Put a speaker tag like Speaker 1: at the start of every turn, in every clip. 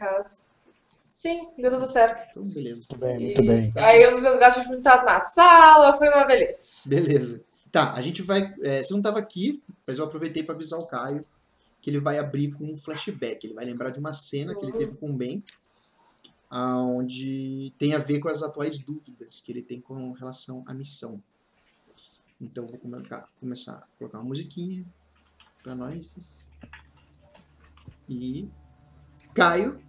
Speaker 1: casa. Sim, deu tudo certo.
Speaker 2: Então, beleza.
Speaker 3: Muito bem, muito
Speaker 1: E
Speaker 3: bem.
Speaker 1: Aí os meus gatos tinham juntado na sala, foi uma beleza.
Speaker 2: Beleza. Tá, a gente vai. é, você não tava aqui, mas eu aproveitei pra avisar o Caio que ele vai abrir com um flashback. Ele vai lembrar de uma cena que ele teve com o Ben, onde tem a ver com as atuais dúvidas que ele tem com relação à missão. Então vou tá, começar a colocar uma musiquinha pra nós. E. Caio,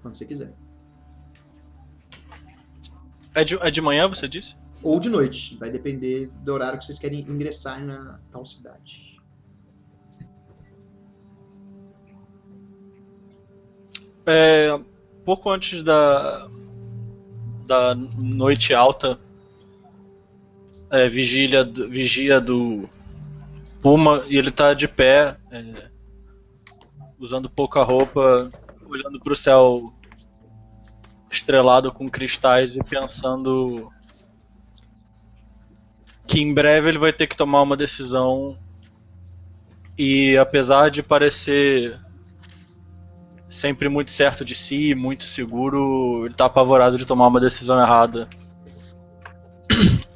Speaker 2: quando você quiser.
Speaker 4: É de, é de manhã, você disse?
Speaker 2: Ou de noite, vai depender do horário que vocês querem ingressar na tal cidade.
Speaker 4: É, pouco antes da, da noite alta, é, vigília, vigia do Puma, e ele tá de pé, é, usando pouca roupa, olhando pro céu estrelado com cristais e pensando que em breve ele vai ter que tomar uma decisão e apesar de parecer sempre muito certo de si, muito seguro, ele tá apavorado de tomar uma decisão errada.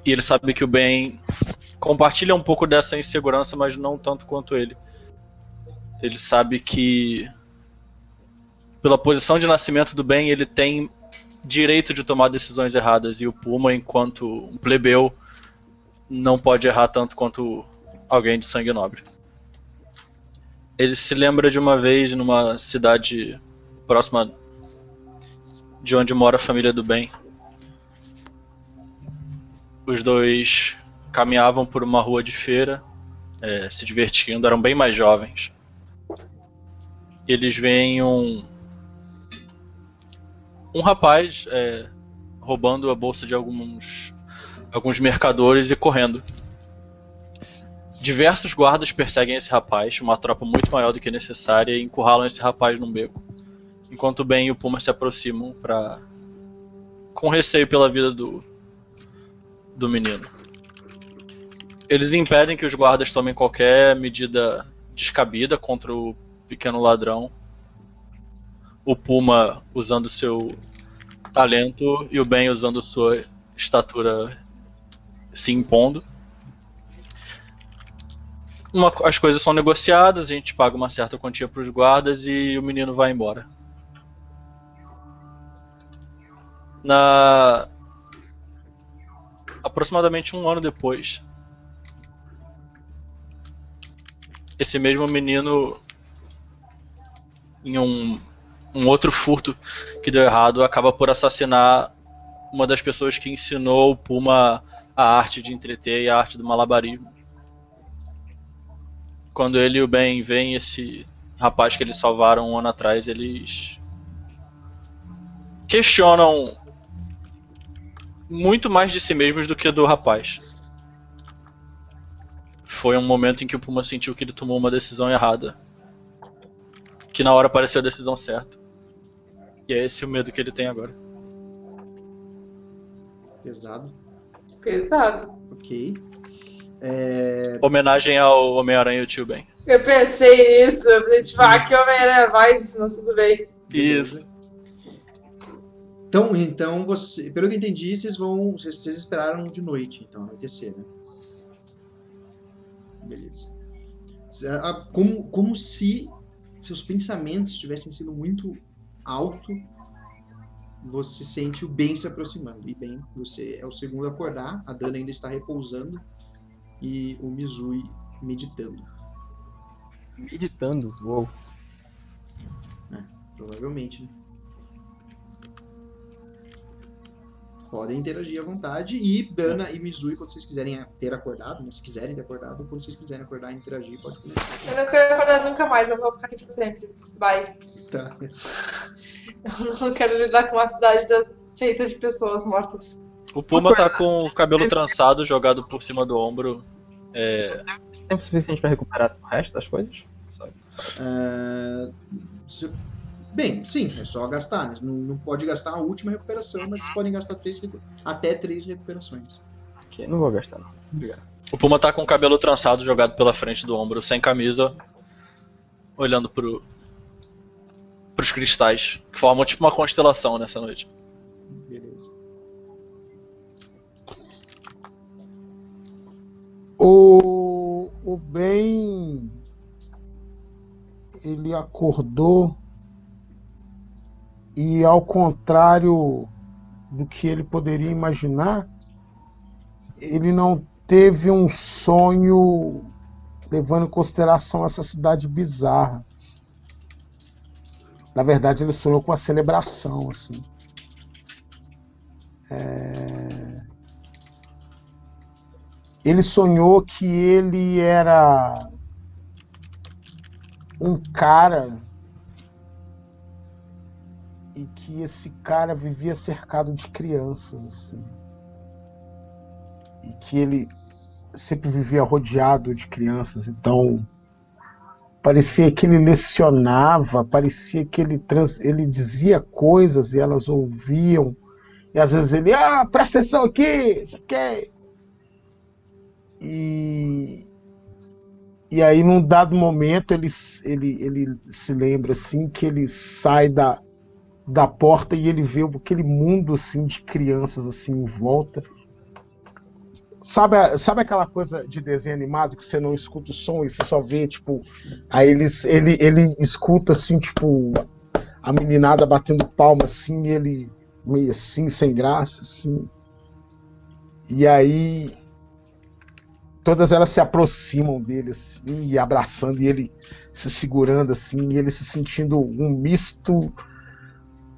Speaker 4: E ele sabe que o Ben compartilha um pouco dessa insegurança, mas não tanto quanto ele. Ele sabe que pela posição de nascimento do Ben, ele tem direito de tomar decisões erradas e o Puma, enquanto um plebeu, não pode errar tanto quanto alguém de sangue nobre. Ele se lembra de uma vez numa cidade próxima de onde mora a família do bem. Os dois caminhavam por uma rua de feira, eh, se divertindo, eram bem mais jovens. Eles veem um um rapaz eh, roubando a bolsa de alguns alguns mercadores e correndo. Diversos guardas perseguem esse rapaz, uma tropa muito maior do que necessária, e encurralam esse rapaz num beco. Enquanto Ben e o Puma se aproximam para com receio pela vida do do menino. Eles impedem que os guardas tomem qualquer medida descabida contra o pequeno ladrão. O Puma usando seu talento e o Ben usando sua estatura se impondo. Uma- as coisas são negociadas, a gente paga uma certa quantia para os guardas e o menino vai embora. Na aproximadamente um ano depois, esse mesmo menino, em um, um outro furto que deu errado, acaba por assassinar uma das pessoas que ensinou o Puma a arte de entreter e a arte do malabarismo. Quando ele e o Ben veem esse rapaz que eles salvaram um ano atrás, eles questionam muito mais de si mesmos do que do rapaz. Foi um momento em que o Puma sentiu que ele tomou uma decisão errada. Que na hora pareceu a decisão certa. E é esse o medo que ele tem agora.
Speaker 2: Pesado.
Speaker 1: Pesado.
Speaker 2: Ok. É,
Speaker 4: Homenagem ao Homem-Aranha e o Tio Ben.
Speaker 1: Eu pensei nisso, eu pensei, tipo, ah, que Homem-Aranha vai, senão tudo bem.
Speaker 2: beleza. Então, então você, pelo que eu entendi, vocês vão, vocês, vocês esperaram de noite, então anoitecer, né? Beleza. Como, como se seus pensamentos tivessem sido muito alto, você sente o Ben se aproximando. E bem, você é o segundo a acordar, a Dana ainda está repousando e o Mizui meditando.
Speaker 3: Meditando, uou.
Speaker 2: Provavelmente, né? Podem interagir à vontade e Dana e Mizui, quando vocês quiserem ter acordado, né? Se quiserem ter acordado, quando vocês quiserem acordar e interagir, pode começar.
Speaker 1: Eu não quero acordar nunca mais, eu vou ficar aqui pra sempre. Bye.
Speaker 2: Tá.
Speaker 1: Eu não quero lidar com uma cidade das- feita de pessoas mortas.
Speaker 4: O Puma tá com o cabelo trançado, jogado por cima do ombro. É,
Speaker 3: Tempo suficiente pra recuperar o resto das coisas?
Speaker 2: Se- Bem, sim, é só gastar. Né? Não, não pode gastar a última recuperação, mas vocês podem gastar três, até três recuperações.
Speaker 3: Ok, não vou gastar não. Obrigado.
Speaker 4: o Puma tá com o cabelo trançado, jogado pela frente do ombro, sem camisa, olhando pro, pros cristais, que formam tipo uma constelação nessa noite.
Speaker 2: Beleza.
Speaker 5: O, o Ben ele acordou e ao contrário do que ele poderia imaginar, ele não teve um sonho levando em consideração essa cidade bizarra. Na verdade, ele sonhou com a celebração, assim. É... Ele sonhou que ele era um cara e que esse cara vivia cercado de crianças, assim. E que ele sempre vivia rodeado de crianças, então parecia que ele lecionava, parecia que ele, trans, ele dizia coisas e elas ouviam, e às vezes ele, ah, presta atenção aqui, isso aqui. E, e aí, num dado momento, ele, ele, ele se lembra assim que ele sai da, da porta e ele vê aquele mundo assim de crianças assim em volta Sabe, sabe aquela coisa de desenho animado que você não escuta o som e você só vê, tipo. Aí ele, ele, ele escuta, assim, tipo, a meninada batendo palma, assim, e ele meio assim, sem graça, assim. E aí. Todas elas se aproximam dele, assim, e abraçando, e ele se segurando, assim, e ele se sentindo um misto.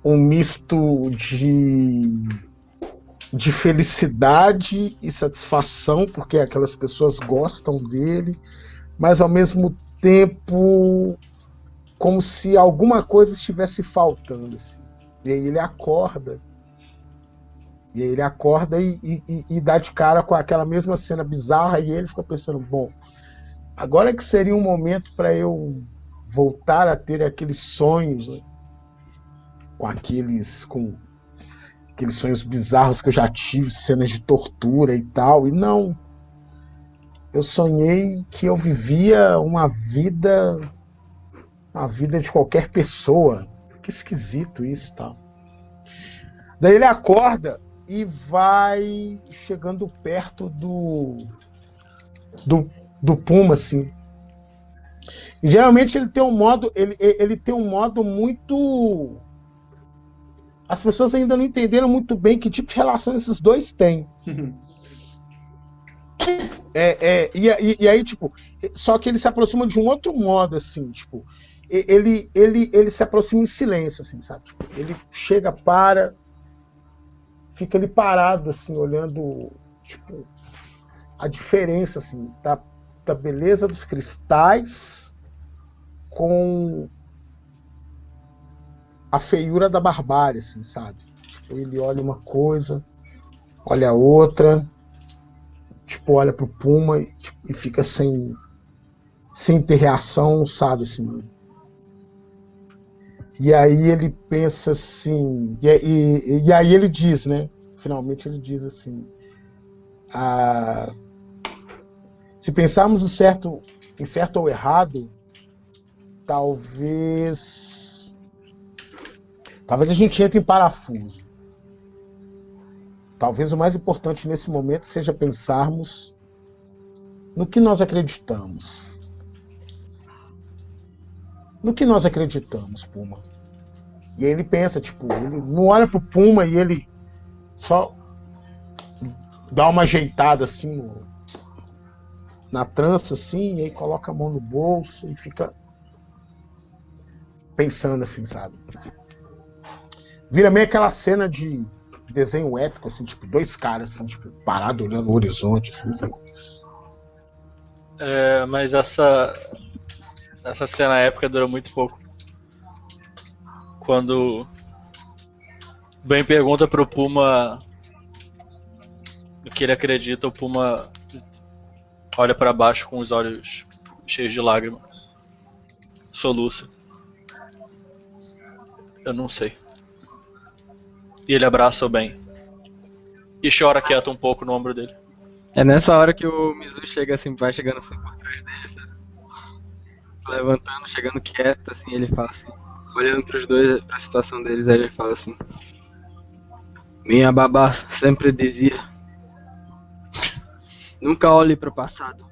Speaker 5: Um misto de de felicidade e satisfação, porque aquelas pessoas gostam dele, mas ao mesmo tempo como se alguma coisa estivesse faltando. Assim. E aí ele acorda. E aí ele acorda e, e, e, dá de cara com aquela mesma cena bizarra e ele fica pensando, bom, agora que seria um momento para eu voltar a ter aqueles sonhos né? com aqueles com aqueles sonhos bizarros que eu já tive, cenas de tortura e tal. E não. Eu sonhei que eu vivia uma vida. Uma vida de qualquer pessoa. Que esquisito isso tal. Daí ele acorda e vai chegando perto do. do, do Puma, assim. E geralmente ele tem um modo. Ele, ele tem um modo muito as pessoas ainda não entenderam muito bem que tipo de relação esses dois têm. é, é, e, e, e, aí, tipo, só que ele se aproxima de um outro modo, assim, tipo, ele, ele, ele se aproxima em silêncio, assim, sabe? Tipo, ele chega, para, fica ali parado, assim, olhando, tipo, a diferença, assim, da, da beleza dos cristais com a feiura da barbárie, assim, sabe? Tipo, ele olha uma coisa, olha outra, tipo, olha pro Puma e, tipo, e fica sem, sem ter reação, sabe, assim. E aí ele pensa assim, e, e, e aí ele diz, né? Finalmente ele diz assim, ah, se pensarmos em certo, em certo ou errado, talvez Talvez a gente entre em parafuso. Talvez o mais importante nesse momento seja pensarmos no que nós acreditamos. No que nós acreditamos, Puma. E ele pensa, tipo, ele não olha pro Puma e ele só dá uma ajeitada assim no, na trança, assim, e aí coloca a mão no bolso e fica pensando assim, sabe? Vira meio aquela cena de desenho épico, assim, tipo, dois caras, assim, tipo, parado olhando o horizonte, assim, sabe?
Speaker 4: É, mas essa. Essa cena épica dura muito pouco. Quando. Ben pergunta pro Puma o que ele acredita, o Puma olha para baixo com os olhos cheios de lágrimas. Soluça. Eu não sei. E ele abraça o Ben. E chora quieto um pouco no ombro dele.
Speaker 3: É nessa hora que o Mizu chega assim, vai chegando assim por trás dele, sabe? Levantando, chegando quieto, assim, ele fala assim. olhando pros dois, pra situação deles, aí ele fala assim. Minha babá sempre dizia. Nunca olhe pro passado.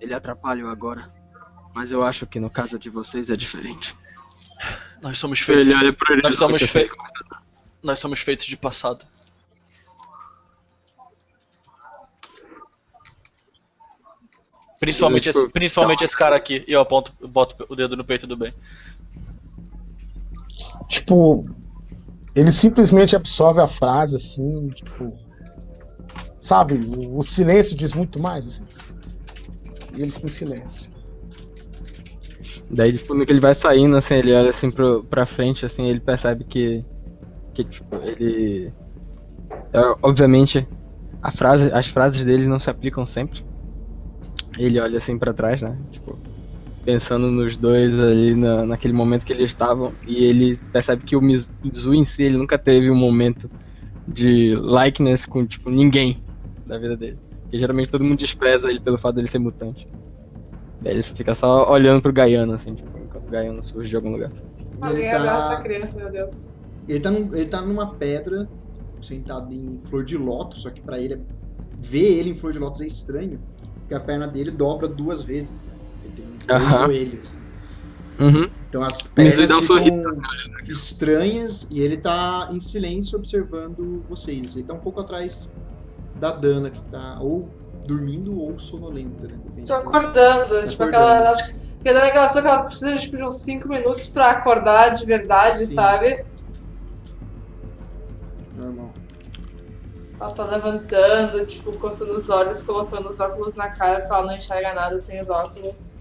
Speaker 3: Ele atrapalha o agora. Mas eu acho que no caso de vocês é diferente.
Speaker 4: Nós somos feitos.
Speaker 3: Ele olha pra ele
Speaker 4: Nós somos feitos. Nós somos feitos de passado. Principalmente,
Speaker 3: Eu, tipo,
Speaker 4: esse, principalmente esse cara aqui. E eu aponto, eu boto o dedo no peito do bem.
Speaker 5: Tipo, ele simplesmente absorve a frase assim, tipo. Sabe, o, o silêncio diz muito mais, assim. E ele fica em silêncio.
Speaker 3: Daí, tipo, no que ele vai saindo, assim, ele olha assim pro, pra frente, assim, ele percebe que. Que tipo, ele. é, obviamente, a frase, as frases dele não se aplicam sempre. Ele olha assim pra trás, né? Tipo, pensando nos dois ali na, naquele momento que eles estavam. E ele percebe que o Mizu em si, ele nunca teve um momento de likeness com, tipo, ninguém da vida dele. Porque geralmente todo mundo despreza ele pelo fato dele ser mutante. Daí ele só fica só olhando pro Gaiano, assim, tipo, enquanto o Gaiano surge de algum lugar.
Speaker 1: Alguém
Speaker 2: Ele tá-
Speaker 1: abraça a criança, meu Deus.
Speaker 2: Ele tá, num- ele tá numa pedra, sentado em flor de lótus, só que pra ele, ver ele em flor de lótus é estranho, porque a perna dele dobra duas vezes. né? Ele tem dois
Speaker 3: Aham.
Speaker 2: joelhos.
Speaker 3: Uhum.
Speaker 2: Então as pernas
Speaker 3: um
Speaker 2: ficam estranhas e ele tá em silêncio observando vocês. Ele tá um pouco atrás da Dana, que tá ou dormindo ou sonolenta, né?
Speaker 1: Tô acordando,
Speaker 2: Tá
Speaker 1: tipo,
Speaker 2: acordando.
Speaker 1: aquela. Acho que porque dando aquela pessoa que ela precisa tipo, de uns 5 minutos pra acordar de verdade,
Speaker 2: Sim.
Speaker 1: sabe? Ela tá levantando, tipo, coçando os olhos, colocando os óculos na cara, porque ela não enxerga nada sem os óculos.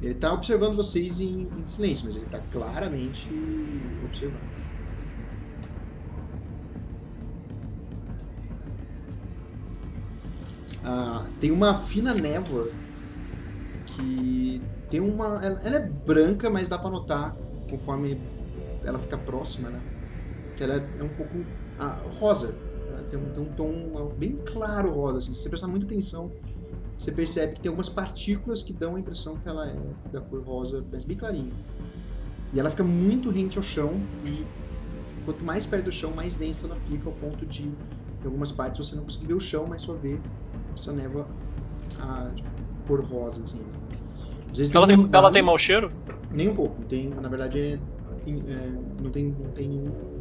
Speaker 2: Ele tá observando vocês em, em silêncio, mas ele tá claramente observando. Ah, tem uma fina névoa que tem uma. Ela, ela é branca, mas dá pra notar conforme ela fica próxima, né? Que ela é um pouco ah, rosa. Ela tem um, tem um tom bem claro rosa. Assim. Se você prestar muita atenção, você percebe que tem algumas partículas que dão a impressão que ela é da cor rosa, mas bem clarinha. E ela fica muito rente ao chão e quanto mais perto do chão, mais densa ela fica, ao ponto de, em algumas partes, você não conseguir ver o chão, mas só ver essa névoa a, tipo, cor rosa, assim.
Speaker 4: Ela tem,
Speaker 2: um-
Speaker 4: ela tem mau cheiro?
Speaker 2: Nem um pouco. Tem, na verdade, é, é, não tem, não tem nenhum...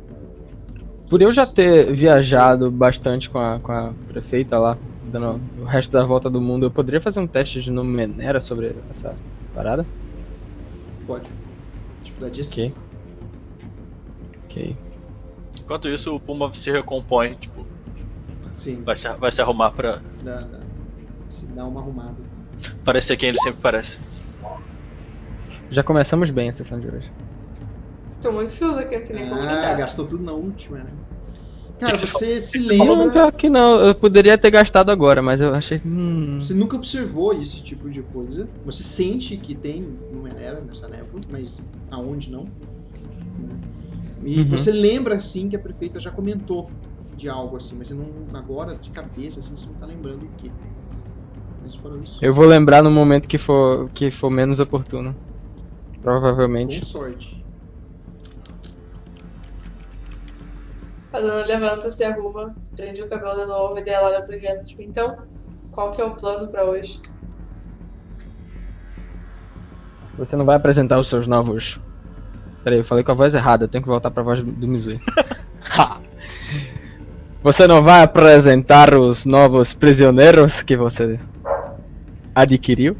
Speaker 3: Por eu já ter viajado bastante com a, com a prefeita lá, dando o resto da volta do mundo, eu poderia fazer um teste de Numenera sobre essa parada?
Speaker 2: Pode. Dificuldade é
Speaker 3: Ok. Ok.
Speaker 4: Enquanto isso, o Puma se recompõe, tipo,
Speaker 2: Sim,
Speaker 4: vai se, vai se arrumar pra
Speaker 2: dá, dá, se dá uma arrumada.
Speaker 4: parecer quem ele sempre parece.
Speaker 3: Já começamos bem a sessão de hoje.
Speaker 1: Tô muitos fios aqui, não sei nem como
Speaker 2: Ah, gastou tudo na última, né? Cara, você se
Speaker 3: Não,
Speaker 2: lembra...
Speaker 3: pior que não, eu poderia ter gastado agora, mas eu achei. Hum.
Speaker 2: Você nunca observou esse tipo de coisa. Você sente que tem Numenera nessa névoa, mas aonde não. E
Speaker 3: Uhum.
Speaker 2: você lembra, assim, que a prefeita já comentou de algo assim, mas você não. Agora, de cabeça, assim, você não tá lembrando o que. Mas fora isso,
Speaker 3: Eu vou lembrar no momento que for, que for menos oportuno. Provavelmente.
Speaker 2: com sorte.
Speaker 1: A dona levanta, se arruma, prende o cabelo de novo e daí ela olha pra criança, tipo, então, qual que é o plano pra hoje?
Speaker 3: Você não vai apresentar os seus novos. Peraí, eu falei com a voz errada, eu tenho que voltar pra voz do Mizui. Você não vai apresentar os novos prisioneiros que você adquiriu?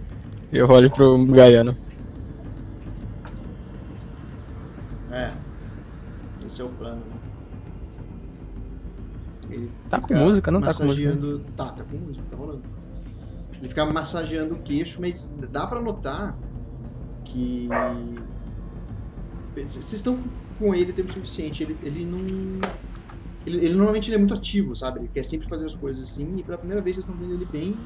Speaker 3: Eu olho pro Gaiano.
Speaker 2: É. Esse é o plano,
Speaker 3: Tá com música? Não tá com música.
Speaker 2: massageando... Tá, tá com música, tá rolando. Ele fica massageando o queixo, mas dá pra notar que. Vocês estão com ele tempo suficiente. Ele, ele não. Ele, ele normalmente ele é muito ativo, sabe? Ele quer sempre fazer as coisas assim. E pela primeira vez vocês estão vendo ele bem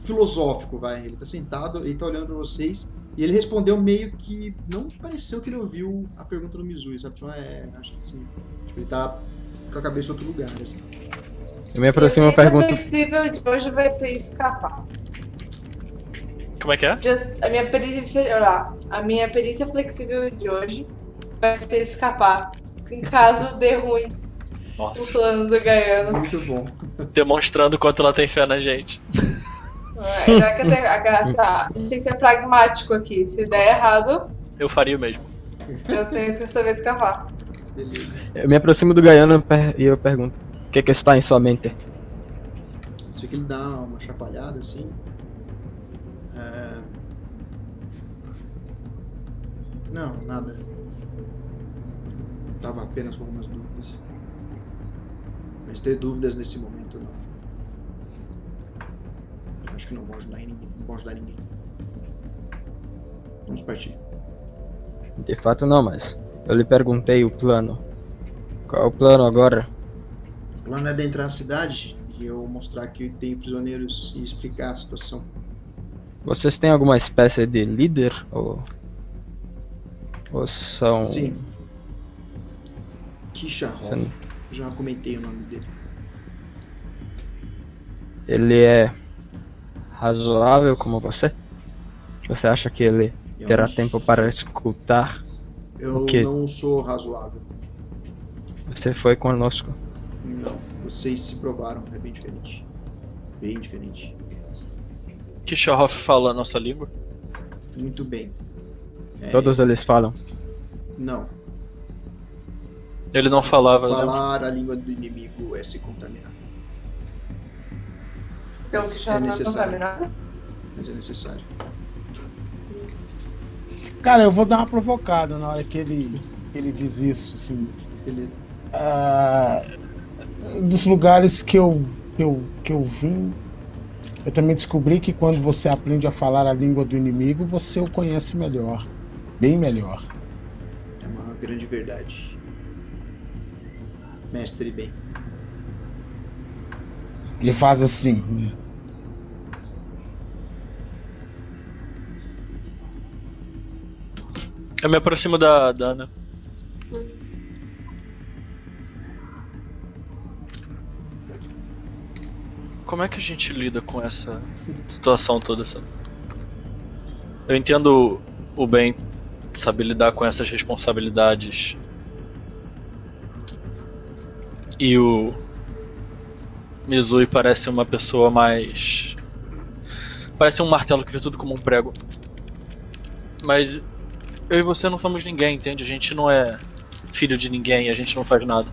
Speaker 2: filosófico, vai. Ele tá sentado, ele tá olhando pra vocês. E ele respondeu meio que. Não pareceu que ele ouviu a pergunta do Mizui, sabe? Falou, é, acho que sim. Tipo, ele tá com a cabeça em outro lugar, assim.
Speaker 3: Eu me aproximo e
Speaker 1: a
Speaker 3: pergunto.
Speaker 1: flexível de hoje vai ser escapar.
Speaker 4: Como é que é?
Speaker 1: Just- a minha perícia, a minha perícia flexível de hoje vai ser escapar. Em caso dê ruim o
Speaker 4: Nossa.
Speaker 1: plano do Gaiano.
Speaker 2: Muito bom.
Speaker 4: Demonstrando quanto ela tem fé na gente.
Speaker 1: Que até a graça- a gente tem que ser pragmático aqui. Se der errado,
Speaker 4: Eu faria o mesmo.
Speaker 1: eu tenho que saber escapar.
Speaker 2: Beleza.
Speaker 3: Eu me aproximo do Gaiano e eu pergunto: O que, que está em sua mente?
Speaker 2: Só que ele dá uma chacoalhada assim. É... Não, nada. Tava apenas com algumas dúvidas. Mas ter dúvidas nesse momento não. Acho que não vão ajudar ninguém. Não vão ajudar ninguém. Vamos partir.
Speaker 3: De fato, não, mas eu lhe perguntei o plano. Qual é o plano agora?
Speaker 2: O plano é adentrar a cidade e eu mostrar que tenho prisioneiros e explicar a situação.
Speaker 3: Vocês têm alguma espécie de líder? Ou. Ou são.
Speaker 2: Sim. Kisha Hoff.
Speaker 3: Sim.
Speaker 2: Já comentei o nome dele.
Speaker 3: Ele é. razoável como você? Você acha que ele
Speaker 2: Eu
Speaker 3: terá tempo para escutar?
Speaker 2: Eu
Speaker 3: o quê?
Speaker 2: não sou razoável.
Speaker 3: Você foi conosco.
Speaker 2: Não. Vocês se provaram. É bem diferente. Bem diferente.
Speaker 4: Kishahoff fala a nossa língua.
Speaker 2: Muito bem. É,
Speaker 3: Todos eles falam.
Speaker 2: Não.
Speaker 4: Ele não falava, né?
Speaker 2: Falar a língua do inimigo é se contaminar.
Speaker 1: Então,
Speaker 2: Mas é necessário.
Speaker 1: contaminado.
Speaker 2: Mas é necessário.
Speaker 5: Cara, eu vou dar uma provocada na hora que ele, ele diz isso, assim.
Speaker 2: Beleza.
Speaker 5: Ah, dos lugares que eu, que, eu, que eu vim, eu também descobri que quando você aprende a falar a língua do inimigo, você o conhece melhor. Bem melhor.
Speaker 2: É uma grande verdade. Mestre bem.
Speaker 5: Ele faz assim.
Speaker 4: Eu me aproximo da Dana. Como é que a gente lida com essa situação toda, sabe? Eu entendo o bem saber lidar com essas responsabilidades. E o Mizui parece uma pessoa mais. Parece um martelo que vê tudo como um prego. Mas eu e você não somos ninguém, entende? A gente não é filho de ninguém, a gente não faz nada.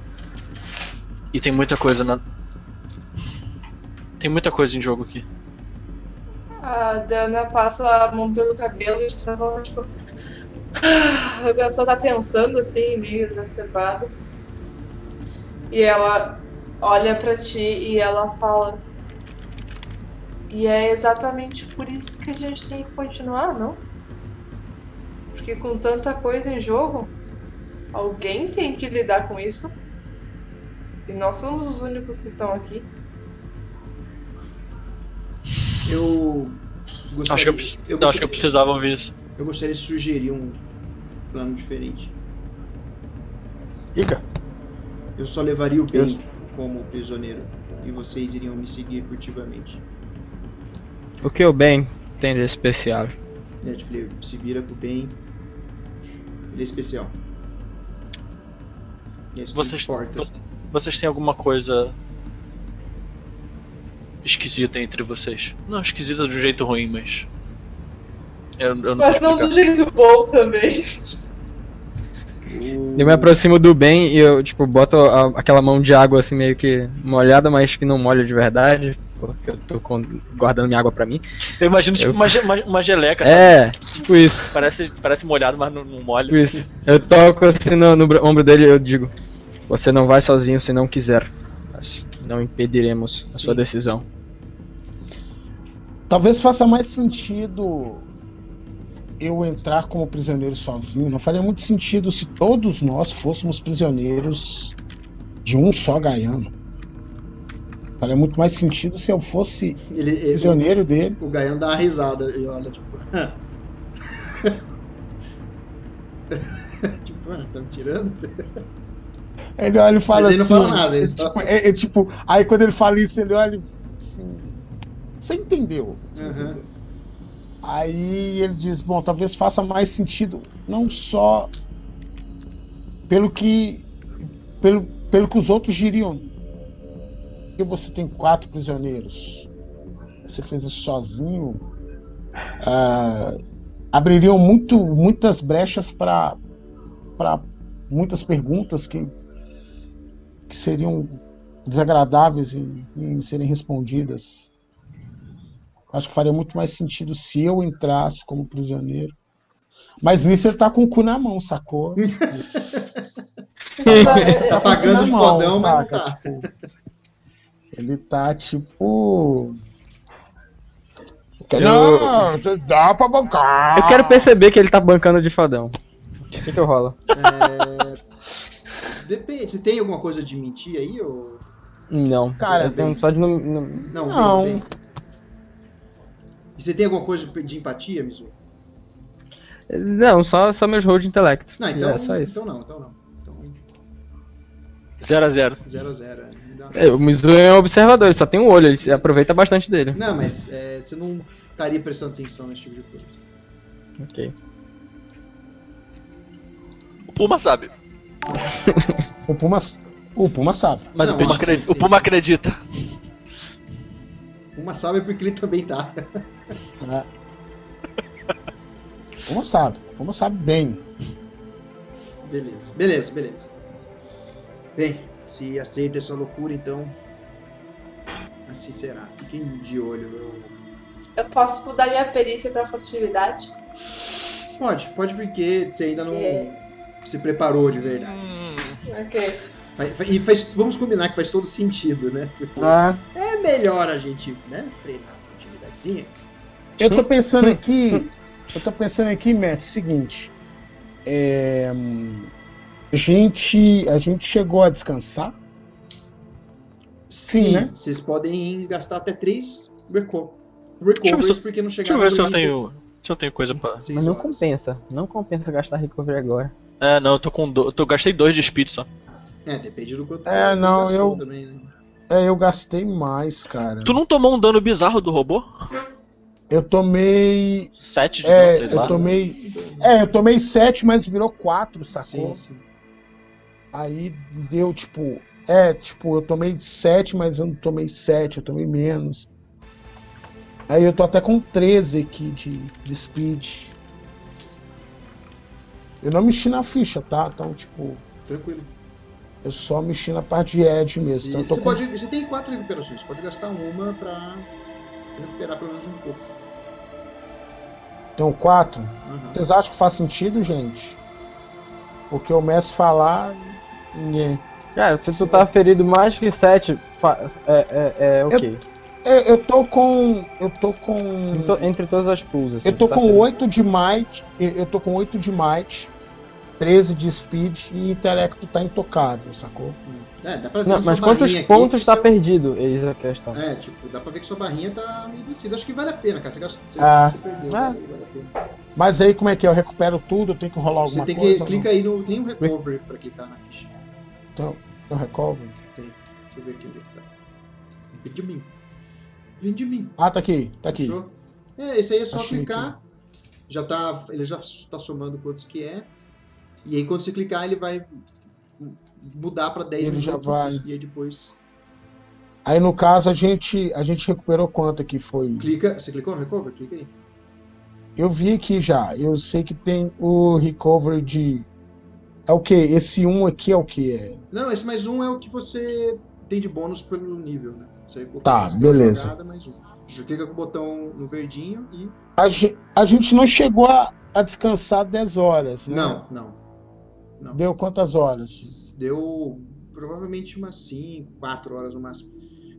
Speaker 4: E tem muita coisa na. Tem muita coisa em jogo aqui.
Speaker 1: A Dana passa a mão pelo cabelo e você fala, tipo. A pessoa tá pensando assim, meio exacerbada. E ela olha pra ti e ela fala. E é exatamente por isso que a gente tem que continuar, não? Porque com tanta coisa em jogo, alguém tem que lidar com isso. E nós somos os únicos que estão aqui.
Speaker 2: Eu gostaria,
Speaker 4: Acho que eu,
Speaker 2: eu
Speaker 4: não, acho que eu
Speaker 2: gostaria-
Speaker 4: precisava ouvir isso.
Speaker 2: eu gostaria de sugerir um plano diferente.
Speaker 3: Diga.
Speaker 2: Eu só levaria o bem como prisioneiro e vocês iriam me seguir furtivamente.
Speaker 3: O que o bem tem de especial?
Speaker 2: É, tipo, ele se vira pro bem. Ele é especial. E é isso que
Speaker 4: Vocês,
Speaker 2: importa.
Speaker 4: vo- vocês têm alguma coisa esquisita entre vocês? Não esquisita de um jeito ruim, mas. Eu, eu não sei
Speaker 1: Mas não
Speaker 4: explicar.
Speaker 1: do jeito bom também.
Speaker 3: Eu me aproximo do bem e eu, tipo, boto a- aquela mão de água assim meio que molhada, mas que não molha de verdade. Porque eu tô com- guardando minha água pra mim.
Speaker 4: Eu imagino tipo
Speaker 3: Eu-
Speaker 4: uma, ge- uma, uma geleca, sabe?
Speaker 3: É, tipo isso.
Speaker 4: Parece, parece molhado, mas não, não molha.
Speaker 3: Tipo isso. Eu toco assim no, no ombro dele e eu digo: Você não vai sozinho se não quiser. Mas não impediremos a
Speaker 2: Sim.
Speaker 3: sua decisão.
Speaker 5: Talvez faça mais sentido eu entrar como prisioneiro sozinho. Não faria muito sentido se todos nós fôssemos prisioneiros de um só gaiano. Faria muito mais sentido se eu fosse
Speaker 2: Ele, ele-
Speaker 5: prisioneiro dele.
Speaker 2: o Gaiano dá uma risada e olha, tipo. tipo, ah, tá me tirando?
Speaker 5: Ele olha e fala
Speaker 2: Mas ele não
Speaker 5: assim.
Speaker 2: fala nada, ele
Speaker 5: é,
Speaker 2: só-
Speaker 5: tipo, é- é tipo, aí quando ele fala isso, ele olha e assim. Você entendeu? Você
Speaker 2: Uhum.
Speaker 5: entendeu? Aí ele diz, bom, talvez faça mais sentido, não só pelo que pelo, pelo que os outros diriam. Que você tem quatro prisioneiros. Você fez isso sozinho. ah, abririam muito, muitas brechas para para muitas perguntas que, que seriam desagradáveis em, em serem respondidas. Acho que faria muito mais sentido se eu entrasse como prisioneiro. Mas nisso ele tá com o cu na mão, sacou?
Speaker 2: Tá pagando de fodão, mas não tá.
Speaker 5: Tipo, ele tá tipo.
Speaker 3: Eu-
Speaker 5: Não, dá pra bancar.
Speaker 3: Eu quero perceber que ele tá bancando de fodão. O que que rola?
Speaker 2: É, Depende. Você tem alguma coisa de mentir aí? Ou...
Speaker 3: Não.
Speaker 5: Cara,
Speaker 3: tenho só de num-
Speaker 2: Não,
Speaker 5: Não.
Speaker 2: bem, bem. E você tem alguma coisa de empatia, Mizu?
Speaker 3: Não, só, só meus rolls de intelecto.
Speaker 2: Não, então,
Speaker 3: É só isso.
Speaker 2: então não, então não. Então
Speaker 4: 0 a 0
Speaker 2: 0 a 0 é.
Speaker 3: É, o Mizu é um observador, ele só tem um olho, ele se aproveita bastante dele.
Speaker 2: Não, mas é, você não estaria prestando atenção nesse tipo de coisa.
Speaker 3: Ok.
Speaker 4: O Puma sabe.
Speaker 5: O Puma, o Puma sabe.
Speaker 4: Mas
Speaker 2: Não,
Speaker 4: o, Puma
Speaker 2: sim,
Speaker 4: acredita,
Speaker 2: sim,
Speaker 4: o Puma acredita.
Speaker 2: Uma sabe porque ele também tá.
Speaker 5: né? O Puma sabe. O Puma sabe bem.
Speaker 2: Beleza, beleza, beleza. Bem, se aceita essa loucura, então. Assim será. Fiquem de olho. Eu...
Speaker 1: Eu posso mudar minha perícia pra furtividade?
Speaker 2: Pode, pode porque você ainda não
Speaker 1: É.
Speaker 2: se preparou de verdade.
Speaker 4: Hum,
Speaker 1: Ok.
Speaker 2: E faz, vamos combinar que faz todo sentido, né? Tipo,
Speaker 5: Ah,
Speaker 2: é melhor a gente né, treinar a furtividadezinha.
Speaker 5: eu tô pensando aqui. Eu tô pensando aqui, mestre, o seguinte. É, hum, gente, a gente chegou a descansar. Sim,
Speaker 2: Sim,
Speaker 5: né?
Speaker 2: vocês podem gastar até três reco recoveries
Speaker 4: se-
Speaker 2: porque não
Speaker 4: Deixa
Speaker 2: chegaram
Speaker 4: eu ver se eu tenho. Se eu tenho coisa pra.
Speaker 3: Mas não
Speaker 2: horas.
Speaker 3: compensa. Não compensa gastar recovery agora.
Speaker 4: É, não, eu tô com. Do... Eu tô... gastei dois de speed só.
Speaker 2: É, depende do quanto
Speaker 5: É, não, eu-
Speaker 2: também, né?
Speaker 5: É, eu gastei mais, cara.
Speaker 4: Tu não tomou um dano bizarro do robô?
Speaker 5: Eu tomei.
Speaker 4: 7 de
Speaker 5: É,
Speaker 4: dano, sei
Speaker 5: eu
Speaker 4: lá.
Speaker 5: tomei. É, eu tomei 7, mas virou 4,
Speaker 2: Sim,
Speaker 5: sacou?
Speaker 2: sim.
Speaker 5: Aí deu tipo. É, tipo, eu tomei 7, mas eu não tomei 7, eu tomei menos. Aí eu tô até com 13 aqui de, de speed. Eu não mexi na ficha, tá? Então, tipo,
Speaker 2: Tranquilo.
Speaker 5: eu só mexi na parte de edge mesmo.
Speaker 2: Se-
Speaker 5: Então, eu
Speaker 2: você,
Speaker 5: com...
Speaker 2: pode, você tem quatro recuperações, pode gastar uma pra recuperar pelo menos um pouco.
Speaker 5: Tenho 4.
Speaker 2: Aham.
Speaker 5: Vocês acham que faz sentido, gente? Porque o mestre falar. Nhé.
Speaker 3: Cara, se tu tá ferido mais que 7, é, é, é ok.
Speaker 5: É, eu tô com. Eu tô com.
Speaker 3: Entre Entre todas as pools. assim,
Speaker 5: Eu tô
Speaker 3: tá
Speaker 5: com
Speaker 3: ferido.
Speaker 5: 8 de might, eu eu tô com 8 de might, 13 de speed e intelecto tá intocável, sacou?
Speaker 2: É, dá pra ver
Speaker 3: Não,
Speaker 2: sua
Speaker 3: mas quantos
Speaker 2: barrinha aqui
Speaker 3: pontos
Speaker 2: que
Speaker 3: tá
Speaker 2: seu-
Speaker 3: perdido? Eis a questão.
Speaker 2: É, tipo, dá pra ver que sua barrinha tá meio descida. Acho que vale a pena, cara. Você, gastou, você,
Speaker 5: Ah.
Speaker 2: você perdeu,
Speaker 3: Ah.
Speaker 2: vale, vale a pena.
Speaker 5: Mas aí como é que é? Eu recupero tudo, eu tenho que rolar
Speaker 2: Você
Speaker 5: alguma
Speaker 2: tem que.
Speaker 5: coisa?
Speaker 2: Clica aí no. Tem um recovery pra clicar na ficha.
Speaker 5: Então, eu recover.
Speaker 2: Deixa eu ver aqui onde é que tá. Vem de mim. Vem de mim.
Speaker 5: Ah, tá aqui, tá aqui.
Speaker 2: Fechou? É, esse aí é só
Speaker 5: Achei
Speaker 2: clicar. Já tá. Ele já tá somando quantos que é. E aí quando você clicar, ele vai mudar pra 10
Speaker 5: Ele já
Speaker 2: minutos.
Speaker 5: vai.
Speaker 2: E aí depois.
Speaker 5: Aí no caso a gente a gente recuperou quanto aqui foi?
Speaker 2: Clica. Você clicou no recover? Clica aí.
Speaker 5: Eu vi aqui já. Eu sei que tem o recovery de é o que? Esse 1 aqui é o que é?
Speaker 2: Não, esse mais um é o que você tem de bônus pelo nível, né? Você
Speaker 5: Tá, beleza.
Speaker 2: Jogada, mais um. Clica com o botão no verdinho e.
Speaker 5: A, a gente não chegou a, a descansar 10 horas, né?
Speaker 2: Não, não. Não.
Speaker 5: Deu quantas horas?
Speaker 2: Deu provavelmente umas 5, 4 horas no máximo.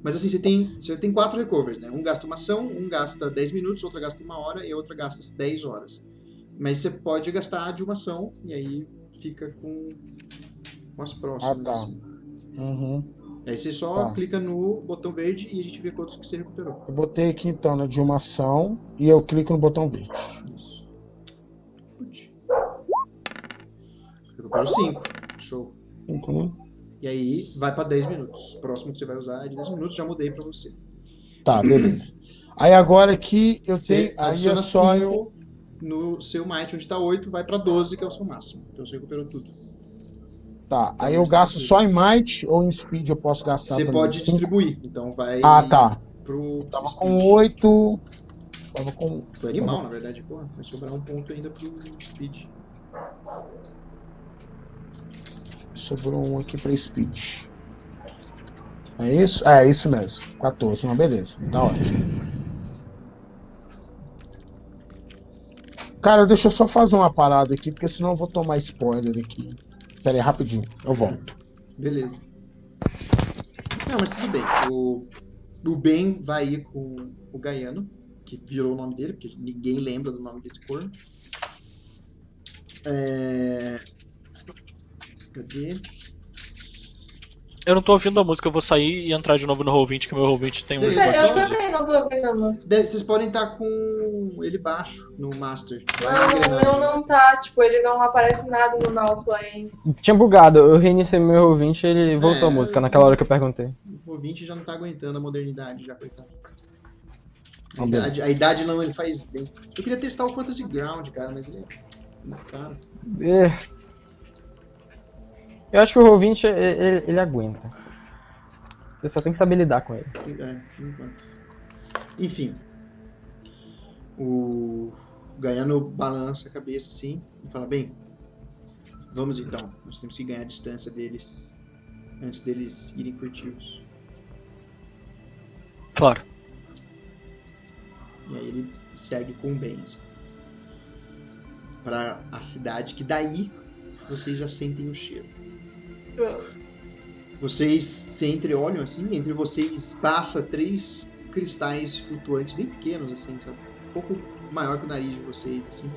Speaker 2: Mas assim, você tem, você tem quatro recovers, né? Um gasta uma ação, um gasta 10 minutos, outra gasta uma hora e outra gasta 10 horas. Mas você pode gastar de uma ação e aí fica com, com as próximas.
Speaker 5: Ah, tá.
Speaker 2: assim.
Speaker 5: Uhum.
Speaker 2: Aí você só
Speaker 5: Tá.
Speaker 2: clica no botão verde e a gente vê quantos que você recuperou.
Speaker 5: Eu botei aqui então na de uma ação e eu clico no botão verde.
Speaker 2: Isso. Putz. Recuperou 5. Show.
Speaker 5: Uhum.
Speaker 2: E aí vai pra 10 minutos. O próximo que você vai usar é de 10 minutos, já mudei pra você.
Speaker 5: Tá, beleza. Aí agora aqui eu
Speaker 2: Você
Speaker 5: tenho. Aí é só eu.
Speaker 2: 5 no seu Might, onde tá 8, vai pra 12, que é o seu máximo. Então você recuperou tudo.
Speaker 5: Tá. Aí eu gasto só em Might ou em Speed eu posso gastar
Speaker 2: Você
Speaker 5: também?
Speaker 2: pode distribuir. Então vai
Speaker 5: Ah, tá.
Speaker 2: pro.
Speaker 5: Tava
Speaker 2: speed.
Speaker 5: com 8. Tava com.
Speaker 2: Foi animal, na verdade, porra. Vai sobrar um ponto ainda pro speed.
Speaker 5: Sobrou um aqui pra Speed. É isso? É, isso mesmo. 14. Não, beleza. Tá ótimo. Cara, deixa eu só fazer uma parada aqui, porque senão eu vou tomar spoiler aqui. Pera aí, rapidinho. Eu volto.
Speaker 2: Beleza. Não, mas tudo bem. O, o Ben vai ir com o Gaiano, que virou o nome dele, porque ninguém lembra do nome desse corno. É... Cadê?
Speaker 4: Eu não tô ouvindo a música, eu vou sair e entrar de novo no Roll20, que o meu Roll20 tem um.
Speaker 1: Eu também não tô ouvindo a música.
Speaker 2: Deve- vocês podem estar com ele baixo no Master.
Speaker 1: Não,
Speaker 2: engrenagem.
Speaker 1: não, não tá. Tipo, ele não aparece nada no Now Play.
Speaker 3: Tinha bugado, eu reiniciei meu ouvinte e ele voltou a
Speaker 2: É.
Speaker 3: música naquela hora que eu perguntei.
Speaker 2: O ouvinte já não tá aguentando a modernidade, já, coitado. A
Speaker 5: Ah,
Speaker 2: idade, a idade não ele faz bem. Eu queria testar o Fantasy Ground, cara, mas ele é muito caro.
Speaker 3: É. Eu acho que o Roll20 ele, ele aguenta. Você só tem que saber lidar com ele.
Speaker 2: É, por enquanto. Enfim. O Gaiano balança a cabeça assim e fala: Bem, vamos então. Nós temos que ganhar a distância deles antes deles irem furtivos.
Speaker 4: Claro.
Speaker 2: E aí ele segue com o Ben assim, para a cidade, que daí vocês já sentem o cheiro. Vocês se entreolham assim, entre vocês passa três cristais flutuantes bem pequenos, assim, sabe? Um pouco maior que o nariz de vocês, assim.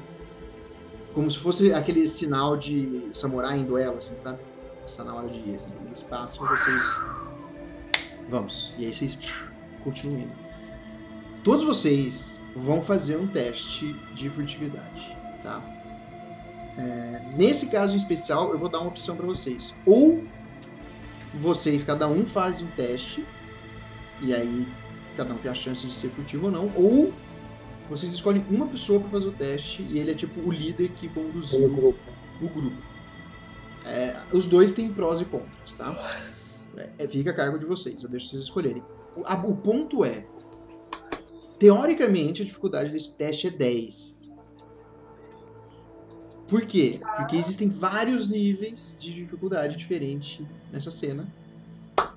Speaker 2: Como se fosse aquele sinal de samurai em duelo, assim, sabe? Está na hora de ir, assim. Eles passam, vocês. Vamos. E aí vocês continuam indo. Todos vocês vão fazer um teste de furtividade, tá? É, nesse caso em especial, eu vou dar uma opção para vocês. Ou vocês, cada um faz um teste, e aí cada um tem a chance de ser furtivo ou não, ou vocês escolhem uma pessoa para fazer o teste e ele é tipo o líder que conduziu o grupo. É, os dois têm prós e contras, tá? É, fica a cargo de vocês, eu deixo vocês escolherem. O, a- o ponto é, teoricamente a dificuldade desse teste é 10. Por quê? Porque existem vários níveis de dificuldade diferente nessa cena.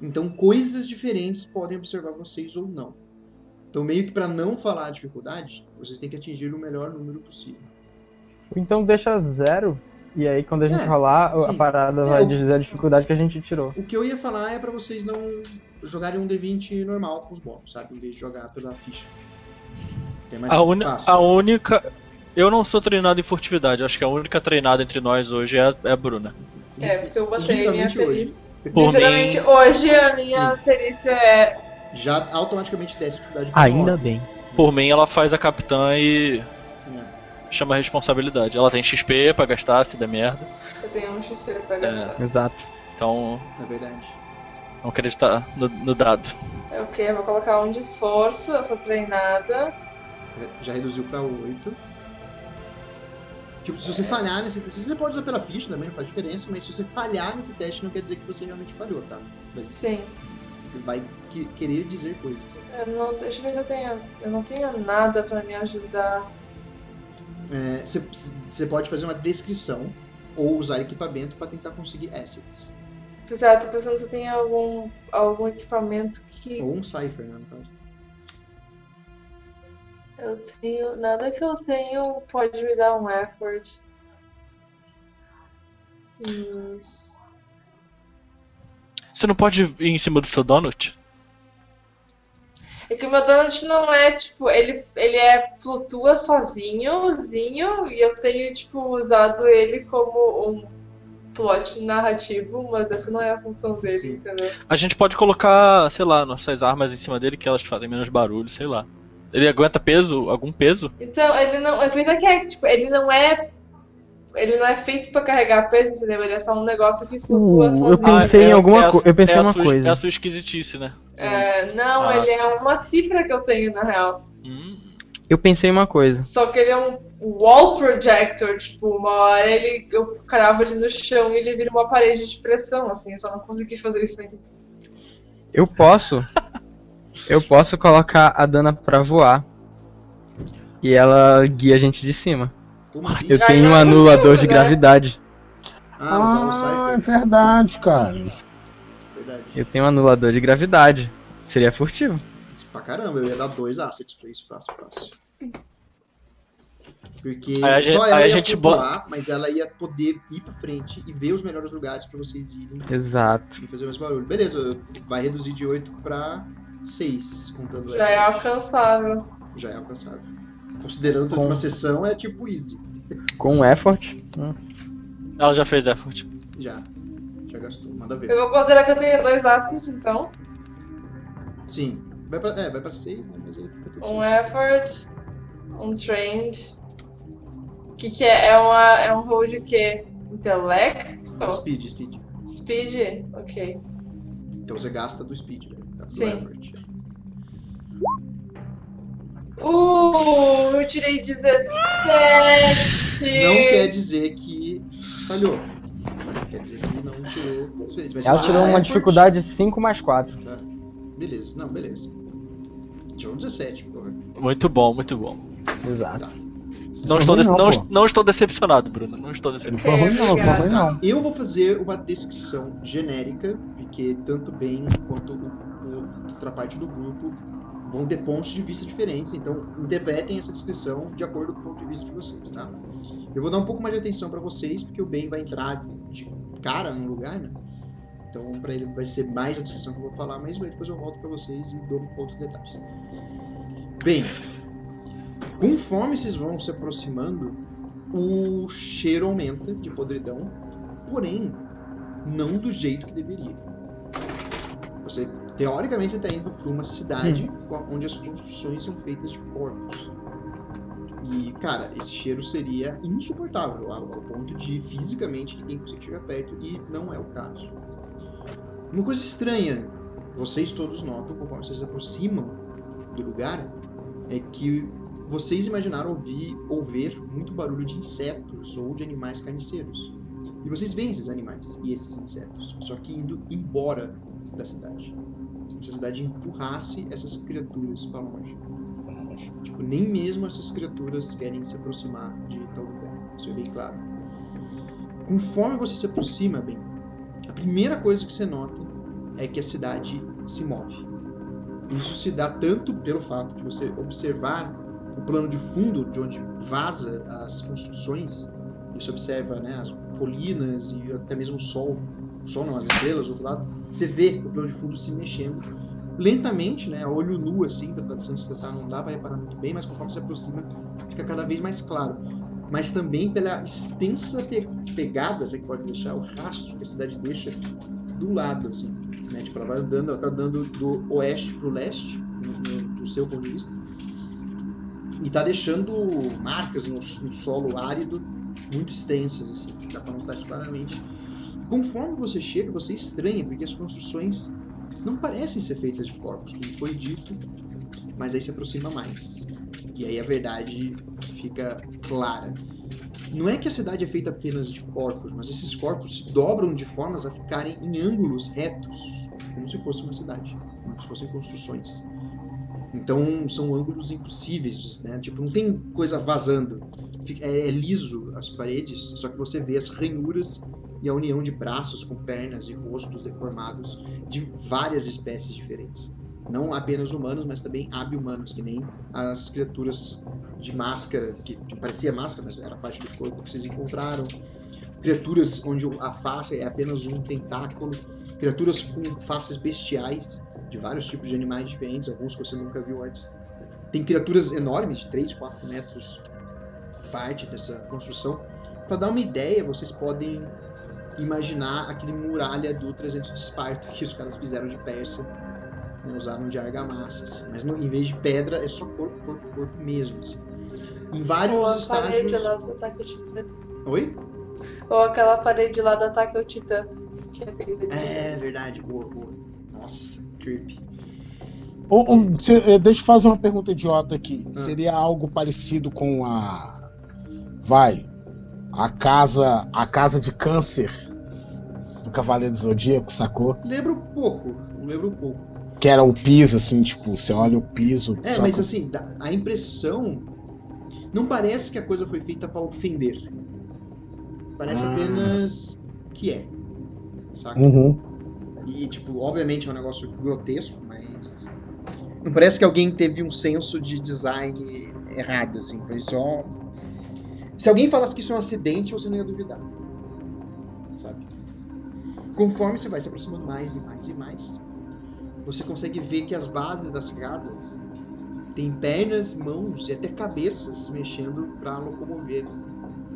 Speaker 2: Então coisas diferentes podem observar vocês ou não. Então meio que para não falar a dificuldade, vocês têm que atingir o melhor número possível.
Speaker 3: Então deixa zero, e aí quando a gente
Speaker 2: É,
Speaker 3: rolar, a
Speaker 2: sim.
Speaker 3: parada
Speaker 2: É,
Speaker 3: vai
Speaker 2: o-
Speaker 3: dizer a dificuldade que a gente tirou.
Speaker 2: O que eu ia falar é para vocês não jogarem um D20 normal com os bônus, sabe? Em vez de jogar pela ficha. É mais
Speaker 4: A,
Speaker 2: fácil.
Speaker 4: a única. Eu não sou treinado em furtividade, acho que a única treinada entre nós hoje é, é a Bruna.
Speaker 1: É, porque eu botei minha
Speaker 2: Literalmente hoje.
Speaker 1: perícia.
Speaker 4: Por
Speaker 1: Literalmente,
Speaker 4: mim,
Speaker 1: hoje a minha perícia é.
Speaker 2: Já automaticamente desce a dificuldade
Speaker 3: Ainda
Speaker 2: nove.
Speaker 3: bem.
Speaker 4: por mim, ela faz a capitã e
Speaker 2: É.
Speaker 4: chama a responsabilidade. Ela tem XP pra gastar se der merda.
Speaker 1: Eu tenho um XP pra gastar.
Speaker 3: Exato.
Speaker 4: Então,
Speaker 2: Na verdade.
Speaker 4: vamos acreditar no, no dado.
Speaker 1: É o que? Eu vou colocar um de esforço, eu sou treinada.
Speaker 2: Já reduziu pra 8. Tipo, se você falhar nesse teste, você pode usar pela ficha também, não faz diferença, mas se você falhar nesse teste, não quer dizer que você realmente falhou, tá? Vai,
Speaker 1: Sim.
Speaker 2: vai que- querer dizer coisas.
Speaker 1: Eu não, deixa eu ver se eu tenho. Eu não tenho nada pra me ajudar.
Speaker 2: É, Você você pode fazer uma descrição ou usar equipamento para tentar conseguir assets.
Speaker 1: Pois é, eu tô pensando se tenho algum, algum equipamento que
Speaker 2: Ou um cipher, né, no caso.
Speaker 1: Eu tenho. Nada que eu tenho pode me dar um effort. Hum,
Speaker 4: Você não pode ir em cima do seu donut?
Speaker 1: É que o meu donut não é, tipo, ele, ele é flutua sozinhozinho e eu tenho, tipo, usado ele como um plot narrativo, mas essa não é a função dele,
Speaker 2: Sim.
Speaker 1: entendeu?
Speaker 4: A gente pode colocar, sei lá, nossas armas em cima dele que elas fazem menos barulho, sei lá. Ele aguenta peso? Algum peso?
Speaker 1: Então, ele não. A coisa que é que, tipo, ele não é. Ele não é feito pra carregar peso, entendeu? Ele é só um negócio que flutua
Speaker 3: Uh, eu
Speaker 1: sozinho.
Speaker 3: pensei em alguma
Speaker 4: a
Speaker 3: co-
Speaker 4: su-
Speaker 3: eu pensei
Speaker 4: é a
Speaker 3: uma
Speaker 4: sua-
Speaker 3: coisa.
Speaker 4: É a sua esquisitice, né?
Speaker 1: É, não,
Speaker 4: Ah.
Speaker 1: ele é uma cifra que eu tenho, na real.
Speaker 4: Hum,
Speaker 3: Eu pensei em uma coisa.
Speaker 1: Só que ele é um wall projector, tipo, uma hora ele, eu cravo ele no chão e ele vira uma parede de pressão, assim, eu só não consegui fazer isso ainda.
Speaker 3: Eu posso. eu posso colocar a Dana pra voar. E ela guia a gente de cima.
Speaker 2: Como assim?
Speaker 3: Eu
Speaker 1: Já
Speaker 3: tenho um
Speaker 1: é
Speaker 3: anulador
Speaker 1: possível,
Speaker 3: de
Speaker 1: né?
Speaker 3: gravidade.
Speaker 2: Ah, usar o
Speaker 5: Ah, é
Speaker 2: Cypher.
Speaker 5: verdade, cara.
Speaker 2: Verdade.
Speaker 3: Eu tenho um anulador de gravidade. Seria furtivo.
Speaker 2: Pra caramba, eu ia dar dois assets pra isso, fácil, fácil. Porque
Speaker 4: Aí a gente-
Speaker 2: só ela
Speaker 4: aí a
Speaker 2: ia
Speaker 4: gente
Speaker 2: flutuar, mas ela ia poder ir pra frente e ver os melhores lugares pra vocês irem
Speaker 3: Exato.
Speaker 2: e fazer mais barulho. Beleza, vai reduzir de 8 pra 6, contando
Speaker 1: Já é alcançável.
Speaker 2: Já é alcançável. Considerando
Speaker 3: Com-
Speaker 2: uma sessão, é tipo easy.
Speaker 3: Com um effort.
Speaker 4: ela já fez effort.
Speaker 2: Já. Já gastou, manda ver.
Speaker 1: Eu vou considerar que eu tenho dois assets, então.
Speaker 2: Sim. Vai pra, é, vai pra 6, né? Mas aí fica tudo
Speaker 1: Um effort, um trained. O que, que é? É, uma, é um roll de quê? Intellect?
Speaker 2: Speed, speed.
Speaker 1: speed? Ok.
Speaker 2: Então você gasta do speed, né? Do
Speaker 1: Sim.
Speaker 2: effort.
Speaker 1: Uh, eu tirei 17!
Speaker 2: Não quer dizer que falhou. Quer dizer que não tirou suficiente. Mas
Speaker 3: Ela tirou uma dificuldade 5 mais 4.
Speaker 2: Tá. Beleza. Não, beleza. Tirou um 17, porra.
Speaker 4: Muito bom, muito bom.
Speaker 3: Exato.
Speaker 4: Não
Speaker 5: Foi
Speaker 4: estou,
Speaker 5: não,
Speaker 4: não, não estou decepcionado, Bruno. Não estou
Speaker 5: Não
Speaker 4: decepcionado.
Speaker 5: ruim não, foi ruim não.
Speaker 2: Eu vou fazer uma descrição genérica, porque tanto bem quanto o, o, outra parte do grupo vão ter pontos de vista diferentes, então interpretem essa descrição de acordo com o ponto de vista de vocês, tá? Eu vou dar um pouco mais de atenção pra vocês, porque o Ben vai entrar de cara no lugar, né? Então pra ele vai ser mais a descrição que eu vou falar, mas depois eu volto pra vocês e dou outros detalhes. Bem, conforme vocês vão se aproximando, o cheiro aumenta de podridão, porém, não do jeito que deveria. Você, teoricamente, você está indo para uma cidade co- onde as construções são feitas de corpos. E, cara, esse cheiro seria insuportável, ao, ao ponto de fisicamente ninguém conseguir chegar perto, e não é o caso. Uma coisa estranha, vocês todos notam, conforme vocês se aproximam do lugar, é que vocês imaginaram ouvir ou ver muito barulho de insetos ou de animais carniceiros. E vocês veem esses animais e esses insetos, só que indo embora da cidade. A cidade empurrasse essas criaturas para longe. Tipo, nem mesmo essas criaturas querem se aproximar de tal lugar. Isso é bem claro. Conforme você se aproxima, bem, a primeira coisa que você nota é que a cidade se move. Isso se dá tanto pelo fato de você observar o plano de fundo de onde vaza as construções. Você observa né, as colinas e até mesmo o sol, o sol não, as estrelas do outro lado. Você vê o plano de fundo se mexendo lentamente, né, olho nu assim, pela distância que você tá, não dá para reparar muito bem, mas conforme se aproxima, fica cada vez mais claro. Mas também pela extensa pe pegada, você pode deixar o rastro que a cidade deixa do lado, assim, né? Tipo, ela vai andando, ela tá do oeste pro leste, no, no- do seu ponto de vista, e tá deixando marcas no, no solo árido muito extensas, assim, dá pra notar isso claramente. Conforme você chega, você estranha, porque as construções não parecem ser feitas de corpos, como foi dito, mas aí se aproxima mais. E aí a verdade fica clara. Não é que a cidade é feita apenas de corpos, mas esses corpos se dobram de formas a ficarem em ângulos retos, como se fosse uma cidade, como se fossem construções. Então são ângulos impossíveis, né? Tipo, não tem coisa vazando. É, é liso as paredes, só que você vê as ranhuras e a união de braços com pernas e rostos deformados de várias espécies diferentes. Não apenas humanos, mas também ab-humanos, que nem as criaturas de máscara, que parecia máscara, mas era parte do corpo que vocês encontraram. Criaturas onde a face é apenas um tentáculo. Criaturas com faces bestiais, de vários tipos de animais diferentes, alguns que você nunca viu antes. Tem criaturas enormes, de 3, 4 metros, parte dessa construção. Para dar uma ideia, vocês podem imaginar aquele muralha do 300 de Esparta que os caras fizeram de Pérsia, né, usaram de argamassa, assim. mas no- em vez de pedra é só corpo, corpo, corpo mesmo. Assim. Em vários
Speaker 1: Ou a parede
Speaker 2: estágios.
Speaker 1: lá do ataque ao titã.
Speaker 2: Oi?
Speaker 1: Ou aquela parede lá do ataque ao titã. Que é
Speaker 2: É verdade, boa, boa. Nossa, creepy.
Speaker 5: Se- eh, deixa eu fazer uma pergunta idiota aqui.
Speaker 2: Ah.
Speaker 5: Seria algo parecido com a. Vai. A casa. A casa de câncer do Cavaleiro do Zodíaco, sacou?
Speaker 2: Lembra um pouco, lembra um pouco.
Speaker 5: Que era o piso, assim, tipo, você olha o piso.
Speaker 2: É, mas assim, a impressão não parece que a coisa foi feita pra ofender. Parece
Speaker 5: Ah.
Speaker 2: apenas que é. Saca?
Speaker 5: Uhum.
Speaker 2: E, tipo, obviamente é um negócio grotesco, mas. Não parece que alguém teve um senso de design errado, assim. Foi só. Se alguém falasse que isso é um acidente, você não ia duvidar. Sabe? Conforme você vai se aproximando mais e mais e mais, você consegue ver que as bases das casas têm pernas, mãos e até cabeças se mexendo para locomover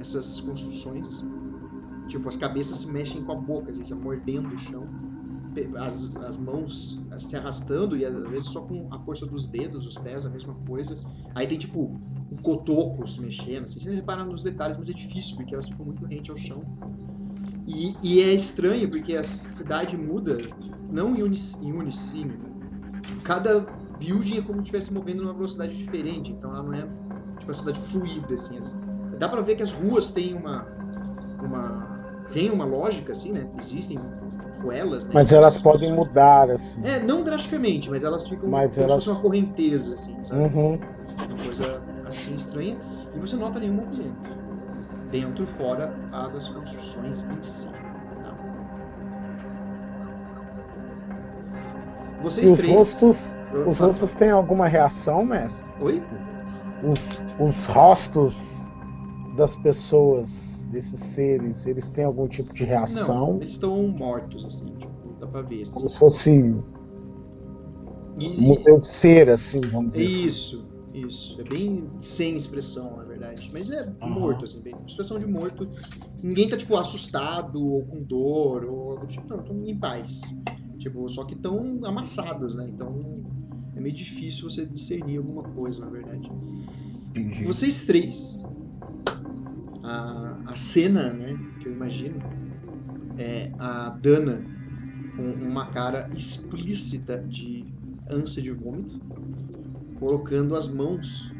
Speaker 2: essas construções. Tipo, as cabeças se mexem com a boca, assim, mordendo o chão as, as mãos se arrastando e às vezes só com a força dos dedos, os pés, a mesma coisa. Aí tem tipo um cotoco se mexendo, assim, você repara nos detalhes, mas é difícil porque elas ficam muito rente ao chão. E, e é estranho porque a cidade muda, não em, unic, em unicínio, né? Tipo, cada building é como se estivesse movendo numa velocidade diferente, então ela não é tipo uma cidade fluida, assim. as- dá pra ver que as ruas têm uma. uma tem uma lógica, assim, né? Existem ruelas, né?
Speaker 5: Mas elas podem mudar, assim.
Speaker 2: É, não drasticamente, mas elas ficam
Speaker 5: Mas
Speaker 2: como
Speaker 5: elas-
Speaker 2: se fosse uma correnteza, assim, sabe?
Speaker 5: Uhum.
Speaker 2: Uma coisa assim estranha. E você nota nenhum movimento. Dentro e fora tá, das construções em si. tá? Vocês
Speaker 5: os
Speaker 2: três.
Speaker 5: rostos, os
Speaker 2: Fala.
Speaker 5: rostos têm alguma reação, mestre?
Speaker 2: Oi?
Speaker 5: Os, os rostos das pessoas, desses seres, eles têm algum tipo de
Speaker 2: Não,
Speaker 5: reação?
Speaker 2: eles estão mortos, assim, tipo, dá pra ver. Assim.
Speaker 5: Como se fosse
Speaker 2: E-
Speaker 5: museu de cera, assim, vamos dizer. assim.
Speaker 2: Isso, isso. É bem sem expressão, na verdade. Mas é
Speaker 5: Aham.
Speaker 2: morto, assim, bem expressão de morto. Ninguém tá, tipo, assustado ou com dor ou algo tipo. Não, estão em paz. Tipo, só que estão amassados, né? Então é meio difícil você discernir alguma coisa, na verdade.
Speaker 5: Entendi.
Speaker 2: Vocês três. A, a cena, né, que eu imagino, é a Dana com uma cara explícita de ânsia de vômito, colocando as mãos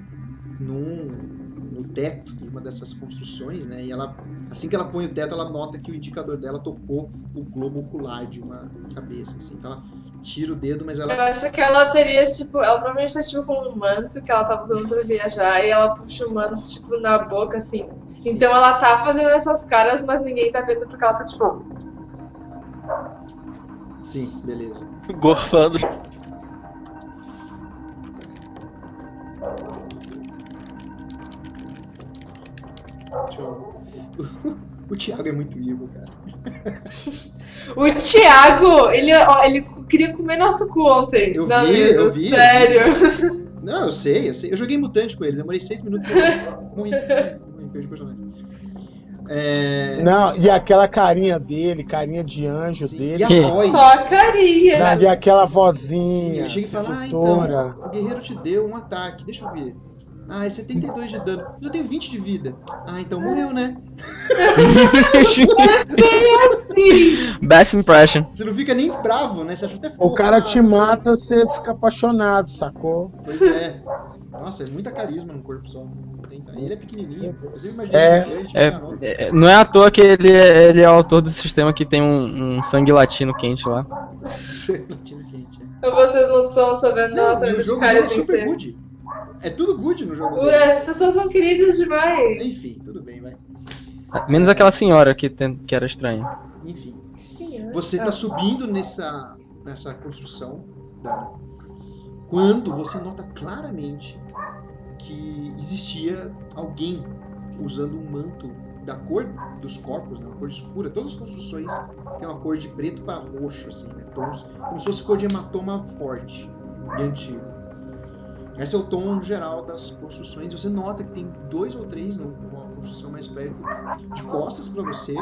Speaker 2: num, no teto de uma dessas construções, né? E ela, assim que ela põe o teto, ela nota que o indicador dela tocou o globo ocular de uma cabeça, assim. Então ela tira o dedo, mas ela
Speaker 1: Eu acho que ela teria, tipo, ela provavelmente tá tipo com um manto que ela tava usando pra viajar e ela puxa o manto, tipo, na boca, assim.
Speaker 2: Sim.
Speaker 1: Então ela tá fazendo essas caras, mas ninguém tá vendo porque ela tá, tipo.
Speaker 2: Sim, beleza.
Speaker 4: Gorfando.
Speaker 2: Deixa eu... O Thiago é muito evil, cara.
Speaker 1: O Thiago, ele, ó, ele queria comer nosso cu ontem.
Speaker 2: Eu vi,
Speaker 1: mesa,
Speaker 2: eu vi, eu
Speaker 1: Sério.
Speaker 2: Não, eu sei, eu sei. Eu joguei mutante com ele, demorei seis minutos pra morrer. Morri, perdi o personagem. É...
Speaker 5: Não, e aquela carinha dele, carinha de anjo
Speaker 2: sim,
Speaker 5: dele.
Speaker 2: E a voz.
Speaker 1: Só a carinha.
Speaker 5: Não, e aquela
Speaker 2: Sim,
Speaker 5: vozinha,
Speaker 2: ele chega e fala, ah, então, o guerreiro te deu um ataque, deixa eu ver. Ah, é 72 de dano. Eu tenho 20 de vida. Ah, então morreu, né?
Speaker 3: Best impression.
Speaker 2: Você não fica nem bravo, né? Você acha até fofo.
Speaker 5: O cara te mata, você fica apaixonado, sacou?
Speaker 2: Pois é. Nossa, é muita carisma no corpo só. Ele é pequenininho.
Speaker 5: É,
Speaker 2: ele gigante,
Speaker 3: é.
Speaker 2: não.
Speaker 3: É, Não é à toa que ele é, ele é o autor do sistema que tem um, um sangue latino quente lá.
Speaker 2: Latino quente, é.
Speaker 1: Vocês não estão sabendo
Speaker 2: Não,
Speaker 1: nossa,
Speaker 2: o jogo
Speaker 1: cara
Speaker 2: dele é super good. É tudo good no jogo.
Speaker 1: As pessoas são queridas demais.
Speaker 2: Enfim, tudo bem, vai.
Speaker 3: Menos aquela senhora que, tem- que era estranha.
Speaker 2: Enfim. Você tá subindo nessa, nessa construção, Dana, quando você nota claramente que existia alguém usando um manto da cor dos corpos, né, uma cor escura. Todas as construções têm uma cor de preto para roxo, assim, né, tons, como se fosse cor de hematoma forte e antigo. Esse é o tom geral das construções. Você nota que tem dois ou três numa construção mais perto, de costas para você,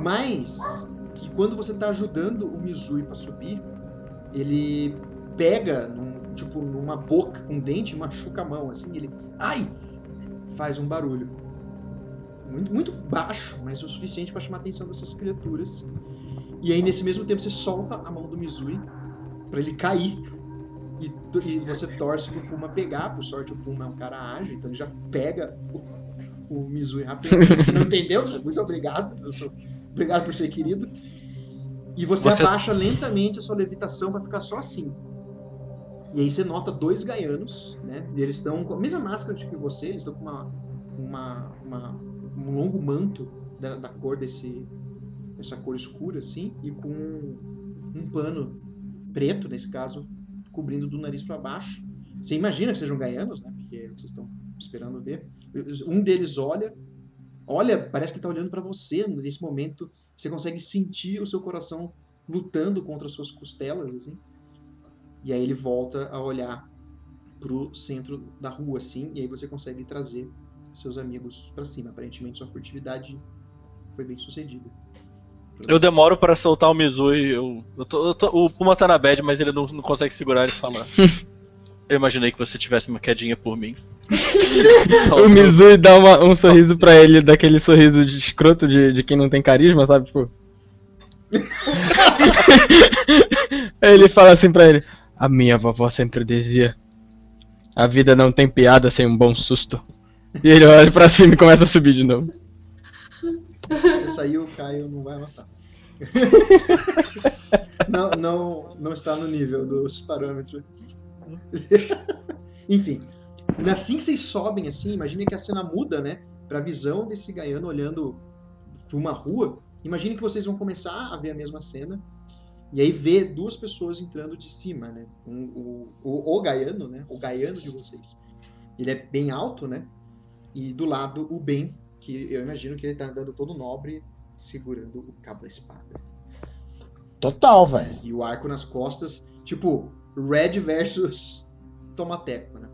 Speaker 2: mas que quando você tá ajudando o Mizui para subir, ele pega num, tipo numa boca com dente e machuca a mão assim, ele ai faz um barulho muito, muito baixo, mas o suficiente para chamar a atenção dessas criaturas. E aí nesse mesmo tempo você solta a mão do Mizui para ele cair E, e você torce pro Puma pegar, por sorte o Puma é um cara ágil, então ele já pega o, o Mizui rapidamente, que não entendeu, muito obrigado, sou- obrigado por ser querido. E você,
Speaker 4: Você-
Speaker 2: abaixa lentamente a sua levitação pra ficar só assim. E aí você nota dois gaianos, né? E eles estão com a mesma máscara que você, eles estão com uma, uma, uma- um longo manto da, da cor desse essa cor escura assim e com um pano preto nesse caso cobrindo do nariz para baixo. Você imagina que sejam gaianos, né? Porque é o vocês estão esperando ver. Um deles olha, olha, parece que está olhando para você nesse momento. Você consegue sentir o seu coração lutando contra as suas costelas, assim. E aí ele volta a olhar pro centro da rua, assim, e aí você consegue trazer seus amigos para cima. Aparentemente sua furtividade foi bem sucedida.
Speaker 4: Eu demoro pra soltar o Mizui. Eu, eu tô- eu tô- o Puma tá na bad, mas ele não, não consegue segurar e falar. Eu imaginei que você tivesse uma quedinha por mim.
Speaker 3: O Mizui dá uma- um sorriso pra ele, daquele sorriso de escroto de, de quem não tem carisma, sabe? Tipo. Aí ele fala assim pra ele: A minha vovó sempre dizia: A vida não tem piada sem um bom susto. E ele olha pra cima e começa a subir de novo.
Speaker 2: Essa aí o Caio não vai anotar. não, não, não está no nível dos parâmetros. Enfim, assim que vocês sobem, assim, imagine que a cena muda, né? Pra visão desse gaiano olhando pra uma rua. Imagine que vocês vão começar a ver a mesma cena. E aí ver duas pessoas entrando de cima, né? Um- o, o, o gaiano, né? O gaiano de vocês. Ele é bem alto, né? E do lado o Ben, que eu imagino que ele tá andando todo nobre, segurando o cabo da espada.
Speaker 5: Total, velho.
Speaker 2: E o arco nas costas, tipo, Red versus Tomateco, né?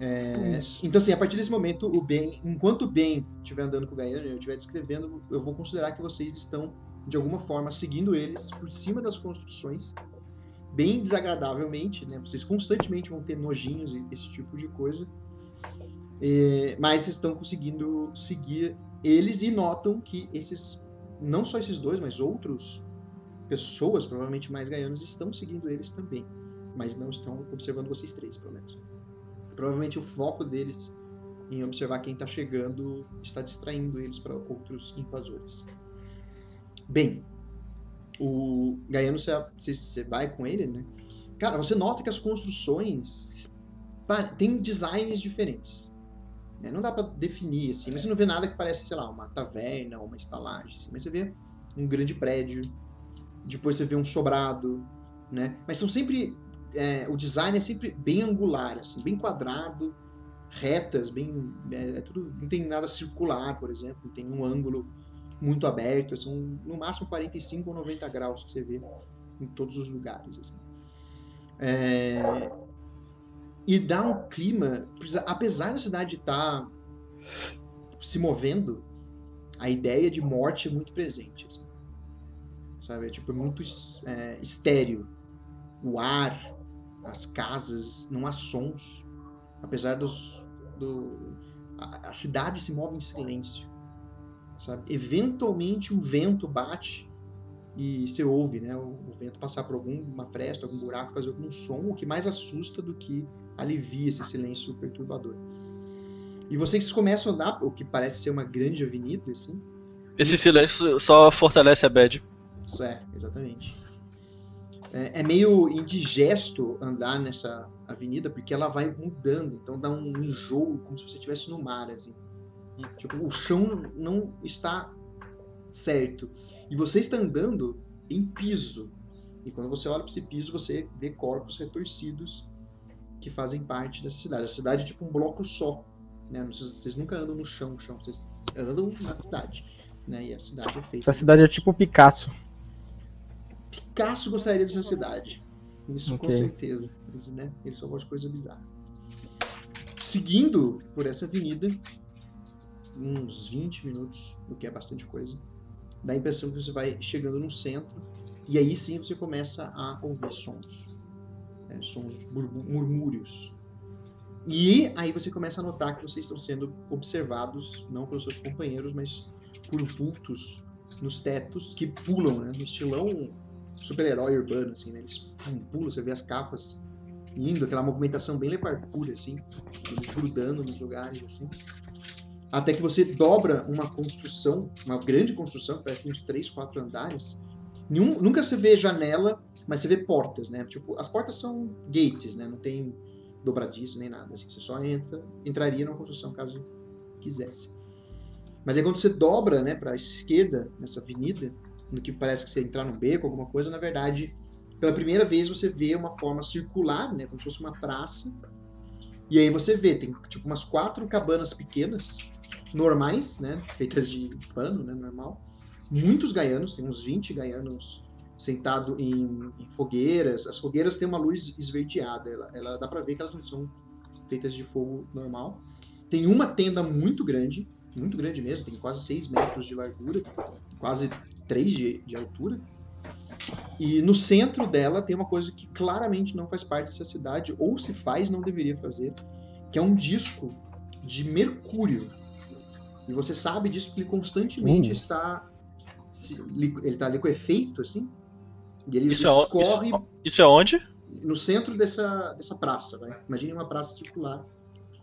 Speaker 2: É, então, assim, a partir desse momento, o Ben, enquanto o Ben estiver andando com o Gaiano e eu estiver descrevendo, eu vou considerar que vocês estão, de alguma forma, seguindo eles por cima das construções, bem desagradavelmente, né? Vocês constantemente vão ter nojinhos e esse tipo de coisa. É, mas estão conseguindo seguir eles e notam que esses, não só esses dois, mas outros pessoas, provavelmente mais gaianos, estão seguindo eles também, mas não estão observando vocês três, pelo menos. Provavelmente o foco deles em observar quem está chegando está distraindo eles para outros invasores. Bem, o Gaiano, você, você- vai com ele, né? Cara, você nota que as construções têm designs diferentes. Né? Não dá para definir, assim, mas você não vê nada que parece, sei lá, uma taverna ou uma estalagem. assim, mas você vê um grande prédio, depois você vê um sobrado, né? Mas são sempre é, o design é sempre bem angular, assim, bem quadrado, retas, bem é, é tudo não tem nada circular, por exemplo, não tem um ângulo muito aberto, são no máximo 45 ou 90 graus que você vê em todos os lugares, assim. É, e dá um clima, apesar da cidade estar se movendo, a ideia de morte é muito presente, assim sabe? É tipo é muito é, estéreo. O ar, as casas, não há sons. Apesar dos. Do, a, a cidade se move em silêncio, sabe? Eventualmente um vento bate e você ouve, né? O, o vento passar por alguma fresta, algum buraco, fazer algum som, o que mais assusta do que alivia esse silêncio perturbador. E vocês começam a andar, o que parece ser uma grande avenida, assim,
Speaker 4: Esse silêncio só fortalece a bad.
Speaker 2: Isso é, exatamente. É, é meio indigesto andar nessa avenida porque ela vai mudando, então dá um enjoo como se você estivesse no mar, assim. Tipo, o chão não está certo. E você está andando em piso. E quando você olha para esse piso, você vê corpos retorcidos que fazem parte dessa cidade. A cidade é tipo um bloco só. Né? Vocês, vocês nunca andam no chão, chão. Vocês andam na cidade. Né? E a cidade é feita.
Speaker 3: Essa cidade é tipo Picasso.
Speaker 2: Picasso gostaria dessa cidade. Isso com
Speaker 3: Ok.
Speaker 2: certeza. Mas, né, ele só gosta de coisa bizarra. Seguindo por essa avenida, uns 20 minutos, o que é bastante coisa, dá a impressão que você vai chegando no centro e aí sim você começa a ouvir sons. Né, sons, murmúrios. E aí você começa a notar que vocês estão sendo observados, não pelos seus companheiros, mas por vultos nos tetos que pulam, né? No estilão super-herói urbano, assim, né? Eles pum, pulam, você vê as capas indo, aquela movimentação bem leparpura, assim, eles grudando nos lugares, assim. Até que você dobra uma construção, uma grande construção, parece uns 3, 4 andares. Nenhum, nunca você vê janela, mas você vê portas, né? Tipo, as portas são gates, né? Não tem dobradiço nem nada, assim. Você só entra, entraria numa construção caso quisesse. Mas aí quando você dobra, né, para a esquerda, nessa avenida, no que parece que você entrar num beco, alguma coisa, na verdade, pela primeira vez você vê uma forma circular, né, como se fosse uma praça. E aí você vê, tem tipo umas quatro cabanas pequenas, normais, né, feitas de pano, né, normal. Muitos gaianos, tem uns 20 gaianos sentados em, em, fogueiras. As fogueiras têm uma luz esverdeada, ela, ela dá para ver que elas não são feitas de fogo normal. Tem uma tenda muito grande, muito grande mesmo, tem quase 6 metros de largura, quase 3 de, de altura. E no centro dela tem uma coisa que claramente não faz parte dessa cidade, ou se faz, não deveria fazer, que é um disco de mercúrio. E você sabe disso porque constantemente hum. está. Ele está liquefeito, assim. E ele isso escorre.
Speaker 4: É, isso, isso é onde?
Speaker 2: No centro dessa, dessa praça, vai. Imagine uma praça circular.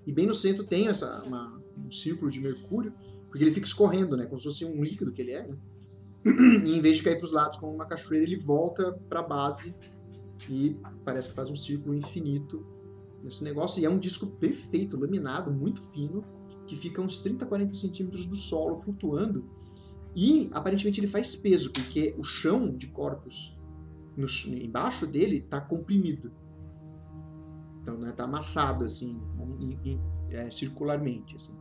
Speaker 2: E bem no centro tem essa, uma, um círculo de mercúrio, porque ele fica escorrendo, né? Como se fosse um líquido que ele é, né? E em vez de cair para os lados como uma cachoeira, ele volta para a base e parece que faz um círculo infinito nesse negócio. E é um disco perfeito, laminado, muito fino, que fica uns 30, 40 centímetros do solo flutuando. E aparentemente ele faz peso, porque o chão de corpos no, embaixo dele está comprimido. Então, né, tá amassado assim, é, circularmente. Assim.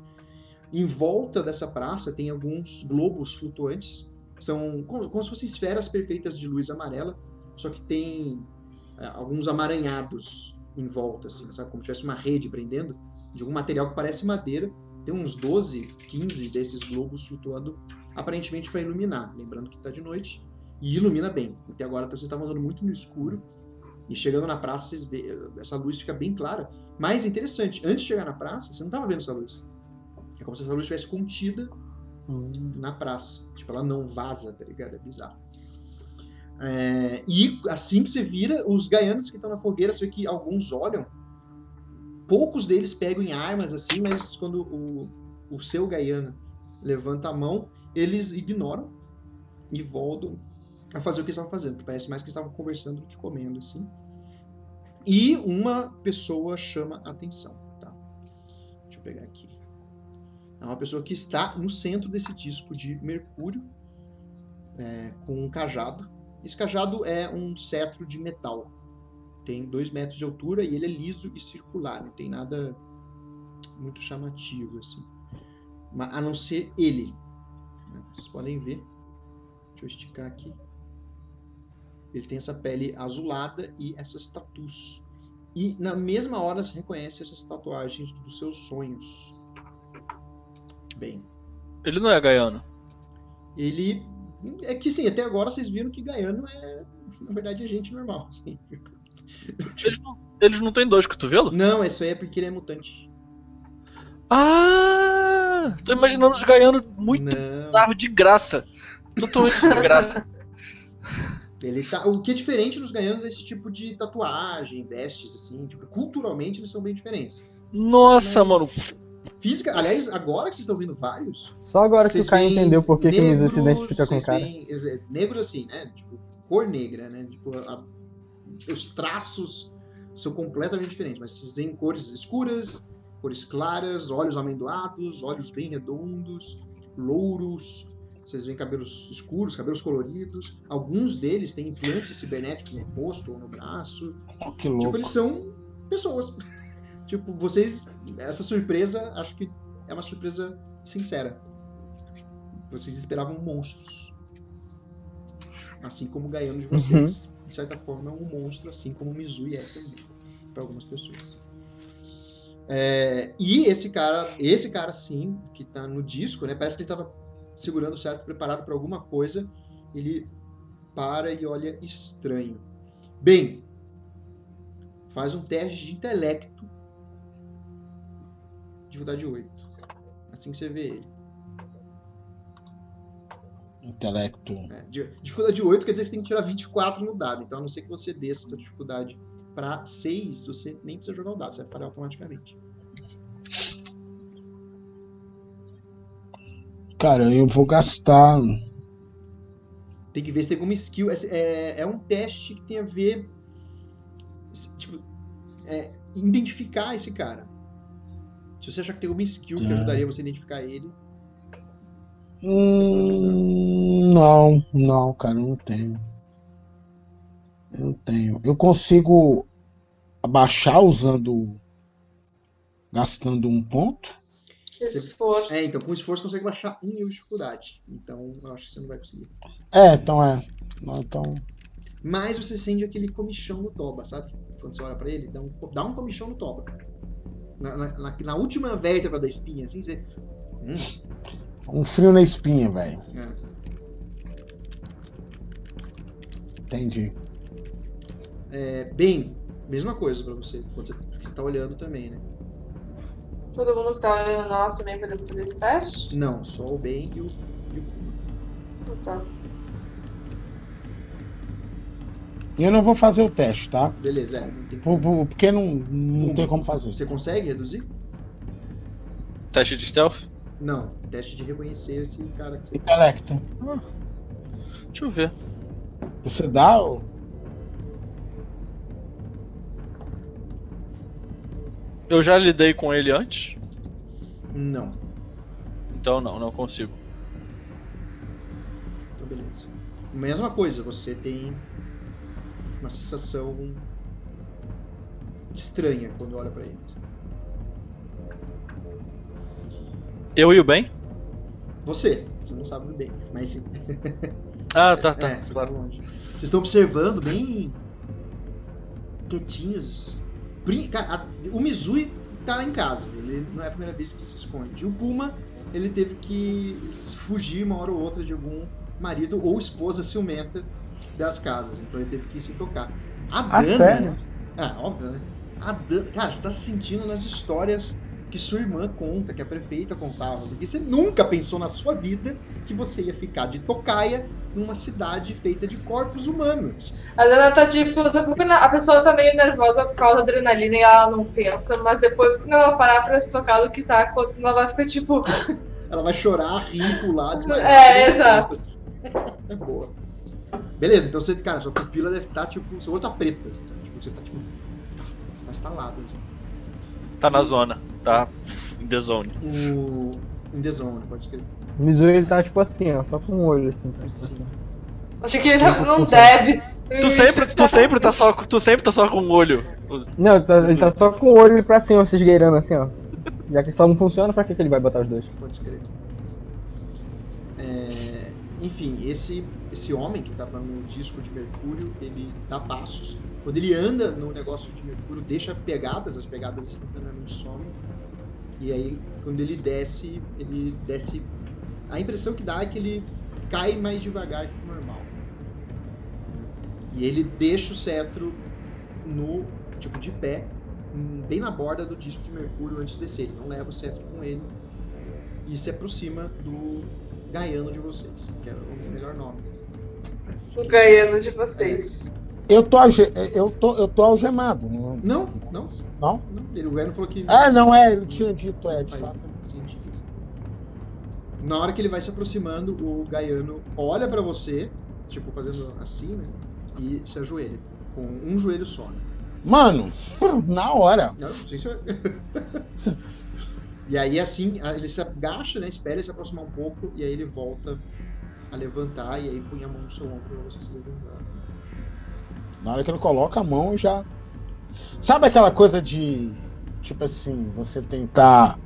Speaker 2: Em volta dessa praça tem alguns globos flutuantes, são como, como se fossem esferas perfeitas de luz amarela, só que tem é, alguns amaranhados em volta, assim, sabe? Como se tivesse uma rede prendendo de algum material que parece madeira. Tem uns 12, 15 desses globos flutuando, aparentemente para iluminar. Lembrando que está de noite e ilumina bem. Até agora você está andando muito no escuro e chegando na praça, vê, essa luz fica bem clara. Mas interessante, antes de chegar na praça, você não estava vendo essa luz. É como se essa luz estivesse contida hum. na praça. Tipo, ela não vaza, tá ligado? É bizarro. É, e assim que você vira, os gaianos que estão na fogueira, você vê que alguns olham. Poucos deles pegam em armas, assim, mas quando o, o seu gaiano levanta a mão, eles ignoram e voltam a fazer o que estavam fazendo. Parece mais que estavam conversando do que comendo, assim. E uma pessoa chama a atenção, tá? Deixa eu pegar aqui. É uma pessoa que está no centro desse disco de mercúrio, é, com um cajado. Esse cajado é um cetro de metal. Tem dois metros de altura e ele é liso e circular. Não tem nada muito chamativo, assim. A não ser ele. Né? Vocês podem ver. Deixa eu esticar aqui. Ele tem essa pele azulada e essas tatus. E na mesma hora se reconhece essas tatuagens dos seus sonhos. Bem.
Speaker 4: Ele não é gaiano.
Speaker 2: Ele. É que sim, até agora vocês viram que gaiano é. Na verdade, é gente normal. Assim.
Speaker 4: Eles não, eles não têm dois cotovelos?
Speaker 2: Não, isso aí é porque ele é mutante.
Speaker 4: Ah! Tô imaginando os gaianos muito de graça. Totalmente de graça.
Speaker 2: Ele tá, o que é diferente nos ganhanos é esse tipo de tatuagem, vestes, assim. Tipo, culturalmente eles são bem diferentes.
Speaker 4: Nossa, Mas, mano.
Speaker 2: Física, aliás, agora que vocês estão vendo vários.
Speaker 3: Só agora que o Caio entendeu por que, negros, que se identifica com o cara.
Speaker 2: Veem, negros assim, né? Tipo, cor negra, né? Tipo, a, os traços são completamente diferentes, mas vocês veem cores escuras, cores claras, olhos amendoados, olhos bem redondos, louros, vocês veem cabelos escuros, cabelos coloridos. Alguns deles têm implantes cibernéticos no rosto ou no braço.
Speaker 5: Oh, que louco.
Speaker 2: Tipo, eles são pessoas. tipo, vocês. Essa surpresa, acho que é uma surpresa sincera. Vocês esperavam monstros. Assim como o Gaiano de uhum. vocês, uhum. de certa forma, é um monstro, assim como o Mizui é também, para algumas pessoas. É, e esse cara, esse cara sim, que tá no disco, né? Parece que ele tava segurando certo, preparado para alguma coisa, ele para e olha estranho. Bem, faz um teste de intelecto, dificuldade 8. Assim que você vê ele.
Speaker 5: Intelecto.
Speaker 2: É, di- dificuldade 8 quer dizer que você tem que tirar 24 no dado. Então, a não ser que você desça essa dificuldade pra 6, você nem precisa jogar o dado, você vai falhar automaticamente.
Speaker 5: Cara, eu vou gastar.
Speaker 2: Tem que ver se tem alguma skill. É, é, é um teste que tem a ver. Tipo, é, identificar esse cara. Se você achar que tem alguma skill que
Speaker 5: Tá.
Speaker 2: ajudaria você a identificar ele.
Speaker 5: Hum, não, não, cara, eu não tenho. Eu não tenho. Eu consigo abaixar usando. gastando um ponto.
Speaker 1: Esforço.
Speaker 2: É, então com esforço consegue baixar um nível de dificuldade. Então eu acho que você não vai conseguir.
Speaker 5: É, então é. Então.
Speaker 2: Mas você sente aquele comichão no toba, sabe? Quando você olha pra ele, dá um, dá um comichão no toba. Na, na- na- na última vértebra da espinha, assim, você. Hum,
Speaker 5: Um frio na espinha, velho.
Speaker 2: é.
Speaker 5: Entendi.
Speaker 2: É, bem, mesma coisa pra você. Quando você, porque você tá olhando também, né?
Speaker 1: Todo mundo que tá olhando nós também podemos fazer esse teste?
Speaker 2: Não, só o bem e o, e o Kuma.
Speaker 1: Tá.
Speaker 5: E eu não vou fazer o teste, tá?
Speaker 2: Beleza, é. Não tem
Speaker 5: Por- por- Porque não, não
Speaker 2: Como?
Speaker 5: tem como fazer.
Speaker 2: Você consegue reduzir?
Speaker 4: Teste de stealth?
Speaker 2: Não. Teste de reconhecer esse cara aqui.
Speaker 5: Intelecto.
Speaker 4: Deixa eu ver.
Speaker 5: Você dá ou.
Speaker 4: Eu já lidei com ele antes,
Speaker 2: Não.
Speaker 4: então não, não consigo.
Speaker 2: Então, beleza. Mesma coisa, você tem uma sensação estranha quando olha pra ele.
Speaker 4: Eu e o Ben?
Speaker 2: Você, você não sabe do bem, mas sim.
Speaker 4: Ah, tá, tá.
Speaker 2: é, você
Speaker 4: claro.
Speaker 2: tá longe. Vocês estão observando bem quietinhos. Cara, a- o Mizui tá lá em casa, ele não é a primeira vez que se esconde. O Puma, ele teve que fugir uma hora ou outra de algum marido ou esposa ciumenta das casas, então ele teve que se tocar. A
Speaker 5: Ah,
Speaker 2: Dana,
Speaker 5: sério?
Speaker 2: ah, óbvio, né? A Dan... Cara, você tá se sentindo nas histórias que sua irmã conta, que a prefeita contava. Porque você nunca pensou na sua vida que você ia ficar de tocaia numa cidade feita de corpos humanos.
Speaker 1: A Dana tá tipo, a pessoa tá meio nervosa por causa da adrenalina e ela não pensa, mas depois quando ela parar pra se tocar do que tá acontecendo, ela vai ficar tipo,
Speaker 2: Ela vai chorar, rir, pular, desmaiar.
Speaker 1: É, exato.
Speaker 2: É boa. Beleza, então você, cara, sua pupila deve estar, tipo, seu olho tá preto, assim, tipo, você tá, tipo, você tá instalado, assim.
Speaker 4: Tá na zona, tá in the zone.
Speaker 2: O... In the zone, pode escrever.
Speaker 3: O ele tá tipo assim, ó, só com o olho assim. tá?
Speaker 2: Sim.
Speaker 1: achei que ele tava fazendo um deb.
Speaker 4: Tu sempre, tu sempre tá só, tu sempre tá só com o olho.
Speaker 3: Não, ele tá, ele tá só com o olho pra cima, se esgueirando assim, ó. Já que só não funciona, pra que, que ele vai botar os dois?
Speaker 2: Pode escrever. É, enfim, esse, esse homem que estava no disco de Mercúrio, ele dá passos. Quando ele anda no negócio de Mercúrio, deixa pegadas, as pegadas instantaneamente somem. E aí, quando ele desce, ele desce. A impressão que dá é que ele cai mais devagar que o normal. E ele deixa o cetro no tipo de pé, bem na borda do disco de Mercúrio antes de descer. Ele não leva o cetro com ele e se aproxima do Gaiano de vocês, que é o melhor nome.
Speaker 1: O Gaiano de vocês.
Speaker 5: Eu tô, alge- eu tô, eu tô algemado. Não?
Speaker 2: Não, não,
Speaker 5: não?
Speaker 2: não. Ele, o Gaiano falou que
Speaker 5: Ah, não é, ele tinha dito, é, de
Speaker 2: faz
Speaker 5: fato.
Speaker 2: sentido. Na hora que ele vai se aproximando, o Gaiano olha pra você, tipo fazendo assim, né? E se ajoelha, com um joelho só. Né?
Speaker 5: Mano, na hora.
Speaker 2: Não, sim, senhor. e aí, assim, ele se agacha, né? Espera ele se aproximar um pouco, e aí ele volta a levantar, e aí põe a mão no seu ombro pra você se levantar.
Speaker 5: Na hora que ele coloca a mão, já. Sabe aquela coisa de. Tipo assim, você tentar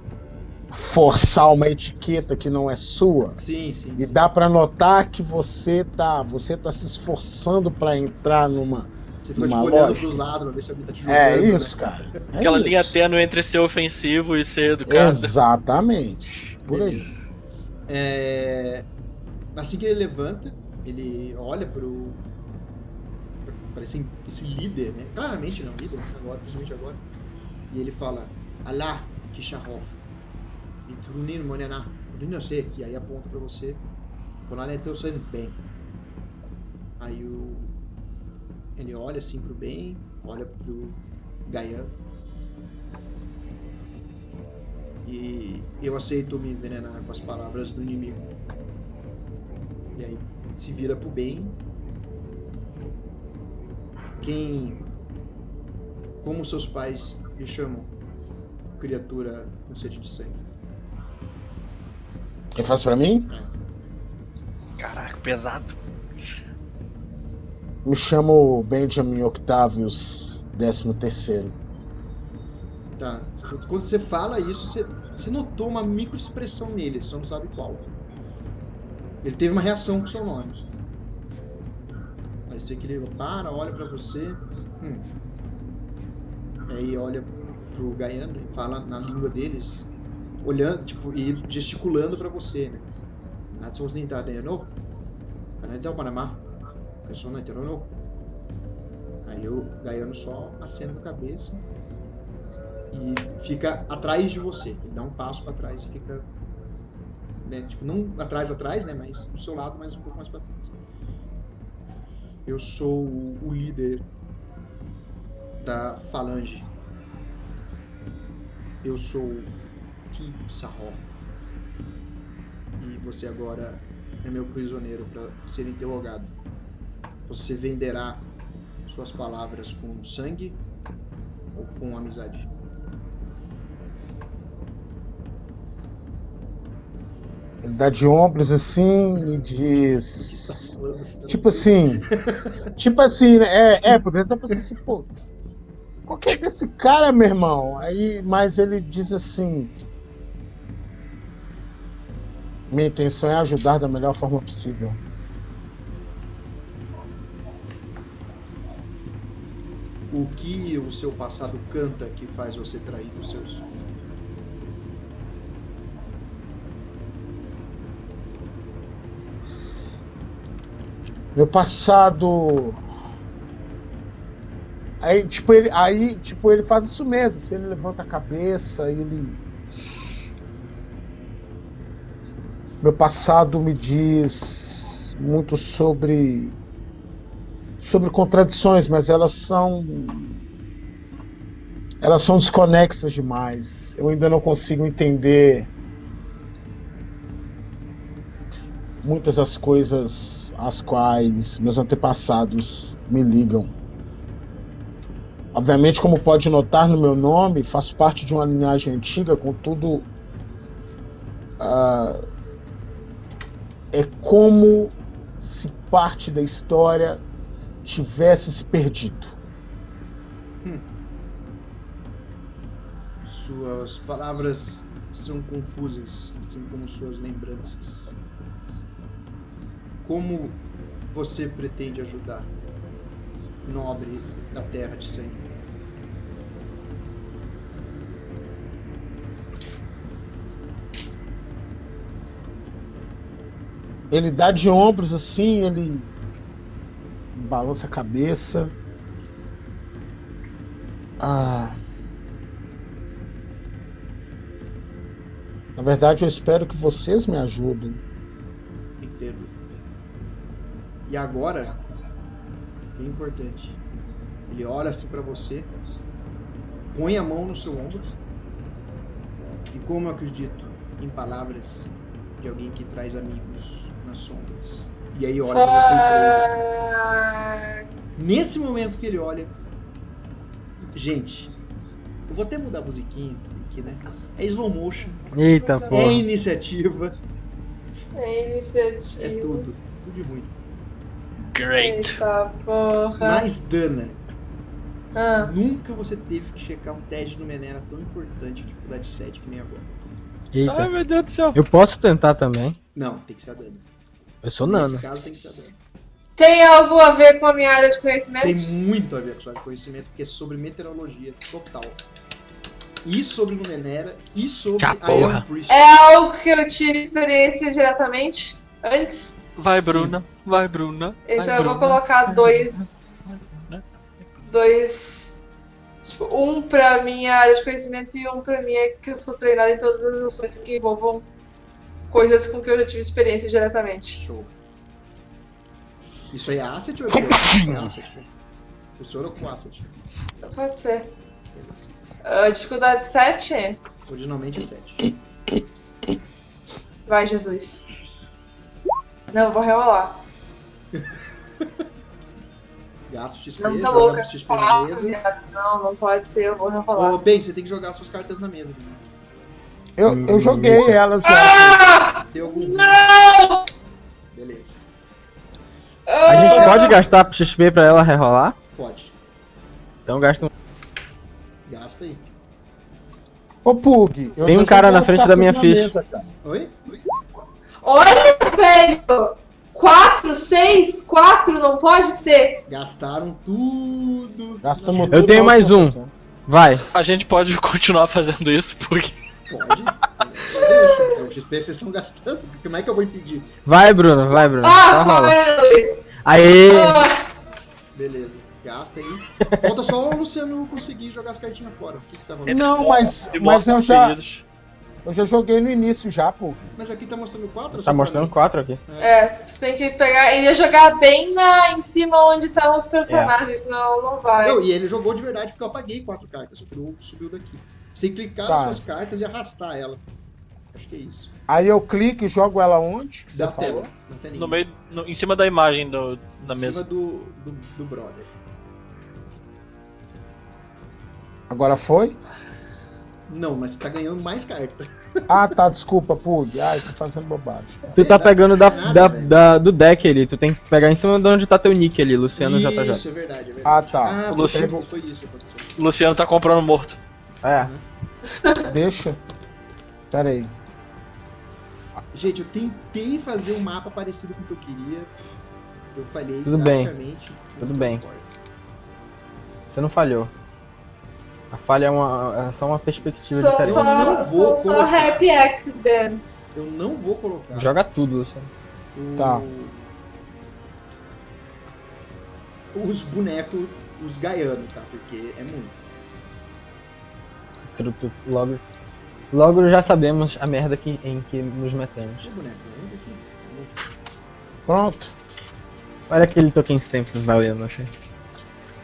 Speaker 5: forçar uma etiqueta que não é sua?
Speaker 2: Sim, sim.
Speaker 5: E
Speaker 2: sim.
Speaker 5: dá pra notar que você tá, você tá se esforçando pra entrar numa.
Speaker 2: Você fica tipo, olhando pros lados pra ver se alguém tá te.
Speaker 5: É
Speaker 2: né?
Speaker 5: isso, cara. É
Speaker 4: Aquela linha
Speaker 5: isso.
Speaker 4: tênue entre ser ofensivo e ser educado.
Speaker 5: Exatamente. Por aí.
Speaker 2: Beleza. É, Assim que ele levanta, ele olha pro. Para esse, líder, né? Claramente não líder, agora, principalmente agora. E ele fala: Alá, Kisharov, Itrunin Monená, Udinose. E aí aponta pra você. Coronel, eu tô indo bem. Aí o. Ele olha assim pro bem, olha pro Gaian. E eu aceito me envenenar com as palavras do inimigo. E aí se vira pro bem. Quem. Como seus pais lhe chamam? Criatura com sede de sangue.
Speaker 5: Quem faz pra mim?
Speaker 4: Caraca, pesado.
Speaker 5: Me chamo Benjamin Octavius, 13 terceiro.
Speaker 2: Tá. Quando você fala isso, você, você notou uma microexpressão nele, você não sabe qual. Ele teve uma reação com o seu nome. Que ele para, olha pra você. Hum. Aí olha pro Gaiano e fala na língua deles, olhando, tipo, e gesticulando pra você, né? Natsos ninta de no. Canal o Panamá. Não entrou Aí o Gaiano só acena com a cabeça e fica atrás de você. Ele dá um passo para trás e fica. Né, tipo, não atrás, atrás, né? Mas do seu lado, mas um pouco mais para trás. Eu sou o líder da Falange. Eu sou Ki Sahoff. E você agora é meu prisioneiro para ser interrogado. Você venderá suas palavras com sangue ou com amizade?
Speaker 5: Ele dá de ombros assim e diz. Tipo assim. tipo assim, né? É, é, poderia até pensar assim, pô. Qual que é desse cara, meu irmão? Aí, mas ele diz assim. Minha intenção é ajudar da melhor forma possível.
Speaker 2: O que o seu passado canta que faz você trair os seus?
Speaker 5: Meu passado. Aí, tipo, ele, aí, tipo, ele faz isso mesmo. Se ele levanta a cabeça, ele. Meu passado me diz muito sobre. sobre contradições, mas elas são. Elas são desconexas demais. Eu ainda não consigo entender muitas das coisas às quais meus antepassados me ligam. Obviamente, como pode notar no meu nome, faço parte de uma linhagem antiga, contudo, uh, é como se parte da história tivesse se perdido.
Speaker 2: Hum. Suas palavras são confusas, assim como suas lembranças. Como você pretende ajudar, nobre da terra de sangue?
Speaker 5: Ele dá de ombros assim, ele balança a cabeça. Ah. Na verdade, eu espero que vocês me ajudem.
Speaker 2: E agora, bem importante, ele olha assim para você, põe a mão no seu ombro e como eu acredito em palavras de alguém que traz amigos nas sombras. E aí olha pra vocês três assim. Nesse momento que ele olha, gente, eu vou até mudar a musiquinha aqui, né? É slow motion,
Speaker 3: Eita,
Speaker 2: é
Speaker 3: porra.
Speaker 2: iniciativa,
Speaker 1: É iniciativa.
Speaker 2: é tudo, tudo de ruim.
Speaker 4: Great.
Speaker 1: Eita porra.
Speaker 2: Mas Dana,
Speaker 1: Ah,
Speaker 2: Nunca você teve que checar um teste no Menera tão importante, dificuldade 7 que nem agora.
Speaker 4: Ai,
Speaker 3: Eita.
Speaker 4: meu Deus do céu.
Speaker 3: Eu posso tentar também.
Speaker 2: Não, tem que ser a Dana.
Speaker 3: Eu sou nano.
Speaker 2: Nesse caso tem que ser a Dana.
Speaker 1: tem algo a ver com a minha área de conhecimento?
Speaker 2: Tem muito a ver com sua conhecimento, porque é sobre meteorologia total. E sobre Numenera, e sobre
Speaker 4: Ah,
Speaker 2: a Priest.
Speaker 1: É algo que eu tive experiência diretamente antes.
Speaker 4: Vai,
Speaker 2: Sim.
Speaker 4: Vai, Bruna.
Speaker 1: Então
Speaker 4: Vai,
Speaker 1: eu vou
Speaker 4: Bruna.
Speaker 1: colocar dois. Dois. Tipo, um pra minha área de conhecimento e um pra mim é que eu sou treinada em todas as ações que envolvam coisas com que eu já tive experiência diretamente.
Speaker 2: Show. Isso aí é asset ou é? É asset. O senhor é com asset.
Speaker 1: Pode ser. Ah, dificuldade 7?
Speaker 2: Originalmente é 7.
Speaker 1: Vai, Jesus. Não, eu vou rerolar.
Speaker 2: Gasta o XP,
Speaker 1: Não tá
Speaker 2: joga
Speaker 1: louca.
Speaker 2: XP na mesa.
Speaker 1: Não, não pode ser, eu vou rerolar.
Speaker 2: Ô, Ben, você tem que jogar suas cartas na mesa. né?
Speaker 5: Eu, eu joguei elas já.
Speaker 1: Ah!
Speaker 2: Tem algum.
Speaker 1: Não!
Speaker 2: Beleza.
Speaker 3: A gente
Speaker 1: Ah!
Speaker 3: pode gastar XP pra ela rerolar?
Speaker 2: Pode.
Speaker 3: Então gasta um.
Speaker 2: Gasta aí.
Speaker 5: Ô, Pug. eu
Speaker 3: Tem um cara na frente da minha
Speaker 5: na
Speaker 3: ficha.
Speaker 5: mesa.
Speaker 2: Oi?
Speaker 1: Olha, velho! 4, 6, 4 não pode ser.
Speaker 2: Gastaram tudo.
Speaker 5: Gastamos
Speaker 3: Eu
Speaker 5: tudo
Speaker 3: tenho
Speaker 5: na
Speaker 3: mais um. Vai.
Speaker 4: A gente pode continuar fazendo isso porque
Speaker 2: Pode. Deixa. É o XP que vocês estão gastando. Como é que eu vou impedir?
Speaker 3: Vai, Bruno, vai, Bruno.
Speaker 1: Ah,
Speaker 3: rola.
Speaker 1: foi!
Speaker 3: Aê!
Speaker 1: Ah,
Speaker 2: Beleza. Gasta aí. Falta só o Luciano conseguir jogar as cartinhas fora. O que, que tá rolando?
Speaker 5: Não, mas, mas eu já,
Speaker 4: feridos.
Speaker 5: Eu já joguei no início já, Pug.
Speaker 2: Mas aqui tá mostrando 4
Speaker 3: Tá mostrando quatro aqui.
Speaker 1: É, você tem que pegar. Ele ia jogar bem na, em cima onde estão os personagens, senão não vai.
Speaker 2: Não, e ele jogou de verdade porque eu apaguei quatro cartas, só que ele subiu daqui. Você tem que clicar
Speaker 5: Tá.
Speaker 2: nas suas cartas e arrastar ela. Acho que é isso.
Speaker 5: Aí eu clico e jogo ela onde?
Speaker 2: Da
Speaker 5: você
Speaker 2: tela. Não.
Speaker 4: No meio, no- em cima da imagem do, da
Speaker 2: em
Speaker 4: mesa.
Speaker 2: cima do, do, do brother.
Speaker 5: Agora foi?
Speaker 2: Não, mas você tá ganhando mais carta.
Speaker 5: Ah, tá, desculpa, Pug. Ai, tô fazendo bobagem.
Speaker 3: Tu tá
Speaker 2: Verdade,
Speaker 3: pegando da,
Speaker 2: nada,
Speaker 3: da, da- do deck ali. Tu tem que pegar em cima de onde tá teu nick ali, Luciano JJ.
Speaker 2: Isso, é verdade, é verdade.
Speaker 5: Ah, tá.
Speaker 2: Ah,
Speaker 4: O
Speaker 2: foi,
Speaker 4: Luciano-
Speaker 2: foi isso que aconteceu.
Speaker 4: O Luciano tá comprando morto.
Speaker 3: É.
Speaker 5: Deixa. Pera aí.
Speaker 2: Gente, eu tentei fazer um mapa parecido com o que eu queria. Eu falhei
Speaker 3: Tudo bem. Tudo bem.
Speaker 2: importa.
Speaker 3: Você não falhou. A falha é, uma, é só uma perspectiva
Speaker 1: Só,
Speaker 3: diferente.
Speaker 2: Eu não
Speaker 1: só,
Speaker 2: vou
Speaker 1: só, só
Speaker 2: colocar.
Speaker 1: happy accidents.
Speaker 2: Eu não vou colocar.
Speaker 3: Joga tudo, Luciano.
Speaker 2: o-
Speaker 5: Tá.
Speaker 2: Os bonecos, os gaianos, tá? Porque é muito.
Speaker 3: Logo, logo já sabemos a merda que, em que nos metemos.
Speaker 2: Boneco, né? Aqui.
Speaker 5: Pronto.
Speaker 3: Olha aquele token stamp valendo, achei.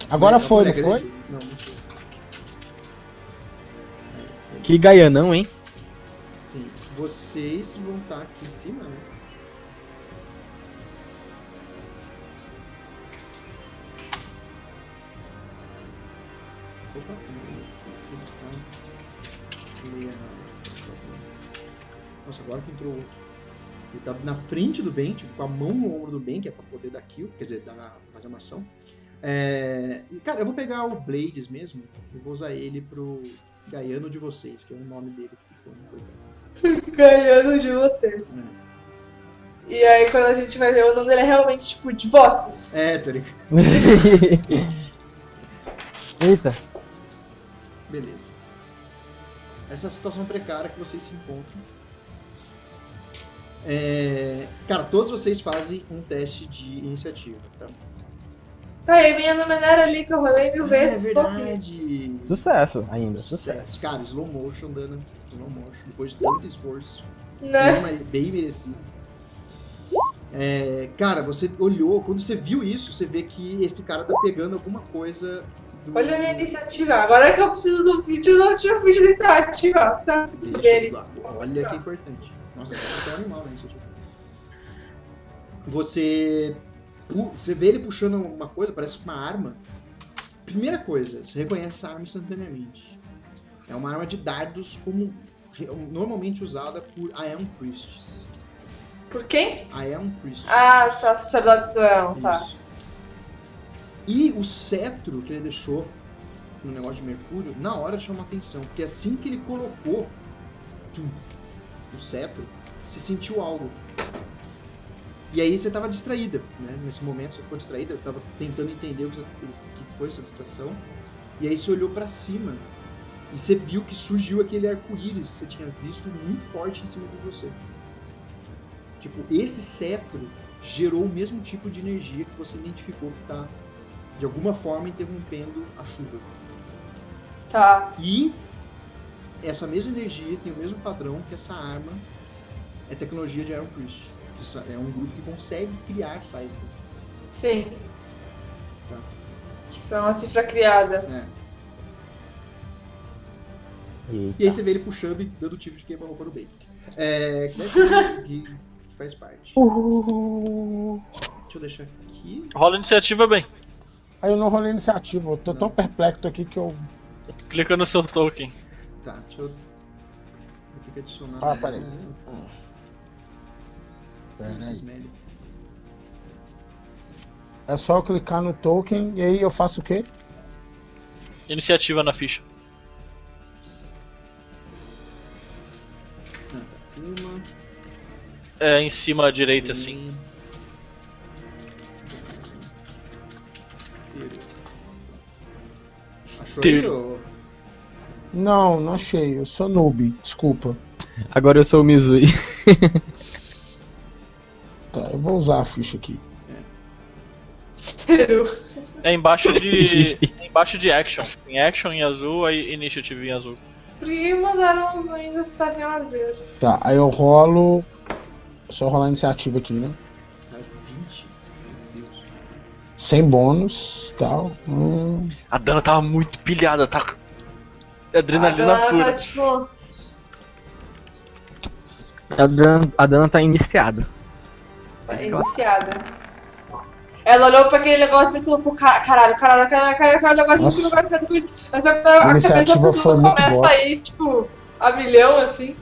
Speaker 5: Agora
Speaker 2: Não,
Speaker 5: foi, não
Speaker 2: é
Speaker 5: foi?
Speaker 2: grande? Não, mentira.
Speaker 3: Que gaianão, hein?
Speaker 2: Sim. Vocês vão estar aqui em cima, né? Opa. Nossa, agora que entrou outro. Ele tá na frente do Ben, tipo, com a mão no ombro do Ben, que é pra poder dar kill, quer dizer, dar, fazer uma ação. É... e, Cara, eu vou pegar o Blades mesmo e vou usar ele pro Gaiano de vocês, que é o nome dele que ficou no coitado.
Speaker 1: Ganhando de vocês.
Speaker 2: É.
Speaker 1: E aí quando a gente vai ver o nome dele é realmente tipo de vozes.
Speaker 2: É, tá ligado?
Speaker 3: Eita.
Speaker 2: Beleza. Essa é a situação precária que vocês se encontram. É, Cara, todos vocês fazem um teste de iniciativa, tá?
Speaker 1: Tá aí, minha numerária ali que eu rolei mil
Speaker 2: Ah,
Speaker 1: vezes.
Speaker 2: é
Speaker 1: fofinho.
Speaker 2: verdade.
Speaker 3: Sucesso ainda. Sucesso.
Speaker 2: Sucesso. Cara, slow motion, Dana. Slow motion. Depois de tanto esforço.
Speaker 1: Né?
Speaker 2: Bem, mere- bem merecido. É, cara, você olhou, quando você viu isso, você vê que esse cara tá pegando alguma coisa. do-
Speaker 1: Olha a minha iniciativa. Agora que eu preciso do vídeo, eu não tinha o vídeo de iniciativa. Tá.
Speaker 2: Olha que importante. Nossa, você é um animal né, iniciativa. Você, você vê ele puxando uma coisa, parece uma arma. Primeira coisa, você reconhece essa arma instantaneamente. É uma arma de dardos como normalmente usada por Aeon Priests.
Speaker 1: Por quem?
Speaker 2: Aeon Priests.
Speaker 1: Ah, tá. Sacerdotes do Elon, tá.
Speaker 2: E o cetro que ele deixou no negócio de Mercúrio, na hora chamou atenção, porque assim que ele colocou tum, o cetro, você sentiu algo. E aí você tava distraída, né? Nesse momento você ficou distraída, tava tentando entender o que, foi essa distração. E aí você olhou pra cima e você viu que surgiu aquele arco-íris que você tinha visto muito forte em cima de você. Tipo, esse cetro gerou o mesmo tipo de energia que você identificou que tá de alguma forma interrompendo a chuva.
Speaker 1: Tá.
Speaker 2: E essa mesma energia tem o mesmo padrão que essa arma é tecnologia de Iron Priest. Que É um grupo que consegue criar Cypher.
Speaker 1: Sim.
Speaker 2: Tá.
Speaker 1: Tipo, é uma cifra criada.
Speaker 2: É.
Speaker 3: Eita.
Speaker 2: E aí você vê ele puxando e dando tiro de queima-roupa no bem. É, que, deve- que- que faz parte. Deixa eu deixar aqui.
Speaker 4: Rola iniciativa bem.
Speaker 5: Aí eu não rolei iniciativa, eu tô tão perplexo aqui que eu.
Speaker 4: Clica no seu token.
Speaker 2: Tá, deixa eu. Vou ter que adicionar.
Speaker 5: Ah, peraí.
Speaker 2: É,
Speaker 5: Peraí.
Speaker 2: Smelly.
Speaker 5: É só eu clicar no token e aí eu faço o quê?
Speaker 4: Iniciativa na ficha.
Speaker 2: Uma.
Speaker 4: É em cima à direita, assim.
Speaker 2: Achou ô?
Speaker 5: Não, não achei, eu sou noob, desculpa.
Speaker 3: Agora eu sou o Mizui.
Speaker 5: Tá, eu vou usar a ficha aqui.
Speaker 4: É embaixo de. é embaixo de action. Em action em azul, aí initiative em azul.
Speaker 1: Por que mandaram os ainda estarem a ver?
Speaker 5: Tá, aí eu rolo. Só rolar a iniciativa aqui, né?
Speaker 2: Tá 20. Meu Deus.
Speaker 5: Sem bônus tal. Hum,
Speaker 4: A Dana tava muito pilhada, tá?
Speaker 1: A
Speaker 4: Adrenalina
Speaker 1: Dana
Speaker 4: pura.
Speaker 1: tá tipo.
Speaker 3: A Dana, a Dana tá iniciada.
Speaker 1: Iniciada. Ela olhou pra aquele negócio e falou: "Ca- caralho, caralho, caralho, caralho, caralho, agora
Speaker 5: Nossa.
Speaker 1: não vai ficar doido. Mas a, a cabeça da pessoa começa
Speaker 5: boa.
Speaker 1: a ir, tipo, a milhão assim.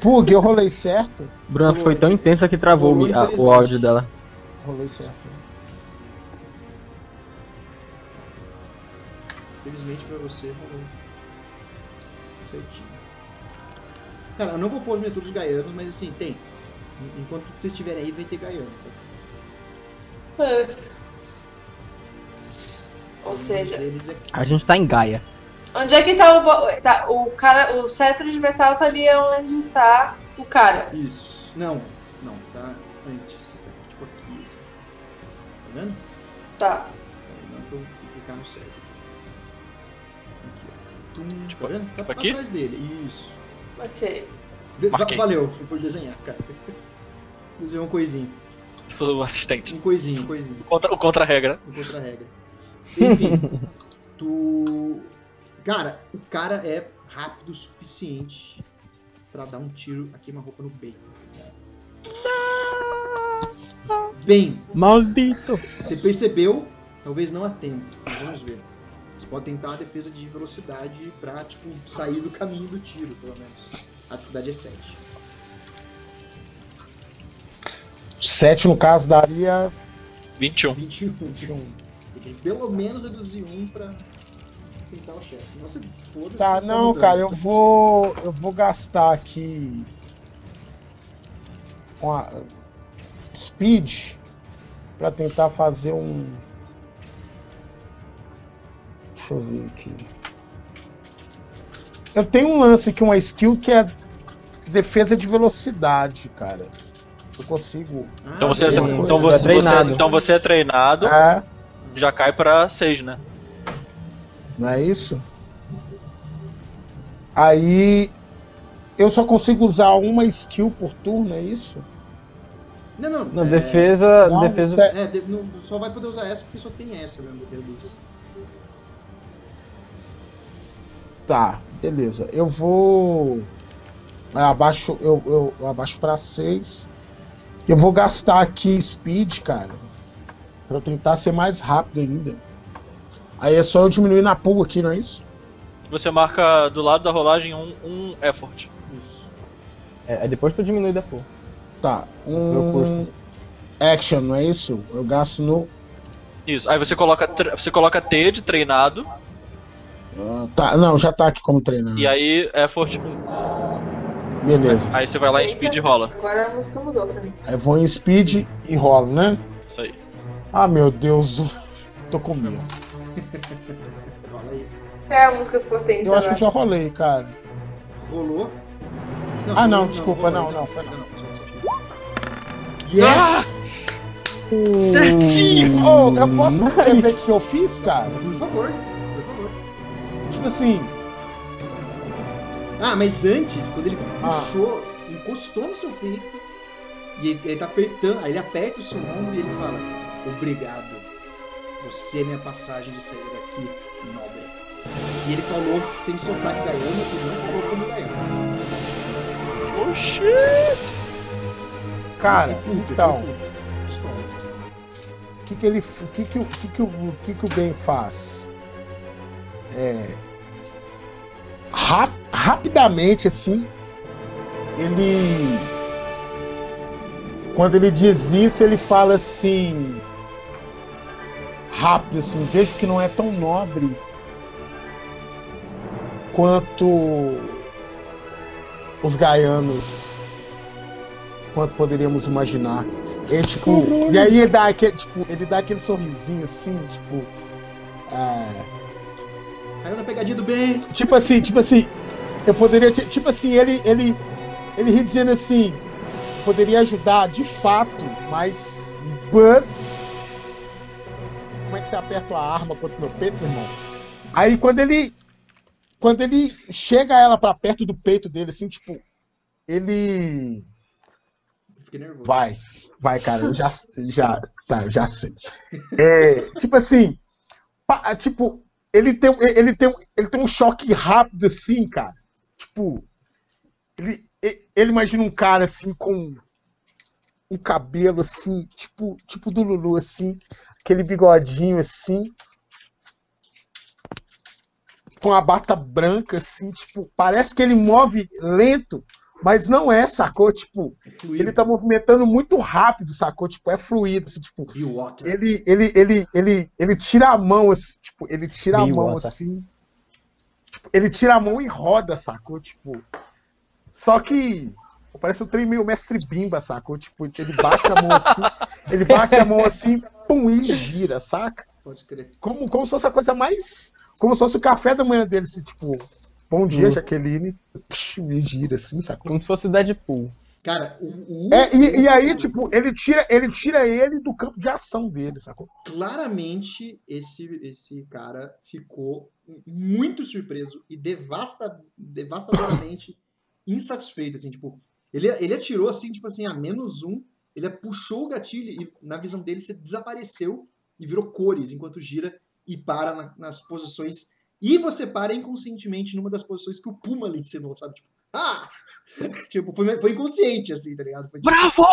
Speaker 5: Pug, eu rolei certo?
Speaker 3: Bruna foi tão intensa que travou o, a- o áudio dela.
Speaker 5: Rolei certo.
Speaker 2: Felizmente pra você, rolou. Certinho. Cara, eu não vou pôr os metodos gaianos, mas assim, tem. Enquanto vocês estiverem aí, vai ter gaiano. Tá?
Speaker 1: É. Ou seja,
Speaker 2: Mas eles aqui.
Speaker 3: A gente tá em Gaia.
Speaker 1: onde é que tá o. Tá, o cara. O cetro de metal tá ali onde tá o cara.
Speaker 2: Isso. Não, não, tá antes. Tá tipo aqui, assim. Tá vendo?
Speaker 1: Tá.
Speaker 2: Tá, não que eu vou clicar no certo. Aqui, ó. Tum,
Speaker 4: Tipo-
Speaker 2: tá vendo? Tá,
Speaker 4: tipo
Speaker 2: tá
Speaker 4: aqui?
Speaker 2: atrás dele. Isso.
Speaker 1: Ok.
Speaker 2: De-
Speaker 4: Marquei.
Speaker 2: valeu por desenhar, cara. Desenhou um coisinho.
Speaker 4: Sou o assistente.
Speaker 2: Um coisinho, um coisinho.
Speaker 4: Contra, o contra-regra.
Speaker 2: Um contra-regra. Enfim, tu. Cara, o cara é rápido o suficiente pra dar um tiro a queima-roupa no bem. Bem,
Speaker 3: Maldito!
Speaker 2: você percebeu, talvez não a tempo. Vamos ver. Você pode tentar uma defesa de velocidade pra, tipo, sair do caminho do tiro, pelo menos. A dificuldade é 7.
Speaker 5: 7 no caso daria
Speaker 4: 21.
Speaker 2: 21.
Speaker 5: 21.
Speaker 2: Tem que pelo menos reduzir um pra tentar o chefe. Você foda-se.
Speaker 5: Tá,
Speaker 2: você
Speaker 5: não,
Speaker 2: mudando.
Speaker 5: cara, eu vou. Eu vou gastar aqui. Uma. Speed. Pra tentar fazer um. Deixa eu ver aqui. Eu tenho um lance aqui, uma skill que é defesa de velocidade, cara. Eu consigo.
Speaker 2: Ah,
Speaker 4: Então você,
Speaker 2: beleza.
Speaker 4: então,
Speaker 5: Você é
Speaker 3: treinado.
Speaker 4: você- então você é treinado,
Speaker 5: É,
Speaker 4: já cai pra 6, né?
Speaker 5: não é isso? Aí. Eu só consigo usar uma skill por turno, é isso?
Speaker 2: Não, não.
Speaker 3: Não,
Speaker 2: é,
Speaker 3: defesa.
Speaker 5: Não,
Speaker 3: defesa.
Speaker 2: É, de- não- só vai poder usar essa porque só tem essa mesmo reduz.
Speaker 5: Tá, beleza. Eu vou. Eu abaixo, eu, eu, eu abaixo pra 6. Eu vou gastar aqui speed, cara. Pra eu tentar ser mais rápido ainda. Aí é só eu diminuir na pool aqui, não é isso?
Speaker 4: Você marca do lado da rolagem um, um effort.
Speaker 2: Isso.
Speaker 3: É, é depois tu diminui da porra.
Speaker 5: Tá.
Speaker 3: Meu
Speaker 5: Um. Action, não é isso? Eu gasto no.
Speaker 4: Isso. Aí você coloca, você coloca T de treinado
Speaker 5: ah, tá, não, já tá aqui como treinando.
Speaker 4: e aí effort 1.
Speaker 5: Beleza.
Speaker 4: Aí você vai lá em speed e rola.
Speaker 1: Agora a música mudou pra mim.
Speaker 5: Aí eu vou em speed e rolo, né?
Speaker 4: Isso aí.
Speaker 5: Ah, meu Deus. Tô com medo.
Speaker 2: Rola aí.
Speaker 1: Até a música ficou tensa.
Speaker 5: Eu acho que eu já rolei, cara.
Speaker 2: Rolou.
Speaker 5: Ah, não, desculpa, não, não, foi não.
Speaker 2: Yes!
Speaker 4: Certinho!
Speaker 5: Ô, eu posso escrever o que eu fiz, cara?
Speaker 2: Por favor, por favor.
Speaker 5: Tipo assim,
Speaker 2: Ah, mas antes, quando ele
Speaker 5: Ah.
Speaker 2: puxou um encostou no seu peito e ele, ele tá apertando, aí ele aperta o seu ombro e ele fala: Obrigado. Você é minha passagem de saída daqui, nobre. E ele falou sem sotaque gaiano, que não falou como gaiano.
Speaker 4: Oh shit!
Speaker 5: Cara,
Speaker 2: puto,
Speaker 5: então, o que que ele, o que que, que que o que que o Ben faz? É, rap- rapidamente assim, ele, quando ele diz isso, ele fala assim, rápido assim, vejo que não é tão nobre quanto os gaianos, quanto poderíamos imaginar. E, tipo, e aí ele dá aquele, tipo, ele dá aquele sorrisinho assim, tipo, ah,
Speaker 2: Caiu na pegadinha do bem.
Speaker 5: tipo assim, tipo assim, eu poderia, ti- tipo assim, ele, ele, ele ri dizendo assim, poderia ajudar de fato, mas Buzz, como é que você aperta a arma contra o meu peito, meu irmão? Aí quando ele, quando ele chega ela pra perto do peito dele, assim, tipo, ele
Speaker 2: Fiquei nervoso.
Speaker 5: Vai, vai, cara, eu já, já, tá, eu já sei. É, tipo assim, pa- tipo, ele tem, ele tem, ele tem um choque rápido assim, cara. Tipo, ele, ele imagina um cara assim com um cabelo assim, tipo, tipo do Lulu assim, aquele bigodinho assim, com a bata branca assim, tipo, parece que ele move lento, mas não é, sacou? Tipo,
Speaker 2: É
Speaker 5: ele tá movimentando muito rápido, sacou? Tipo, é fluido, assim, tipo,
Speaker 2: Be water.
Speaker 5: ele, ele, ele, ele, ele tira a mão, assim, tipo, ele tira a
Speaker 3: Bem
Speaker 5: mão
Speaker 3: bota.
Speaker 5: assim. tipo, ele tira a mão e roda, sacou? Tipo. Só que. Parece um trem meio mestre bimba, sacou? Tipo, ele bate a mão assim, ele bate a mão assim, pum, e gira, saca?
Speaker 2: Pode crer.
Speaker 5: Como, como se fosse a coisa mais. Como se fosse o café da manhã dele, assim, tipo. Bom dia,
Speaker 3: Hum.
Speaker 5: Jaqueline. Psh, E gira assim, sacou?
Speaker 3: Como se fosse Deadpool.
Speaker 2: Cara, o, o-
Speaker 5: É, e, e aí, tipo, ele tira, ele tira ele do campo de ação dele, sacou?
Speaker 2: claramente esse, esse cara ficou muito surpreso e devasta, devastadoramente insatisfeito, assim, tipo, ele, ele atirou assim, tipo assim, a menos um, ele puxou o gatilho e na visão dele você desapareceu e virou cores enquanto gira e para na- nas posições e você para inconscientemente numa das posições que o Puma lhe ensinou, sabe? Tipo, ah! tipo, foi, foi inconsciente, assim, tá ligado? Foi, tipo,
Speaker 4: Bravo!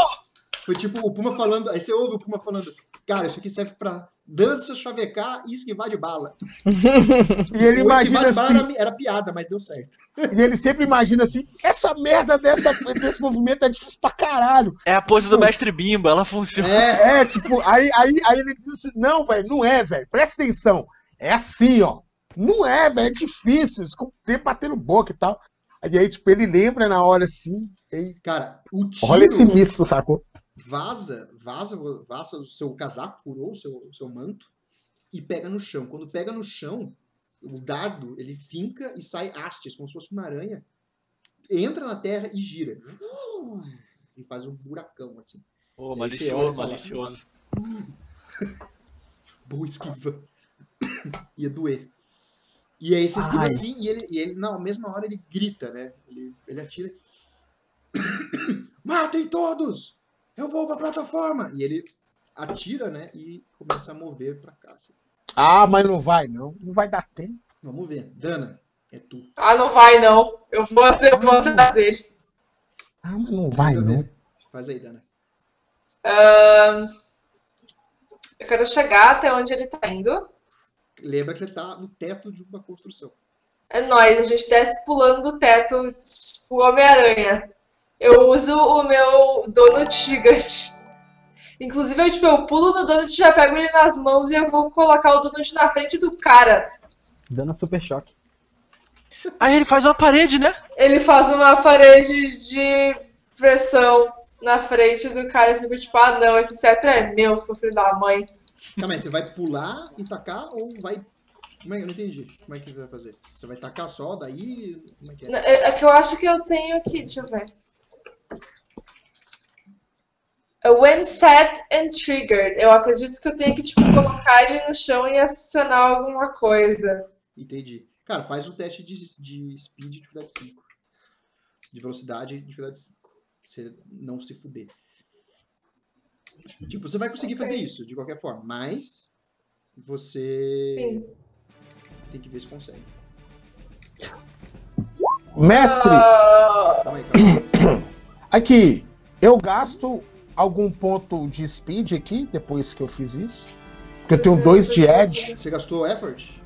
Speaker 2: foi tipo o Puma falando, aí você ouve o Puma falando, cara, isso aqui serve pra dança, chavecar e esquivar de bala.
Speaker 5: E ele
Speaker 2: o
Speaker 5: imagina
Speaker 2: esquivar de bala
Speaker 5: assim,
Speaker 2: era, era piada, mas deu certo.
Speaker 5: e ele sempre imagina assim, essa merda dessa, desse movimento é difícil pra caralho.
Speaker 4: É a pose do mestre Bimba, ela funciona.
Speaker 2: É,
Speaker 5: É, tipo, aí, aí, aí ele diz assim, não, velho, não é, velho, presta atenção. É assim, ó. Não é, velho, é difícil, isso com o tempo batendo boca e tal. Aí, aí, tipo, ele lembra na hora assim, e
Speaker 2: cara, o tiro
Speaker 5: olha esse misto, sacou?
Speaker 2: vaza, vaza, vaza o seu casaco, furou o seu, o seu manto e pega no chão. Quando pega no chão, o dardo, ele finca e sai hastes, como se fosse uma aranha, entra na terra e gira. E faz um buracão, assim. Olha e
Speaker 4: malicioso, malicioso.
Speaker 2: boa esquiva. Ia doer. E aí você esquiva
Speaker 3: Ai.
Speaker 2: assim e ele, e ele, na mesma hora, ele grita, né? Ele, ele atira. Matem todos! Eu vou pra plataforma! E ele atira, né? E começa a mover pra cá. assim.
Speaker 5: Ah, mas não vai, não. Não vai dar tempo.
Speaker 2: Vamos ver. Dana, é tu.
Speaker 1: Ah, não vai não. Eu vou, eu vou atrás dele.
Speaker 5: Ah, mas não vai, não.
Speaker 2: ver. Faz aí, Dana.
Speaker 1: Ahn, eu quero chegar até onde ele tá indo.
Speaker 2: Lembra que você tá no teto de uma construção.
Speaker 1: É nóis, a gente desce pulando do teto, tipo Homem-Aranha. Eu uso o meu Donut gigante. Inclusive, eu, tipo, eu pulo no Donut, já pego ele nas mãos e eu vou colocar o Donut na frente do cara.
Speaker 3: Dando super choque.
Speaker 4: Aí ele faz uma parede, né?
Speaker 1: Ele faz uma parede de pressão na frente do cara e fica tipo, ah não, esse cetro é meu, seu filho da mãe.
Speaker 2: Calma aí, você vai pular e tacar ou vai. Como é? Eu não entendi. Como é que você vai fazer? Você vai tacar só daí? Como é que é?
Speaker 1: É é que eu acho que eu tenho aqui, deixa eu ver. When set and triggered. Eu acredito que eu tenho que, tipo, colocar ele no chão e acionar alguma coisa.
Speaker 2: Entendi. Cara, faz um teste de, de speed de dificuldade 5. De velocidade de dificuldade 5. você não se fuder. Tipo, você vai conseguir fazer
Speaker 1: Ok.
Speaker 2: isso, de qualquer forma, mas você
Speaker 1: Sim.
Speaker 2: tem que ver se consegue.
Speaker 5: Mestre,
Speaker 1: Ah,
Speaker 2: Calma aí, calma aí.
Speaker 5: aqui, eu gasto algum ponto de speed aqui, depois que eu fiz isso? Porque eu tenho dois de edge.
Speaker 2: Você gastou effort?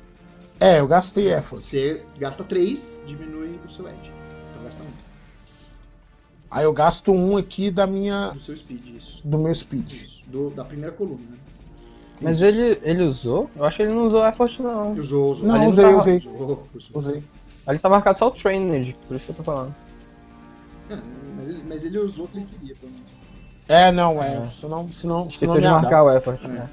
Speaker 5: É, eu gastei effort.
Speaker 2: Você gasta 3, diminui o seu edge. Então gasta 1
Speaker 5: Aí eu gasto um aqui da minha.
Speaker 2: do seu speed, isso.
Speaker 5: do meu speed.
Speaker 2: Isso, do- da primeira coluna, né?
Speaker 3: Mas
Speaker 5: Isso.
Speaker 3: ele, ele usou? Eu acho que ele não usou effort não.
Speaker 2: Usou, usou.
Speaker 5: Não,
Speaker 3: Ali não
Speaker 5: usei,
Speaker 3: tava-
Speaker 5: usei.
Speaker 2: Usou, usou.
Speaker 5: Usei.
Speaker 3: Ali tá marcado só o trained, por isso que eu tô falando.
Speaker 2: É, mas, ele, mas ele usou o que ele queria, pelo menos.
Speaker 5: É, não, é.
Speaker 3: É.
Speaker 5: Senão, senão, senão
Speaker 3: Esqueceu
Speaker 5: me
Speaker 3: de marcar o effort,
Speaker 2: É.
Speaker 3: né?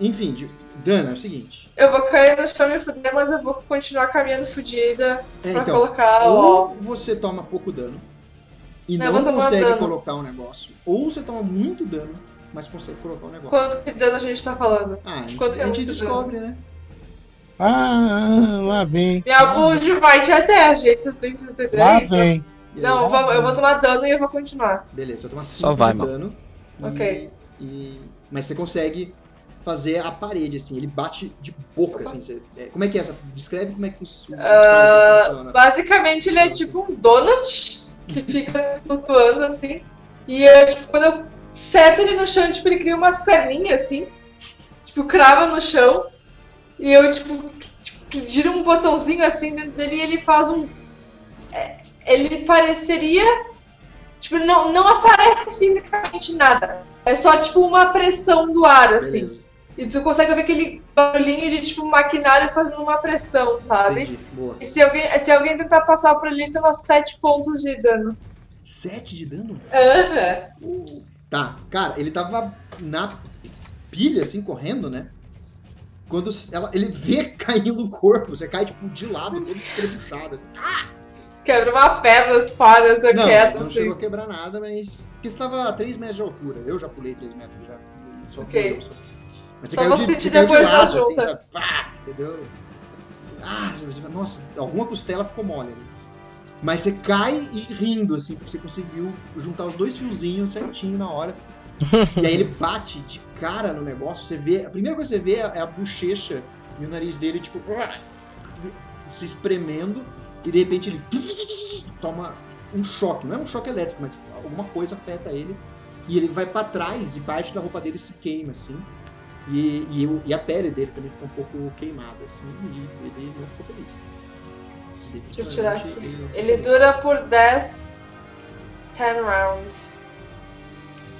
Speaker 2: Enfim, de- Dana, é o seguinte.
Speaker 1: eu vou cair no chão e me fuder, mas eu vou continuar caminhando fudida
Speaker 2: É,
Speaker 1: pra
Speaker 2: então,
Speaker 1: colocar
Speaker 2: ou
Speaker 1: o.
Speaker 2: você toma pouco dano e
Speaker 1: Não,
Speaker 2: não,
Speaker 1: eu
Speaker 2: consegue
Speaker 1: dano.
Speaker 2: colocar o negócio, ou você toma muito dano, mas consegue colocar o negócio.
Speaker 1: Quanto que dano a gente tá falando?
Speaker 2: Ah, a gente,
Speaker 1: Quanto que é
Speaker 2: a gente
Speaker 1: muito
Speaker 2: descobre, né?
Speaker 5: Ah, lá vem.
Speaker 1: Minha build vai de 10, gente. Vocês têm que entender
Speaker 5: Lá vem.
Speaker 1: Não, eu vou, eu vou tomar dano e eu vou continuar.
Speaker 2: Beleza, você toma 5
Speaker 3: vai,
Speaker 2: de
Speaker 3: mano.
Speaker 2: dano. E,
Speaker 1: Ok.
Speaker 2: e- mas você consegue fazer a parede, assim, ele bate de boca, assim. você- é, como é que é essa? Descreve como é que
Speaker 1: Ah,
Speaker 2: salto funciona.
Speaker 1: Basicamente, ele é tipo um donut que fica flutuando assim. E eu, tipo, quando eu seto ele no chão, tipo, ele cria umas perninhas assim. Tipo, crava no chão. E eu, tipo, tipo giro um botãozinho assim dentro dele e ele faz um. é, ele pareceria. Tipo, não, não aparece fisicamente nada. É só, tipo, uma pressão do ar, assim.
Speaker 2: Beleza,
Speaker 1: E tu consegue ver aquele barulhinho de, tipo, maquinário fazendo uma pressão, sabe? E se alguém, se alguém tentar passar por ali, toma 7 pontos de dano.
Speaker 2: 7 de dano?
Speaker 1: Aham.
Speaker 2: Uh, Tá, cara, ele tava na pilha, assim, correndo, né? Quando ela, ele vê caindo o corpo, você cai, tipo, de lado, todo estrebuchado. Assim.
Speaker 1: Quebra uma perna, as falhas, eu
Speaker 2: Não,
Speaker 1: quieto,
Speaker 2: não
Speaker 1: assim.
Speaker 2: chegou a quebrar nada, mas. Porque você tava a 3 metros de altura. Eu já pulei 3 metros já. Só
Speaker 1: Ok.
Speaker 2: pulei, só. Mas você
Speaker 1: Só
Speaker 2: caiu de, você caiu de lado, assim, sabe? Pá, você deu. Ah, você fala, nossa, alguma costela ficou mole. Assim. Mas você cai e rindo, assim, porque você conseguiu juntar os dois fiozinhos certinho na hora. e aí ele bate de cara no negócio. Você vê. A primeira coisa que você vê é a bochecha e o nariz dele, tipo. se espremendo. E de repente ele toma um choque. Não é um choque elétrico, mas alguma coisa afeta ele. E ele vai pra trás e parte da roupa dele se queima, assim. E, e, e a pele dele também ficou um pouco queimada, assim. E ele não ficou feliz.
Speaker 1: Deixa eu tirar aqui. Ele
Speaker 2: feliz.
Speaker 1: dura por 10. 10 rounds.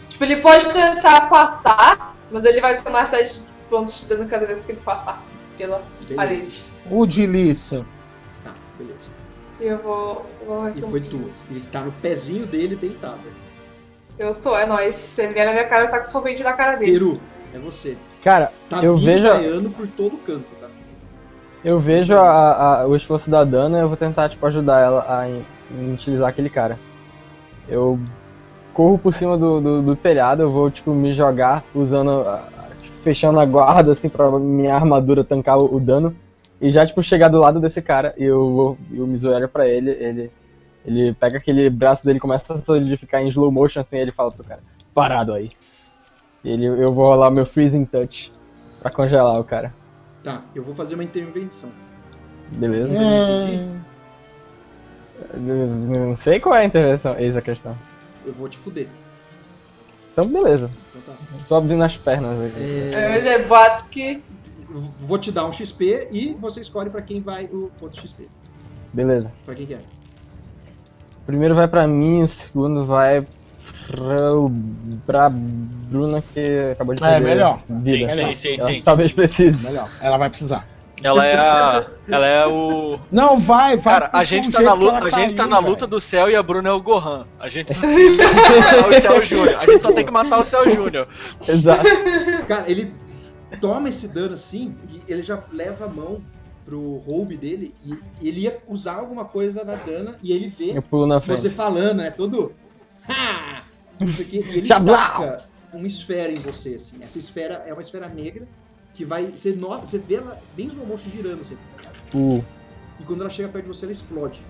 Speaker 1: Tipo, ele pode tentar passar, mas ele vai tomar 7 pontos de dano cada vez que ele passar pela
Speaker 2: Beleza.
Speaker 1: parede.
Speaker 5: O de.
Speaker 2: Tá, beleza.
Speaker 1: E eu vou. vou
Speaker 2: E foi tu. Ele tá no pezinho dele deitado.
Speaker 1: Eu tô, é nóis. Se ele vier na minha cara, tá com solvente na cara dele.
Speaker 2: Peru, é você.
Speaker 3: Cara,
Speaker 2: Tá
Speaker 3: Eu vejo-
Speaker 2: vaiando por todo canto, tá?
Speaker 3: eu vejo a- a- o esforço da Dana e eu vou tentar, tipo, ajudar ela a in- utilizar aquele cara. Eu corro por cima do, do, do telhado, eu vou, tipo, me jogar usando, a- a- tipo, fechando a guarda, assim, pra minha armadura tancar o, o dano. E já, tipo, chegar do lado desse cara e eu vou, eu me olho pra ele, ele, ele pega aquele braço dele, começa a solidificar em slow motion, assim, e ele fala pro cara, parado aí. Ele, eu vou rolar meu freezing touch pra congelar o cara.
Speaker 2: Tá, eu vou fazer uma intervenção.
Speaker 3: Beleza?
Speaker 2: Eu não
Speaker 3: sei qual é a intervenção, eis a questão.
Speaker 2: Eu vou te fuder.
Speaker 3: Então, beleza.
Speaker 2: Então tá.
Speaker 3: Só abrindo as pernas aqui.
Speaker 2: É,
Speaker 1: Ele é Botsky.
Speaker 2: eu vou te dar um XP e você escolhe pra quem vai o outro XP.
Speaker 3: Beleza.
Speaker 2: Pra quem que é?
Speaker 3: O primeiro vai pra mim, o segundo vai pra, Bruna que acabou de
Speaker 5: É,
Speaker 3: perder
Speaker 5: melhor.
Speaker 3: vida.
Speaker 4: Sim, sim, sim,
Speaker 3: Ela
Speaker 4: sim.
Speaker 3: Talvez precise.
Speaker 5: Melhor. Ela vai precisar.
Speaker 4: Ela é a. Ela é o.
Speaker 5: Não, vai, vai.
Speaker 4: Cara, a gente tá na luta, a gente tá
Speaker 5: caiu,
Speaker 4: na luta do céu e a Bruna é o Gohan. A gente só tem que matar o Céu Júnior. A gente só tem que matar o Céu Júnior.
Speaker 3: Exato.
Speaker 2: Cara, ele toma esse dano assim e ele já leva a mão pro roube dele e ele ia usar alguma coisa na Dana e ele vê você falando, né? Todo. "Ha!" Não sei o quê, e ele taca uma esfera em você, assim. Essa esfera é uma esfera negra que vai. Você, nota, você vê ela bem slow motion girando, assim.
Speaker 3: Uh,
Speaker 2: E quando ela chega perto de você, ela explode.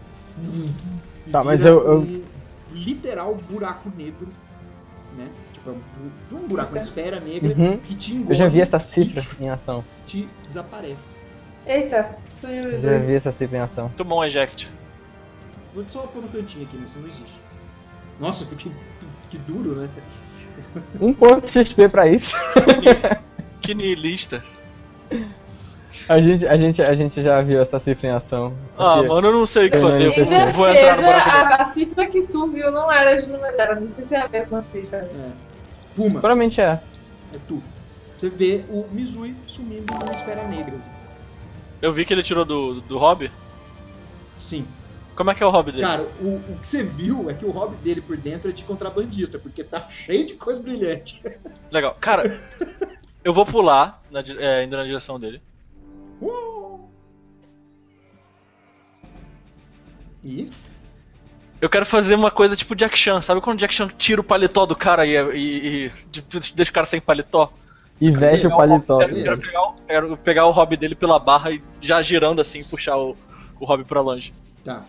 Speaker 2: E
Speaker 3: Tá, mas eu- eu-
Speaker 2: um- literal buraco negro, né? Tipo, é um bu- um buraco, uma esfera negra
Speaker 3: Uhum.
Speaker 2: que te
Speaker 3: Eu
Speaker 2: engole
Speaker 3: já vi essa
Speaker 2: e
Speaker 3: cifra em ação.
Speaker 2: te desaparece.
Speaker 1: Eita, sumiu o
Speaker 3: Eu vi essa cifra em ação.
Speaker 4: Tomou um eject.
Speaker 2: Vou só pôr no cantinho aqui, mas você não existe. Nossa, que, que duro, né?
Speaker 3: Um ponto de XP pra isso.
Speaker 4: Que niilista.
Speaker 3: A gente, a, gente, a gente já viu essa cifra em ação.
Speaker 4: Ah,
Speaker 3: Porque-
Speaker 4: mano, eu não sei o que fazer.
Speaker 1: Em.
Speaker 4: Eu vou entrar no buraco.
Speaker 1: defesa, a, a cifra que tu viu não era de numerário. Não sei se é a mesma cifra.
Speaker 2: É. Puma,
Speaker 3: Provavelmente é.
Speaker 2: é tu. Você vê o Mizui sumindo numa esfera negra. assim.
Speaker 4: Eu vi que ele tirou do, do hobby.
Speaker 2: Sim.
Speaker 4: Como é que é o hobby dele?
Speaker 2: Cara, o, o que você viu é que o hobby dele por dentro é de contrabandista, porque tá cheio de coisa brilhante.
Speaker 4: Legal. Cara, eu vou pular, na é, indo na direção dele.
Speaker 2: Uh! E?
Speaker 4: Eu quero fazer uma coisa tipo Jack Chan. Sabe quando o Jack Chan tira o paletó do cara e, e, e de- deixa o cara sem paletó?
Speaker 3: E veste o paletó.
Speaker 4: Quero, quero pegar, o- quero pegar o hobby dele pela barra e já girando assim, puxar o, o hobby pra longe.
Speaker 2: Tá.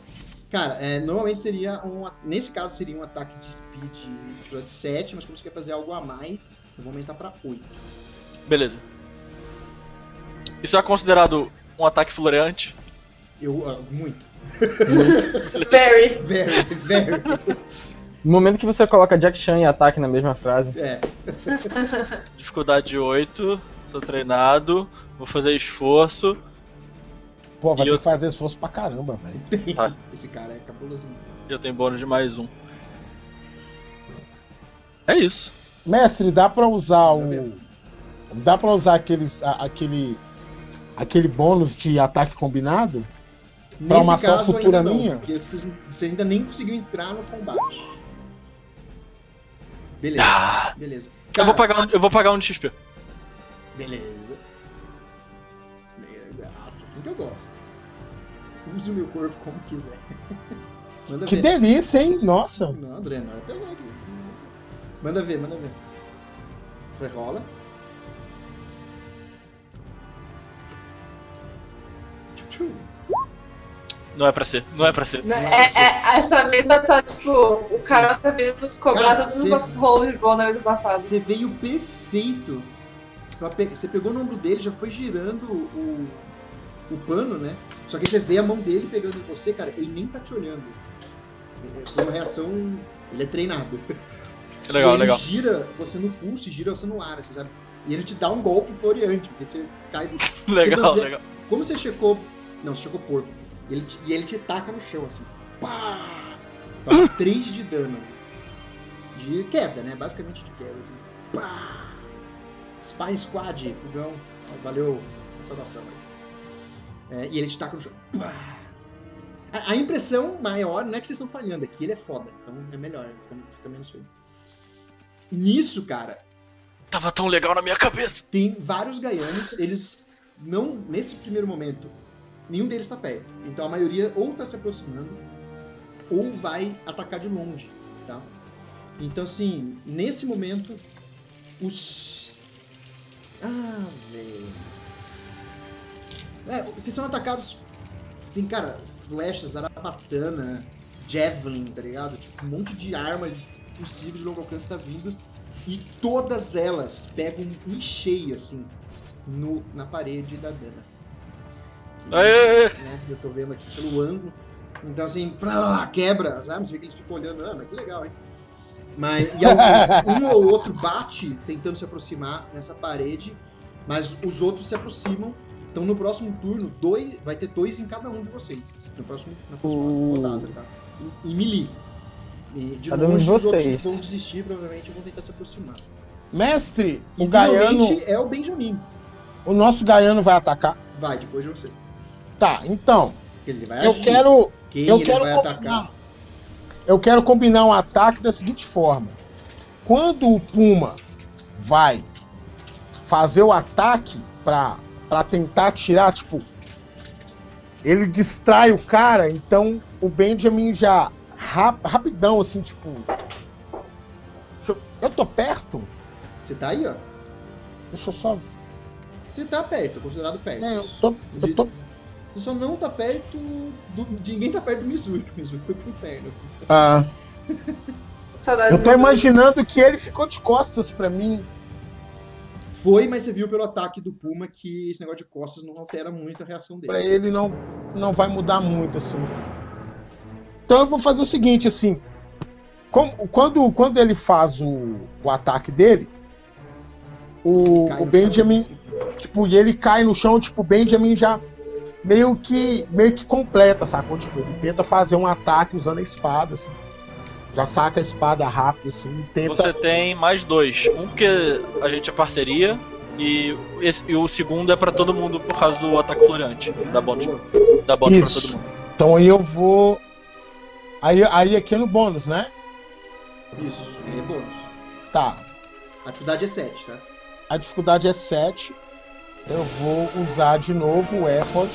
Speaker 2: Cara, é, normalmente seria um. Nesse caso seria um ataque de speed de de 7, mas como você quer fazer algo a mais, eu vou aumentar pra 8.
Speaker 4: Beleza. Isso é considerado um ataque floreante?
Speaker 2: Eu. ah, muito.
Speaker 1: Very.
Speaker 2: Very, very.
Speaker 3: No momento que você coloca Jack Chan e ataque na mesma frase,
Speaker 2: É.
Speaker 4: Dificuldade 8, sou treinado, vou fazer esforço.
Speaker 5: Pô, vai
Speaker 4: E
Speaker 5: ter
Speaker 4: eu-
Speaker 5: que fazer esforço pra caramba, velho.
Speaker 4: Tá.
Speaker 2: Esse cara é cabulosinho.
Speaker 4: Eu tenho bônus de mais um. É isso.
Speaker 5: Mestre, dá pra usar
Speaker 2: Manda
Speaker 5: o. Dá pra usar aqueles, a- aquele. Aquele bônus de ataque combinado? Pra uma
Speaker 2: Nesse
Speaker 5: ação
Speaker 2: caso
Speaker 5: futura
Speaker 2: ainda não,
Speaker 5: minha?
Speaker 2: porque você ainda nem conseguiu entrar no combate. Beleza,
Speaker 4: Ah,
Speaker 2: beleza.
Speaker 4: eu,
Speaker 2: Cara,
Speaker 4: vou pagar um, eu vou pagar um de XP.
Speaker 2: Beleza. Nossa, assim que eu gosto. Use o meu corpo como quiser. Manda
Speaker 5: Que
Speaker 2: ver.
Speaker 5: delícia, hein? Nossa.
Speaker 2: Não, André, não é pelado. Manda ver, manda ver. Rerola.
Speaker 4: Não é pra ser, não é pra ser.
Speaker 1: Né, É, é- essa mesa tá tipo. O cara tá vindo nos cobrar
Speaker 2: Cara,
Speaker 1: todos
Speaker 2: cê-
Speaker 1: os nossos rolos de bola na mesa passada.
Speaker 2: Você veio perfeito. Você pegou no ombro dele, já foi girando o, o pano, né? Só que você vê a mão dele pegando em você, cara, ele nem tá te olhando. É- é- Foi uma reação. Ele é treinado.
Speaker 4: Legal,
Speaker 2: e ele
Speaker 4: legal.
Speaker 2: gira você no pulso e gira você no ar, assim, sabe? E ele te dá um golpe floreante, porque você cai.
Speaker 4: Legal,
Speaker 2: você-
Speaker 4: legal.
Speaker 2: Como você checou. Não, você checou porco. E ele te, e ele te taca no chão, assim. Pá! Toma 3 de dano. De queda, né? Basicamente de queda, assim. Pá! Spy Squad, Rugão. Valeu essa noção aí. É, e ele te taca no chão. A, a impressão maior não é que vocês estão falhando, é que ele é foda. Então é melhor, fica, fica menos feio. Nisso, cara,
Speaker 4: Tava tão legal na minha cabeça.
Speaker 2: tem vários gaianos, eles não, nesse primeiro momento, nenhum deles tá perto. Então a maioria ou tá se aproximando, ou vai atacar de longe, tá? Então assim, nesse momento, os... Ah, velho... É, vocês são atacados... Tem, cara, flechas, arabatana, javelin, tá ligado? Tipo, um monte de arma possível de longo alcance tá vindo. E todas elas pegam em cheio, assim, no, na parede da Dana. Que,
Speaker 4: Aê!
Speaker 2: né, eu tô vendo aqui pelo ângulo. Então, assim, pra lá, quebra, sabe? Você vê que eles ficam olhando, ah, mas que legal, hein? Mas, e algum- um ou outro bate tentando se aproximar nessa parede, mas os outros se aproximam. Então, no próximo turno, dois, vai ter dois em cada um de vocês. No próximo, na próxima
Speaker 3: Uh.
Speaker 2: rodada, tá? Em, em melee. E de
Speaker 3: Cada um de
Speaker 2: longe, os outros vão desistir, provavelmente, vão tentar se aproximar.
Speaker 5: Mestre,
Speaker 2: E
Speaker 5: o Gaiano.
Speaker 2: é o Benjamin.
Speaker 5: O nosso Gaiano vai atacar.
Speaker 2: Vai, depois de você.
Speaker 5: Tá, então.
Speaker 2: Quer dizer, ele vai
Speaker 5: Eu
Speaker 2: agir.
Speaker 5: quero.
Speaker 2: Quem
Speaker 5: eu
Speaker 2: ele
Speaker 5: quero
Speaker 2: vai
Speaker 5: combinar.
Speaker 2: atacar?
Speaker 5: Eu quero combinar um ataque da seguinte forma. Quando o Puma vai fazer o ataque pra, pra tentar tirar, tipo. Ele distrai o cara, então o Benjamin já. rap- rapidão, assim, tipo. Deixa eu, eu tô perto?
Speaker 2: Você tá aí, ó.
Speaker 5: Deixa eu só.
Speaker 2: Você tá perto, considerado perto.
Speaker 5: É, eu tô. Eu tô
Speaker 2: Você só não tá perto do. de Ninguém tá perto do Mizui, que o Mizui foi pro inferno.
Speaker 5: ah,
Speaker 1: Saudades
Speaker 5: Eu tô imaginando que ele ficou de costas pra mim.
Speaker 2: Foi, mas você viu pelo ataque do Puma que esse negócio de costas não altera muito a reação dele.
Speaker 5: Pra ele não, não vai mudar muito, assim. Então eu vou fazer o seguinte, assim. como- quando, quando ele faz o, o ataque dele, o, o Benjamin, tipo, e ele cai no chão, tipo, o Benjamin já meio que meio que completa, sacou? Tipo, ele tenta fazer um ataque usando a espada, assim. Já saca a espada rápido, assim, e tenta.
Speaker 4: Você tem mais dois. Um porque a gente é parceria. E, esse- e o segundo é pra todo mundo por causa do ataque floreante. Dá bônus, dá bônus pra
Speaker 5: Isso.
Speaker 4: todo mundo.
Speaker 5: Então aí eu vou. Aí, aí aqui é no bônus, né?
Speaker 2: Isso, é bônus.
Speaker 5: Tá.
Speaker 2: A dificuldade é 7, tá?
Speaker 5: A dificuldade é 7. Eu vou usar de novo o effort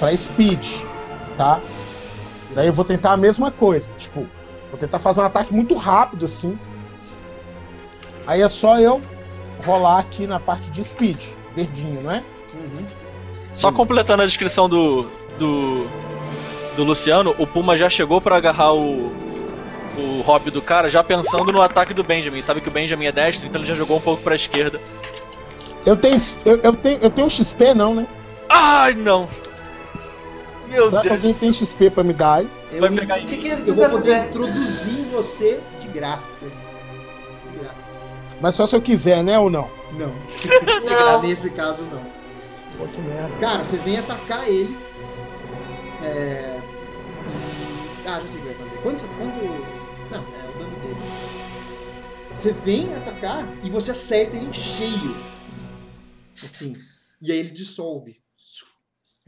Speaker 5: para speed, tá? Daí eu vou tentar a mesma coisa, vou tentar fazer um ataque muito rápido assim. Aí é só eu rolar aqui na parte de speed, verdinho, não é?
Speaker 2: Uhum.
Speaker 4: Só completando a descrição do, do, do Luciano, o Puma já chegou pra agarrar o, o hobby do cara, já pensando no ataque do Benjamin. Sabe que o Benjamin é destro, então ele já jogou um pouco pra esquerda.
Speaker 5: Eu tenho eu, eu tenho eu tenho XP não, né?
Speaker 4: Ai, não! Meu
Speaker 5: Será que
Speaker 4: Deus!
Speaker 5: alguém tem XP pra me dar aí?
Speaker 2: Eu,
Speaker 4: Vai pegar
Speaker 1: que, que ele
Speaker 2: eu vou poder
Speaker 1: fazer?
Speaker 2: introduzir você de graça. De graça.
Speaker 5: Mas só se eu quiser, né ou não?
Speaker 2: Não.
Speaker 1: Não.
Speaker 2: Nesse caso, não.
Speaker 5: Pô, que merda.
Speaker 2: Cara, você vem atacar ele. É... Ah, já sei o que vai fazer. Quando, você- quando... Não, é o dano dele. Você vem atacar e você acerta ele cheio. Assim. E aí ele dissolve.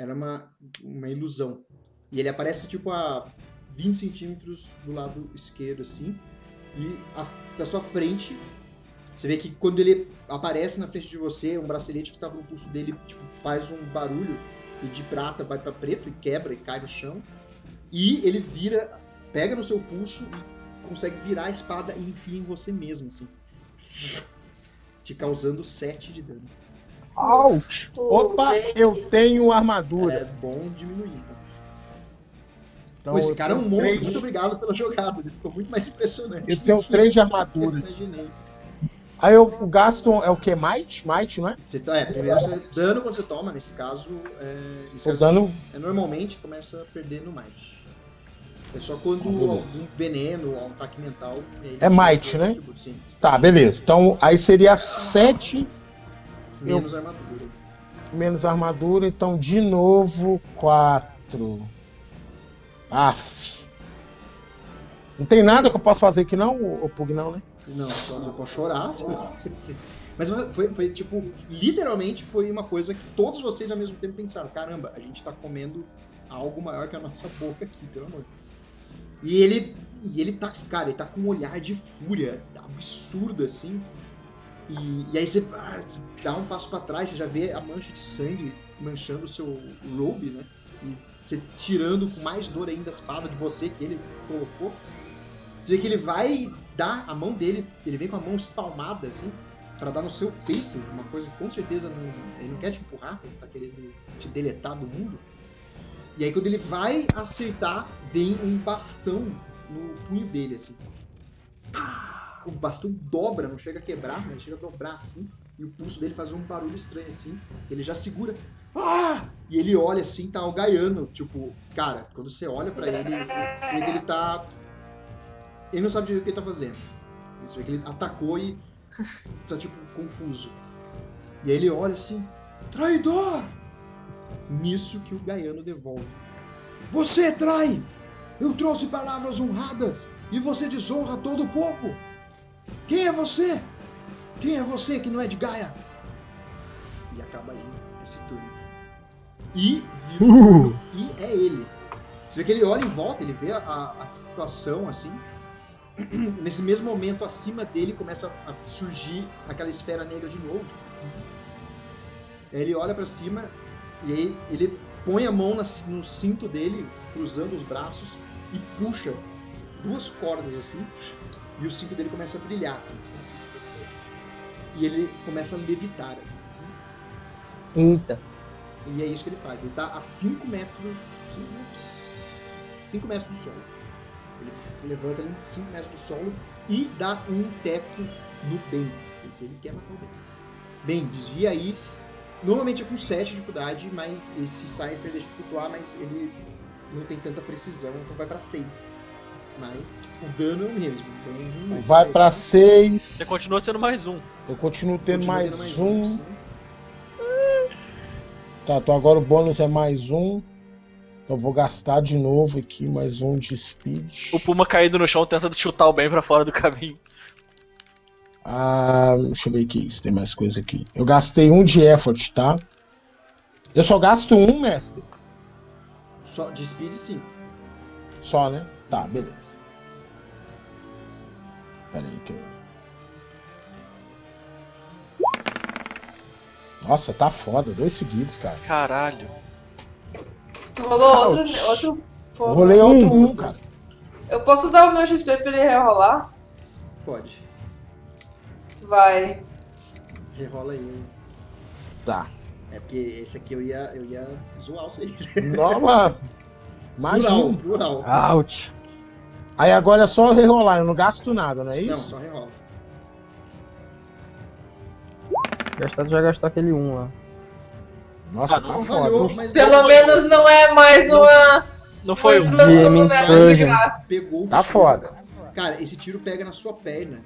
Speaker 2: Era uma, uma ilusão. E ele aparece tipo a 20 centímetros do lado esquerdo, assim. E a- da sua frente, você vê que quando ele aparece na frente de você, um bracelete que tava no pulso dele, tipo, faz um barulho e de prata vai pra preto e quebra e cai no chão. E ele vira, pega no seu pulso e consegue virar a espada e enfia em você mesmo, assim. Te causando 7 de dano.
Speaker 5: Au!
Speaker 1: O
Speaker 5: Opa, eu tenho armadura.
Speaker 2: É bom diminuir, então.
Speaker 5: Então,
Speaker 2: Pô, esse
Speaker 5: eu
Speaker 2: cara é um monstro,
Speaker 5: três-
Speaker 2: muito obrigado pelas jogadas. Ele ficou muito mais impressionante.
Speaker 5: Eu tenho três de
Speaker 2: Eu
Speaker 5: armadura.
Speaker 2: imaginei.
Speaker 5: Aí eu gasto é o que? Might? Might, não é?
Speaker 2: Você, tá- é, primeiro você, dano quando você toma, nesse caso, é, nesse
Speaker 5: O
Speaker 2: caso,
Speaker 5: dano.
Speaker 2: é, normalmente começa a perder no might. É só quando
Speaker 5: beleza.
Speaker 2: algum veneno ou um ataque mental.
Speaker 5: É might,
Speaker 2: o
Speaker 5: né? Tá, beleza. Então aí seria 7
Speaker 2: Menos armadura.
Speaker 5: menos armadura. Então de novo 4. Aff. Não tem nada que eu possa fazer aqui não, o Pug, não, né?
Speaker 2: Não, só eu posso chorar. Mas foi, foi, tipo, literalmente foi uma coisa que todos vocês ao mesmo tempo pensaram: caramba, a gente tá comendo algo maior que a nossa boca aqui, pelo amor. E ele, e ele tá, cara, ele tá com um olhar de fúria absurdo assim. E, e aí você, ah, você dá um passo pra trás, você já vê a mancha de sangue manchando o seu robe, né? E você tirando com mais dor ainda a espada de você que ele colocou. Você vê que ele vai dar a mão dele, ele vem com a mão espalmada, assim, pra dar no seu peito, uma coisa que com certeza não, ele não quer te empurrar, ele tá querendo te deletar do mundo. E aí quando ele vai acertar, vem um bastão no punho dele, assim. Pá! O bastão dobra, não chega a quebrar, mas chega a dobrar assim. E o pulso dele faz um barulho estranho assim. Ele já segura. Ah! E ele olha assim, tá o Gaiano. Tipo, cara, quando você olha pra ele, você vê que ele tá ele não sabe direito o que ele tá fazendo. Você vê que ele atacou e tá tipo confuso. E aí ele olha assim: Traidor! Nisso que o Gaiano devolve. Você trai! Eu trouxe palavras honradas e você desonra todo o povo! Quem é você? Quem é você que não é de Gaia? E acaba aí esse turno. E turno, e é ele. Você vê que ele olha em volta, ele vê a, a situação assim. Nesse mesmo momento, acima dele começa a surgir aquela esfera negra de novo. Tipo, aí ele olha pra cima e aí ele põe a mão no cinto dele, cruzando os braços e puxa duas cordas assim. E o cinto dele começa a brilhar assim. E ele começa a levitar assim.
Speaker 6: Eita.
Speaker 2: E é isso que ele faz. Ele tá a 5 metros. 5 metros. 5 metros do sol. Ele levanta ali 5 metros do solo e dá um teco no Ben. Porque ele quer matar o Ben. Bem, desvia aí. Normalmente é com 7 de dificuldade, mas esse Cypher deixa flutuar, mas ele não tem tanta precisão, então vai pra 6. Mas o dano é o mesmo. Então, um oito,
Speaker 5: Vai
Speaker 2: seis.
Speaker 5: pra 6.
Speaker 4: Você continua tendo mais um.
Speaker 5: Eu continuo tendo
Speaker 2: Continua
Speaker 5: mais,
Speaker 2: tendo
Speaker 5: um.
Speaker 2: sim.
Speaker 5: Tá, então agora o bônus é mais um. Eu vou gastar de novo aqui mais um de speed.
Speaker 4: O Puma caído no chão tentando chutar o bem pra fora do caminho.
Speaker 5: Ah, deixa eu ver aqui se tem mais coisa aqui. Eu gastei um de effort, tá? Eu só gasto um, mestre.
Speaker 2: Só de speed, sim.
Speaker 5: Só, né? Tá, beleza. Pera aí que eu... Nossa, tá foda. Dois seguidos, cara.
Speaker 4: Caralho.
Speaker 1: Tu rolou outro. outro
Speaker 5: Eu
Speaker 1: porra.
Speaker 5: rolei outro um, cara.
Speaker 1: Eu posso dar o meu XP pra ele rerolar?
Speaker 2: Pode.
Speaker 1: Vai.
Speaker 2: Rerola aí.
Speaker 5: Tá.
Speaker 2: É porque esse aqui eu ia, eu ia zoar vocês.
Speaker 5: Nova. Mais
Speaker 2: Plural, plural.
Speaker 3: Ouch.
Speaker 5: Aí agora é só rerolar, eu não gasto nada, não é
Speaker 2: Não,
Speaker 5: isso?
Speaker 2: só rerola.
Speaker 3: Gastado já gastou aquele 1 lá.
Speaker 5: Nossa,
Speaker 4: Ah,
Speaker 5: tá
Speaker 2: Não
Speaker 5: foda.
Speaker 2: falhou, mas
Speaker 1: Pelo
Speaker 2: não
Speaker 1: menos não é mais uma.
Speaker 4: Não foi um.
Speaker 2: Pegou o
Speaker 5: Tá
Speaker 2: tiro.
Speaker 5: foda.
Speaker 2: Cara, esse tiro pega na sua perna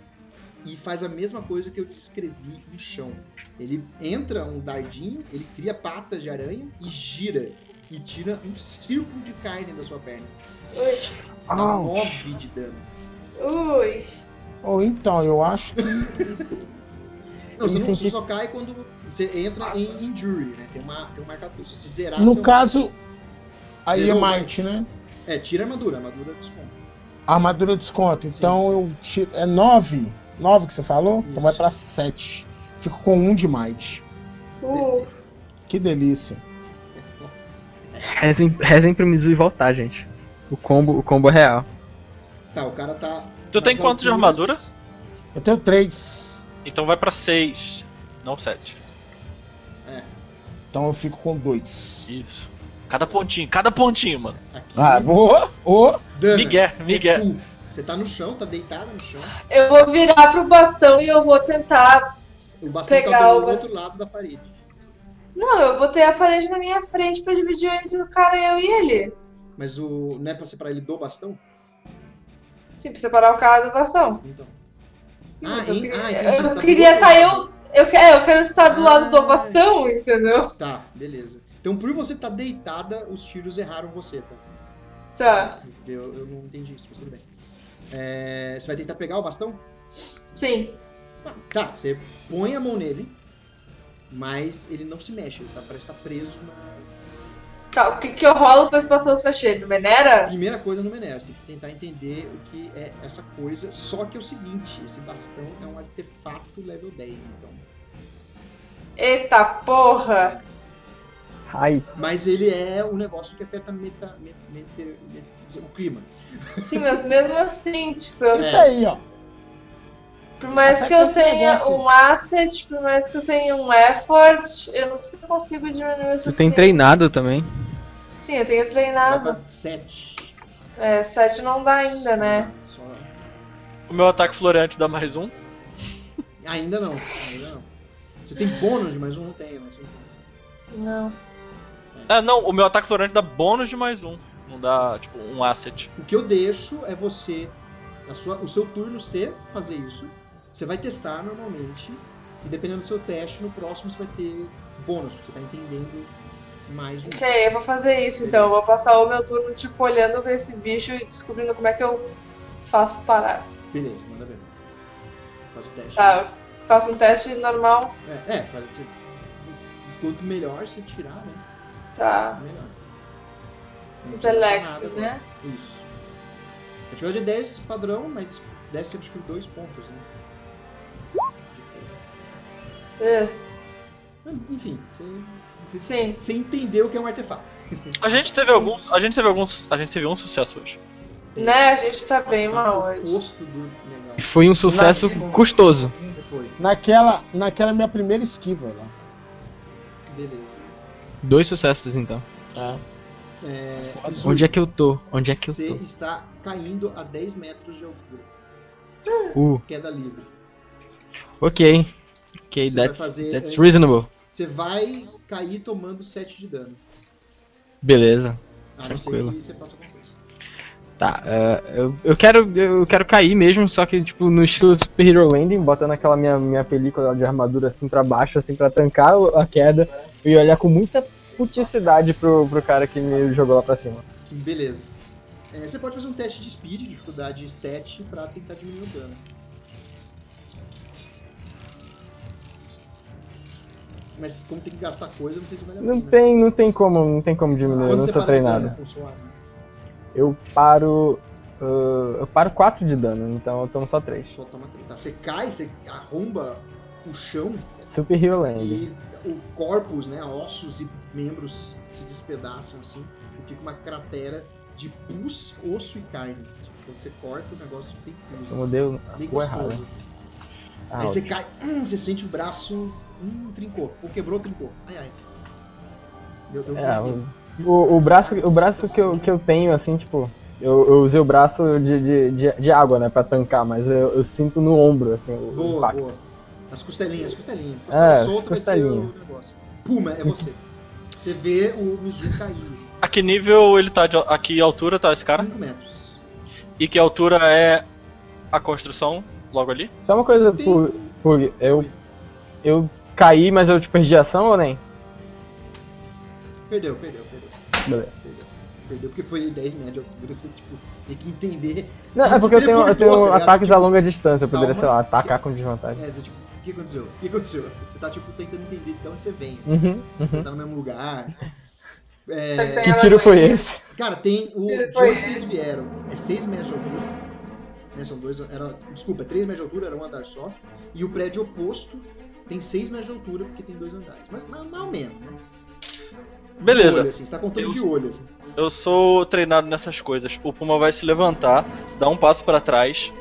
Speaker 2: e faz a mesma coisa que eu descrevi no chão. Ele entra um dardinho, ele cria patas de aranha e gira. E tira um círculo de carne da sua perna. Dá
Speaker 3: Au.
Speaker 2: 9 de dano.
Speaker 1: Ui.
Speaker 5: Ou então, eu acho que.
Speaker 2: Não, você, não, você só cai quando você entra em injury, né? Tem, uma, tem um marcador. Se você zerar,
Speaker 5: No
Speaker 2: seu
Speaker 5: caso. Aí é might, né?
Speaker 2: É, tira a armadura, a armadura desconta.
Speaker 5: Armadura desconto. Então
Speaker 2: sim.
Speaker 5: eu tiro. É 9? 9 que você falou? Então
Speaker 2: Isso.
Speaker 5: vai pra 7. Fico com um de might.
Speaker 1: Uh.
Speaker 5: Que delícia.
Speaker 2: Nossa.
Speaker 3: Rezem, rezem pro Mizu e voltar, gente. O combo, o combo é real.
Speaker 2: Tá, o cara tá.
Speaker 4: Tu tem quanto de armadura?
Speaker 5: Eu tenho 3.
Speaker 4: Então vai pra 6, não 7.
Speaker 5: Então eu fico com 2.
Speaker 4: Isso. Cada pontinho, cada pontinho, mano.
Speaker 2: Aqui.
Speaker 5: Ah, boa! Ô!
Speaker 2: Dana.
Speaker 4: Miguel, Miguel.
Speaker 2: recuo. Você tá no chão, você tá deitada no chão.
Speaker 1: Eu vou virar pro bastão e eu vou tentar.
Speaker 2: O bastão
Speaker 1: Pegar
Speaker 2: tá do
Speaker 1: o
Speaker 2: outro
Speaker 1: bastão.
Speaker 2: lado da parede.
Speaker 1: Não, eu botei a parede na minha frente pra dividir entre o cara, eu e ele.
Speaker 2: Mas o. Não é pra separar ele do bastão?
Speaker 1: Sim, pra separar o cara do bastão.
Speaker 2: Então. Ah,
Speaker 1: eu
Speaker 2: Ah, entendi,
Speaker 1: eu
Speaker 2: tá
Speaker 1: queria estar
Speaker 2: lado.
Speaker 1: eu. Eu, é, eu quero estar do lado do
Speaker 2: Ah.
Speaker 1: bastão, entendeu?
Speaker 2: Tá, beleza. Então por você estar deitada, os tiros erraram você, tá?
Speaker 1: Tá.
Speaker 2: Eu, eu não entendi isso, mas tudo bem. É, você vai tentar pegar o bastão?
Speaker 1: Sim.
Speaker 2: Ah, tá, você põe a mão nele, mas ele não se mexe, ele tá, parece estar preso na.
Speaker 1: Tá, o que, que eu rolo esse bastão se mexer? Ele Venera?
Speaker 2: Primeira coisa no Menera, você tem que tentar entender o que é essa coisa. Só que é o seguinte, esse bastão é um artefato level 10, então.
Speaker 1: Eita porra!
Speaker 3: Ai,
Speaker 2: Mas ele é um negócio que aperta meta, meta, meta- meta- o clima.
Speaker 1: Sim, mas mesmo assim, tipo, eu
Speaker 5: Isso aí, ó.
Speaker 1: Por mais
Speaker 5: Até
Speaker 1: que eu tenha
Speaker 5: negócio-
Speaker 1: um asset, por mais que eu tenha um effort, eu não sei se eu consigo diminuir o
Speaker 3: tu tem treinado também.
Speaker 1: Sim, eu tenho treinado.
Speaker 2: pra 7.
Speaker 1: É, 7 não dá ainda, né?
Speaker 2: Só...
Speaker 4: O meu ataque floreante dá mais um.
Speaker 2: Ainda não, ainda não. Você tem bônus de mais um? Não tem, mas não tem.
Speaker 1: Não.
Speaker 4: Ah, não, o meu ataque floreante dá bônus de mais um. Não dá, tipo, um asset.
Speaker 2: O que eu deixo é você, a sua, o seu turno ser fazer isso. Você vai testar normalmente. E dependendo do seu teste, no próximo você vai ter bônus, porque você tá entendendo mais um.
Speaker 1: Ok, eu vou fazer isso então. Eu vou passar o meu turno, tipo, olhando pra esse bicho e descobrindo como é que eu faço parar.
Speaker 2: Beleza, manda ver. Faz o teste.
Speaker 1: Tá, faço um teste normal.
Speaker 2: É, é faz, você, quanto melhor você tirar, né?
Speaker 1: Tá.
Speaker 2: Melhor. Não
Speaker 1: Intelecto,
Speaker 2: nada agora.
Speaker 1: né?
Speaker 2: Isso. Tive de 10 padrão, mas 10 você acho que 2 pontos, né?
Speaker 1: É,
Speaker 2: Enfim, você, você,
Speaker 1: Sim.
Speaker 2: você entendeu o que é um artefato.
Speaker 4: A gente teve alguns. A gente teve alguns. A gente teve um sucesso hoje.
Speaker 1: Né, a gente tá bem
Speaker 2: Nossa, tá
Speaker 1: mal hoje.
Speaker 2: Do legal.
Speaker 3: Foi um sucesso custoso.
Speaker 2: Foi,
Speaker 5: Naquela, naquela minha primeira esquiva lá.
Speaker 2: beleza.
Speaker 3: Dois sucessos, então.
Speaker 5: É.
Speaker 2: É,
Speaker 3: Onde é que eu tô? Onde é que
Speaker 2: você
Speaker 3: eu
Speaker 2: está caindo a 10 metros de altura.
Speaker 3: tô? Uh,
Speaker 2: Queda livre.
Speaker 3: ok. Ok,
Speaker 2: Você vai
Speaker 3: that's,
Speaker 2: fazer
Speaker 3: that's
Speaker 2: antes-
Speaker 3: reasonable.
Speaker 2: Você vai cair tomando 7 de dano.
Speaker 3: Beleza.
Speaker 2: A não ser que você faça alguma coisa.
Speaker 3: Tá, é, eu, eu quero eu quero cair mesmo, só que tipo no estilo Super Hero Landing, botando aquela minha, minha película de armadura assim pra baixo, assim pra tancar o- a queda e olhar com muita puticidade pro, pro cara que me jogou lá pra cima.
Speaker 2: Beleza. É, você pode fazer um teste de speed, dificuldade 7, pra tentar diminuir o dano. Mas como tem que gastar coisa, não sei se vale a pena.
Speaker 3: Não tem, não tem como, não tem como diminuir, eu
Speaker 2: Quando
Speaker 3: não
Speaker 2: você
Speaker 3: sou treinado.
Speaker 2: dano?
Speaker 3: Eu paro. ah, eu paro 4 de dano, então eu tomo só 3.
Speaker 2: Só toma três. Tá, você cai, você arromba o chão
Speaker 3: Super Hero Landing.
Speaker 2: e o corpus, né, ossos e membros se despedaçam assim e fica uma cratera de pus, osso e carne. Tipo, quando você corta o negócio tem pus.
Speaker 3: Eu
Speaker 2: assim,
Speaker 3: mudei o- a
Speaker 2: bem
Speaker 3: rua errada. Ah,
Speaker 2: Aí você
Speaker 3: ótimo.
Speaker 2: cai, hum, você sente o braço, hum, trincou, ou quebrou, trincou. Ai ai. Deu, deu
Speaker 3: É,
Speaker 2: um-
Speaker 3: o, o, o braço, o braço que, eu, que eu tenho, assim, tipo, eu, eu usei o braço de, de, de, de água, né, pra tancar, mas eu, eu sinto no ombro, assim, o
Speaker 2: Boa,
Speaker 3: impacto.
Speaker 2: boa. As costelinhas, as costelinhas. Costela
Speaker 3: É,
Speaker 2: solta vai ser o
Speaker 3: costelinha.
Speaker 2: negócio. Puma, é você. Você vê o Mizu caindo. assim.
Speaker 4: A que nível ele tá de, a que altura tá esse cara?
Speaker 2: 5 metros.
Speaker 4: E que altura é a construção logo ali?
Speaker 3: Só uma coisa, por, por, eu, eu caí, mas eu, tipo, perdi ação ou nem?
Speaker 2: Perdeu, perdeu, perdeu.
Speaker 3: Beleza.
Speaker 2: Perdeu. Perdeu porque foi 10 metros de altura, você tipo, tem que entender.
Speaker 3: Não, é porque eu tenho, eu tenho
Speaker 2: tá
Speaker 3: ataques
Speaker 2: Tipo,
Speaker 3: a longa distância, eu poderia,
Speaker 2: calma.
Speaker 3: sei lá, atacar com desvantagem.
Speaker 2: É, você, tipo, o que aconteceu? O que aconteceu? Você tá tipo tentando entender de onde você vem. assim.
Speaker 3: Uhum,
Speaker 2: Você
Speaker 3: uhum.
Speaker 2: tá no mesmo lugar.
Speaker 1: Tá
Speaker 2: É,
Speaker 3: Que tiro foi esse?
Speaker 2: cara, tem o. De onde vocês vieram? É 6 metros de altura. Né, são dois. Era, desculpa, é 3 metros de altura, era um andar só. E o prédio oposto tem 6 metros de altura, porque tem dois andares. Mas ou menos, né? De
Speaker 4: Beleza.
Speaker 2: olho, assim, você tá contando
Speaker 4: Eu-
Speaker 2: de olho, assim.
Speaker 4: Eu sou treinado nessas coisas. O Puma vai se levantar, dar um passo pra trás,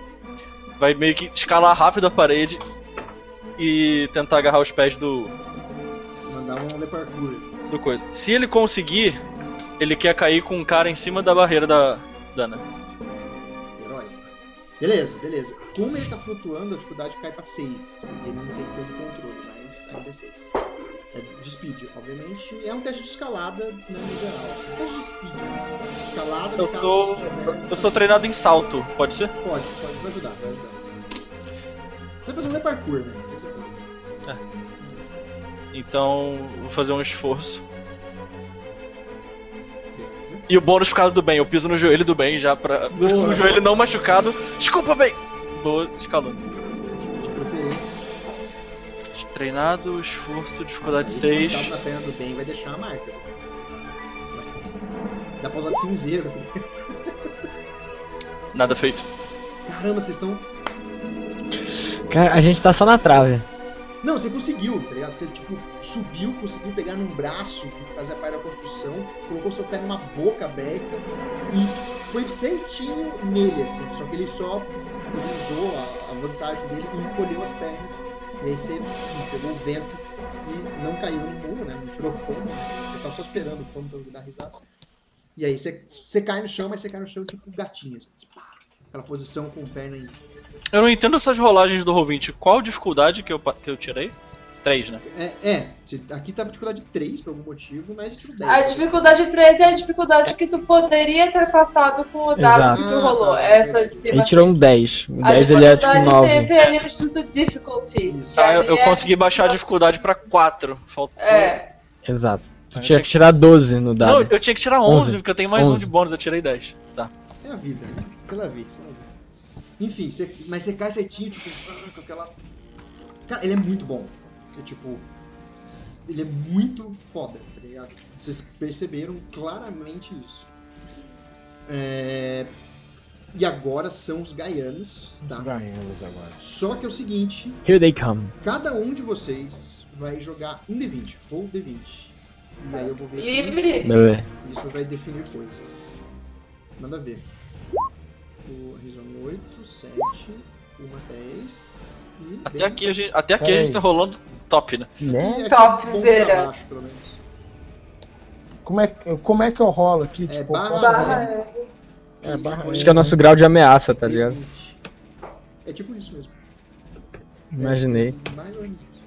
Speaker 4: vai meio que escalar rápido a parede e tentar agarrar os pés do,
Speaker 2: Mandar um le parkour. assim.
Speaker 4: do coisa. Se ele conseguir, ele quer cair com um cara em cima da barreira da Dana.
Speaker 2: Beleza, beleza. Como ele tá flutuando, a dificuldade cai pra 6. Porque ele não tem tanto controle, mas ainda é 6. É de speed, obviamente. É um teste de escalada, né, no geral. Assim. Um teste de speed. Né? Escalada, no
Speaker 4: Eu
Speaker 2: caso,
Speaker 4: sou,
Speaker 2: se tiver...
Speaker 4: eu sou treinado em salto, pode ser?
Speaker 2: Pode, pode, vai ajudar, vai ajudar. Você vai fazer um parkour, né? Faz?
Speaker 4: Então vou fazer um esforço. E o bônus por causa do bem, eu piso no joelho do bem já pra.
Speaker 2: Boa.
Speaker 4: O joelho não machucado. Desculpa, bem! Boa, escalando.
Speaker 2: De preferência.
Speaker 4: Treinado, esforço, dificuldade
Speaker 2: Nossa, esse
Speaker 4: 6.
Speaker 2: machucado na perna do bem vai deixar a marca. Dá pra usar de cinzeiro.
Speaker 4: Nada feito.
Speaker 2: Caramba, vocês estão
Speaker 3: Cara, a gente tá só na trave.
Speaker 2: Não, você conseguiu, tá ligado? Você, tipo, subiu, conseguiu pegar num braço que fazia parte da construção, colocou seu pé numa boca aberta e foi certinho nele, assim. Só que ele só usou a, a vantagem dele e encolheu as pernas. E aí você, enfim, pegou o vento e não caiu no muro, né? Não tirou fogo. Eu tava só esperando o fogo pra dar risada. E aí você, você cai no chão, mas você cai no chão tipo gatinho, assim. Pá, Aquela posição com perna em
Speaker 4: Eu não entendo essas rolagens do Roll20. Qual dificuldade que eu, que eu tirei? 3, né?
Speaker 2: É, é, aqui tava dificuldade 3 por algum motivo, mas tirou 10.
Speaker 1: A dificuldade 13 é a dificuldade que tu poderia ter passado com o dado
Speaker 3: Exato.
Speaker 1: que tu
Speaker 2: Ah,
Speaker 1: rolou.
Speaker 2: tá,
Speaker 1: Essa de
Speaker 3: Ele
Speaker 1: cima.
Speaker 3: tirou um 10. O
Speaker 1: A
Speaker 3: 10 ele é tipo
Speaker 1: dificuldade
Speaker 3: 9.
Speaker 1: sempre é ali no instituto difficulty.
Speaker 4: Tá, eu, eu
Speaker 1: é-
Speaker 4: consegui baixar a dificuldade pra 4. Faltou.
Speaker 1: É.
Speaker 3: Exato. Tu tinha que tirar 12 no
Speaker 4: Não,
Speaker 3: dado.
Speaker 4: eu tinha que tirar 11,
Speaker 3: 11.
Speaker 4: porque eu tenho mais um
Speaker 3: 11.
Speaker 4: de bônus, eu tirei 10. Tá.
Speaker 2: É a vida, né? Você lá vê, você lá vê. Enfim, você- mas você cai certinho, tipo, com aquela. Cara, ele é muito bom. É tipo. Ele é muito foda, tá ligado? Vocês perceberam claramente isso. É, E agora são os gaianos, tá?
Speaker 5: ganhamos agora.
Speaker 2: Só que é o seguinte,
Speaker 3: Here they come.
Speaker 2: cada um de vocês vai jogar um D20, ou D20. E aí eu vou ver.
Speaker 1: Livre.
Speaker 2: Isso vai definir coisas. Nada a ver. O Rizoma 8, 7, umas 10. E
Speaker 4: Até
Speaker 2: bem-
Speaker 4: aqui, a gente, até aqui a
Speaker 5: Pera
Speaker 4: gente tá rolando top, né?
Speaker 3: Né?
Speaker 2: ponto pra baixo, pelo menos.
Speaker 5: Como é, que- como é que eu rolo aqui?
Speaker 2: É,
Speaker 5: tipo,
Speaker 2: barra-
Speaker 1: Barra.
Speaker 5: É, barra
Speaker 3: Acho que é o nosso grau de ameaça, tá ligado?
Speaker 2: D20. É tipo isso mesmo.
Speaker 3: Imaginei.
Speaker 2: É, mais ou menos isso.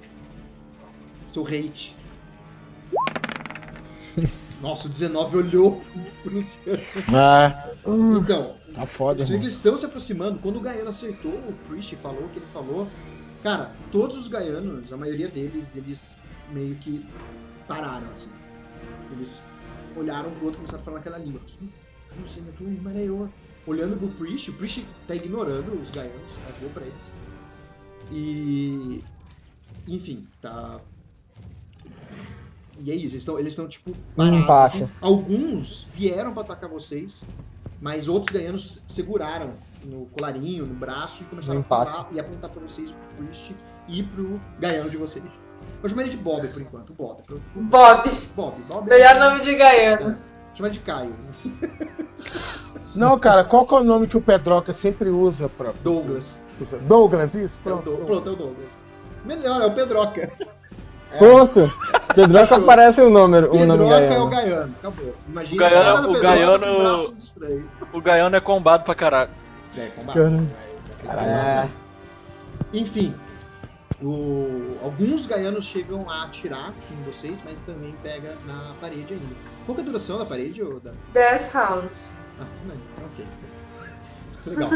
Speaker 2: Seu rate. Nossa, o 19 olhou pro Luciano.
Speaker 5: Ah,
Speaker 2: Então,
Speaker 5: tá foda,
Speaker 2: você vê que
Speaker 5: irmão.
Speaker 2: eles estão se aproximando. Quando o Gaiano acertou, o Priest falou o que ele falou. Cara, todos os Gaianos, a maioria deles, eles meio que pararam, assim. Eles olharam pro outro e começaram a falar naquela língua. Não sei? Tu é. Olhando pro Priest, o Priest tá ignorando os Gaianos, cagou pra eles. E. Enfim, tá. E é isso, eles estão, eles estão tipo, parados. Assim. Alguns vieram pra atacar vocês, mas outros Gaianos seguraram no colarinho, no braço e começaram a falar e apontar pra vocês, pro Priest e pro Gaiano de vocês. Vou chamar ele de Bob por enquanto, Bob. pro-
Speaker 1: Bob.
Speaker 2: Bob, Bob.
Speaker 1: Melhor nome de Gaiano.
Speaker 2: Vou chamar ele de Caio.
Speaker 5: Não, cara, qual que é o nome que o Pedroca sempre usa pra.
Speaker 2: Douglas.
Speaker 5: Douglas, isso?
Speaker 2: É
Speaker 5: Pronto.
Speaker 2: Dou- Pronto, é o Douglas. Melhor, é o Pedroca.
Speaker 3: Pronto! Pedroca
Speaker 2: Fechou.
Speaker 3: aparece o número, o nome
Speaker 2: Pedroca é o
Speaker 3: Gaiano.
Speaker 2: Acabou. Imagina
Speaker 4: O Gaiano-
Speaker 2: a cara do
Speaker 4: o
Speaker 2: Pedroca
Speaker 4: Gaiano-
Speaker 2: com braços estranhos.
Speaker 4: O Gaiano é combado pra caralho.
Speaker 2: É, combate.
Speaker 3: Caralho.
Speaker 5: É,
Speaker 2: Enfim, o- alguns gaianos chegam a atirar em vocês, mas também pega na parede ainda. Qual que é a duração da parede, ô Dan?
Speaker 1: 10 rounds.
Speaker 2: Ah, não, ok. Legal.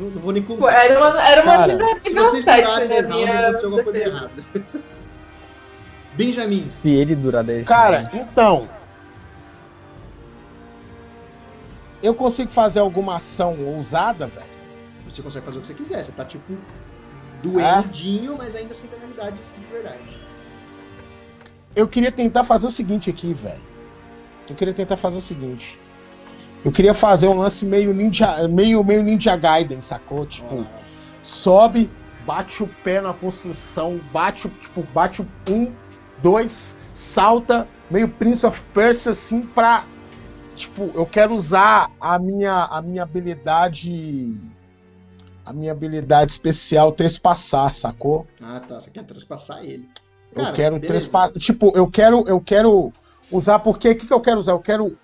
Speaker 2: não, não vou nem contar.
Speaker 1: era uma, era uma
Speaker 5: Cara,
Speaker 2: Se vocês
Speaker 1: 7
Speaker 2: durarem
Speaker 1: na
Speaker 2: 10 rounds,
Speaker 1: minha
Speaker 2: aconteceu alguma coisa errada. Benjamin,
Speaker 3: Se ele durar 10
Speaker 5: Cara, então. Eu consigo fazer alguma ação ousada, velho?
Speaker 2: você consegue fazer o que você quiser. Você tá tipo doendinho, mas ainda sem penalidade de verdade.
Speaker 5: Eu queria tentar fazer o seguinte aqui, velho. Eu queria tentar fazer o seguinte. Eu queria fazer um lance meio ninja, meio, meio ninja Gaiden, sacou? Tipo,
Speaker 2: lá.
Speaker 5: sobe, bate o pé na construção, bate, o- tipo, bate o um, dois, salta, meio Prince of Persia, assim, pra. Tipo, eu quero usar a minha, a minha habilidade. A minha habilidade especial trespassar, sacou?
Speaker 2: Ah, tá. Você quer transpassar ele.
Speaker 5: Eu
Speaker 2: Cara,
Speaker 5: quero
Speaker 2: beleza.
Speaker 5: trespassar. Tipo, eu quero, eu quero usar porque o que, que eu quero usar? Eu quero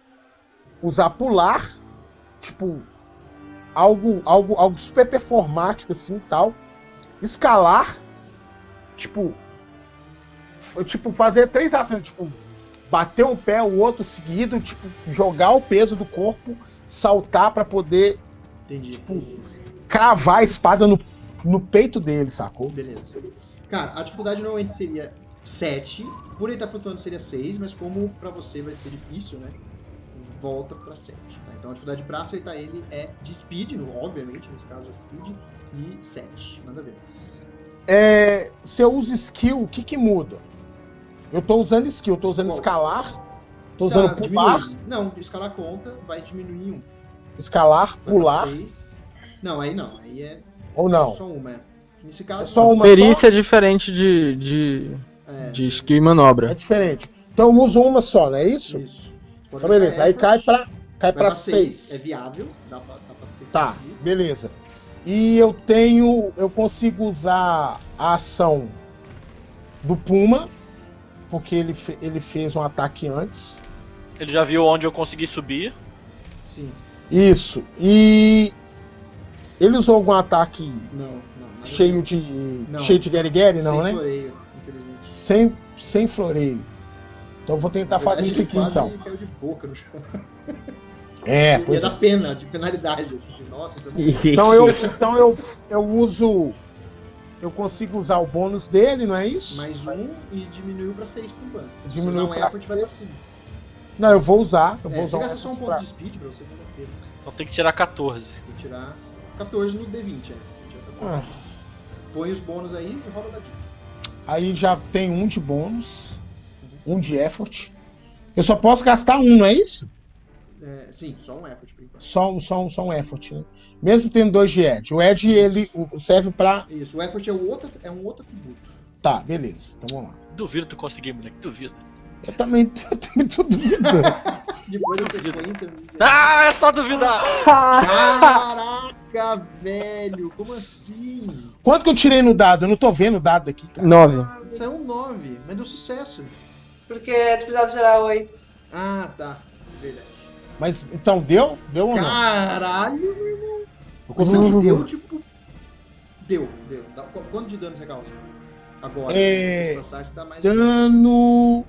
Speaker 5: usar pular, tipo, algo, algo, algo super performático assim, tal. Escalar, tipo, eu, tipo fazer três ações, tipo, bater um pé, o outro seguido, tipo, jogar o peso do corpo, saltar pra poder
Speaker 2: Entendi.
Speaker 5: Tipo, cravar a espada no, no peito dele, sacou?
Speaker 2: Beleza. Cara, a dificuldade normalmente seria 7. Por ele estar flutuando seria 6, mas como pra você vai ser difícil, né? Volta pra 7. Tá? Então a dificuldade pra acertar ele é de speed, obviamente, nesse caso é speed, e 7. Nada a ver.
Speaker 5: É, se eu uso skill, o que que muda? Eu tô usando skill, eu tô usando
Speaker 2: Qual?
Speaker 5: escalar, tô usando
Speaker 2: Tá,
Speaker 5: pular,
Speaker 2: diminui. Não, escalar conta, vai diminuir um.
Speaker 5: escalar,
Speaker 2: Vai
Speaker 5: pular,
Speaker 2: pra 6. Não, aí não. Aí é
Speaker 5: ou não?
Speaker 2: só uma. é. Nesse caso,
Speaker 5: É só uma
Speaker 3: Perícia é diferente de, de,
Speaker 2: É,
Speaker 3: de skill e manobra.
Speaker 5: É diferente. Então eu uso uma só, não é isso?
Speaker 2: Isso.
Speaker 5: Então beleza,
Speaker 2: gastar
Speaker 5: aí cai
Speaker 2: effort,
Speaker 5: pra, cai pra
Speaker 2: pra 6.
Speaker 5: 6.
Speaker 2: É viável, dá pra, dá pra ter
Speaker 5: Tá,
Speaker 2: conseguir.
Speaker 5: beleza. E eu tenho. Eu consigo usar a ação do Puma, porque ele, fe- ele fez um ataque antes.
Speaker 4: Ele já viu onde eu consegui subir.
Speaker 2: Sim.
Speaker 5: Isso. E. Ele usou algum ataque
Speaker 2: Não, não.
Speaker 5: cheio
Speaker 2: de-
Speaker 5: de.
Speaker 2: Não.
Speaker 5: cheio de Guerigueri, não,
Speaker 2: Sem
Speaker 5: né?
Speaker 2: floreio, infelizmente.
Speaker 5: Sem, sem floreio. Então eu vou tentar
Speaker 2: Na
Speaker 5: fazer isso aqui
Speaker 2: quase
Speaker 5: então.
Speaker 2: caiu de boca no chão.
Speaker 5: É,
Speaker 2: Ia
Speaker 5: pois é.
Speaker 2: dar pena, de penalidade, assim. assim, Nossa, então...
Speaker 5: Então eu, então eu, eu uso. Eu consigo usar o bônus dele, não é isso?
Speaker 2: mais um e diminuiu pra 6 por enquanto. Se
Speaker 5: Diminuiu
Speaker 2: usar um
Speaker 5: pra
Speaker 2: effort, vai pra cima.
Speaker 5: Não, eu vou usar. Eu vou
Speaker 2: É,
Speaker 5: usar
Speaker 2: você
Speaker 5: um
Speaker 2: gasta só um ponto
Speaker 5: pra-
Speaker 2: de speed pra você pena.
Speaker 4: Então tem que tirar 14.
Speaker 2: Tem que tirar 14 no D20, é. 14.
Speaker 5: Ah,
Speaker 2: Põe os bônus aí e rola da dica.
Speaker 5: aí já tem um de bônus, um de effort. Eu só posso gastar um, não é isso?
Speaker 2: É, sim, só um effort por enquanto.
Speaker 5: Só um, só um, só um effort, né? Mesmo tendo dois de Ed. O Ed ele serve pra.
Speaker 2: Isso, o effort é, o outro, é um outro atributo.
Speaker 5: Tá, beleza. Então vamos lá.
Speaker 4: Duvido tu conseguir, moleque. Duvido.
Speaker 5: Eu também, eu também tô duvidando.
Speaker 2: Depois da sequência,
Speaker 4: Ah, é só duvidar!
Speaker 2: Caraca, velho, como assim?
Speaker 5: Quanto que eu tirei no dado? Eu não tô vendo o dado aqui, cara.
Speaker 3: 9.
Speaker 2: Saiu um 9, mas deu sucesso.
Speaker 1: Porque tu precisava gerar 8.
Speaker 2: Ah, tá. Verdade.
Speaker 5: Mas então deu? Deu ou não?
Speaker 2: Caralho, meu irmão. Mas
Speaker 5: consegui-
Speaker 2: não, deu tipo. Deu, deu. Dá- qu- Quanto de dano você causa? Agora.
Speaker 5: É,
Speaker 2: Se passar, você dá mais.
Speaker 5: Dano.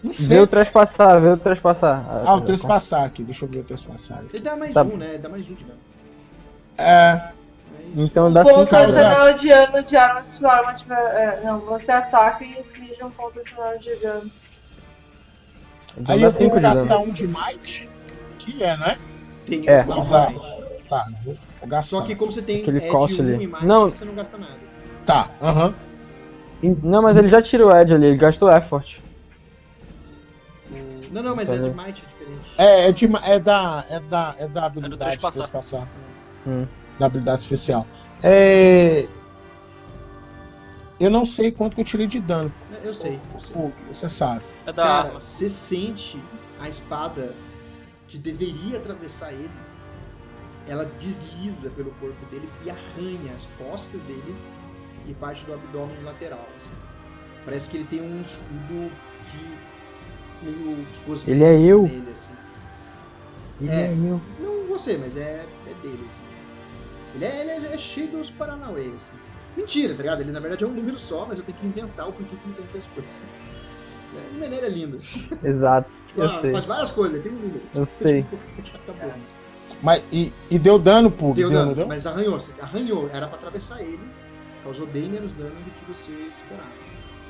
Speaker 5: Não sei.
Speaker 3: Vê o trespassar, vê o trespassar.
Speaker 5: Ah, o trespassar aqui. Deixa eu ver o trespassar.
Speaker 2: Ele dá mais
Speaker 3: Tá.
Speaker 2: um, né? Dá mais um de dano.
Speaker 5: É.
Speaker 2: É isso.
Speaker 3: Então dá
Speaker 1: Ponto
Speaker 3: 5
Speaker 5: é
Speaker 1: adicional de ano de arma se sua arma tiver. é, não, você ataca e inflige um ponto adicional de dano.
Speaker 3: Então
Speaker 5: Aí eu vou
Speaker 3: 5 de
Speaker 5: gastar
Speaker 3: dano.
Speaker 5: um de might. Que é, né?
Speaker 2: Tem que
Speaker 3: É,
Speaker 2: gastar um
Speaker 5: exato.
Speaker 2: mais.
Speaker 5: Tá, vou, vou gastar.
Speaker 2: Só que como você tem
Speaker 3: Aquele
Speaker 2: é, de um mais,
Speaker 3: Não.
Speaker 2: você não gasta nada.
Speaker 5: Tá, aham.
Speaker 3: Não, mas ele já tirou o Edge ali, ele gastou effort.
Speaker 2: Não, não, mas é de might, é diferente.
Speaker 5: É, é, de, é da. É da. É da habilidade de
Speaker 4: trespassar.
Speaker 5: trespassar.
Speaker 3: Hum.
Speaker 5: Da habilidade especial. É. Eu não sei quanto que eu tirei de dano.
Speaker 2: Eu sei, eu sei.
Speaker 5: Pô, Você sabe.
Speaker 4: É da
Speaker 2: Cara,
Speaker 4: arma.
Speaker 2: você sente a espada que deveria atravessar ele, ela desliza pelo corpo dele e arranha as costas dele e parte do abdômen lateral. assim. Parece que ele tem um escudo que meio
Speaker 3: Ele é eu.
Speaker 2: nele, assim.
Speaker 3: Ele
Speaker 2: É.
Speaker 3: é eu.
Speaker 2: Não você, mas é, é dele, assim. Ele é, ele é- é cheio dos Paranauê, assim. Mentira, tá ligado? Ele na verdade é um número só, mas eu tenho que inventar o porquê que ele tem tantas coisas. É, de maneira linda.
Speaker 3: Exato.
Speaker 2: Tipo,
Speaker 3: Eu
Speaker 2: ah,
Speaker 3: sei.
Speaker 2: faz várias coisas, ele tem um número.
Speaker 3: Eu sei.
Speaker 2: tá bom.
Speaker 5: Mas, e, e deu dano, Pug?
Speaker 2: Deu
Speaker 5: Deu,
Speaker 2: dano,
Speaker 5: deu?
Speaker 2: mas arranhou. Arranhou, era pra atravessar ele. Causou bem menos dano do que você esperava.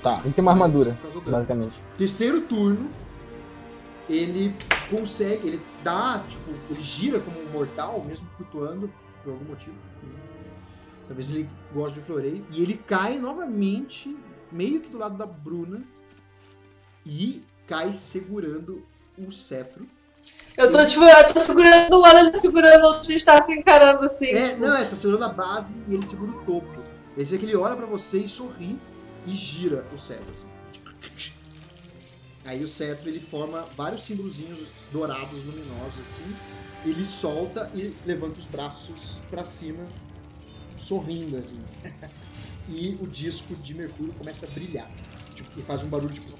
Speaker 5: Tá.
Speaker 3: Ele tem uma armadura,
Speaker 2: Mas causou dano.
Speaker 3: basicamente.
Speaker 2: Terceiro turno, ele consegue, ele dá, tipo, ele gira como um mortal, mesmo flutuando, por algum motivo. Talvez ele goste de floreio. E ele cai novamente, meio que do lado da Bruna, e cai segurando o cetro.
Speaker 1: Eu tô, tipo, eu tô segurando um lado, ele tá segurando, o outro está se encarando assim.
Speaker 2: É,
Speaker 1: tipo,
Speaker 2: não, é, está segurando a base e ele segura o topo. Aí você vê que ele olha pra você e sorri e gira o cetro. assim. Aí o cetro ele forma vários símbolozinhos dourados, luminosos assim. Ele solta e levanta os braços pra cima, sorrindo assim. E o disco de Mercúrio começa a brilhar. Tipo, e faz um barulho tipo.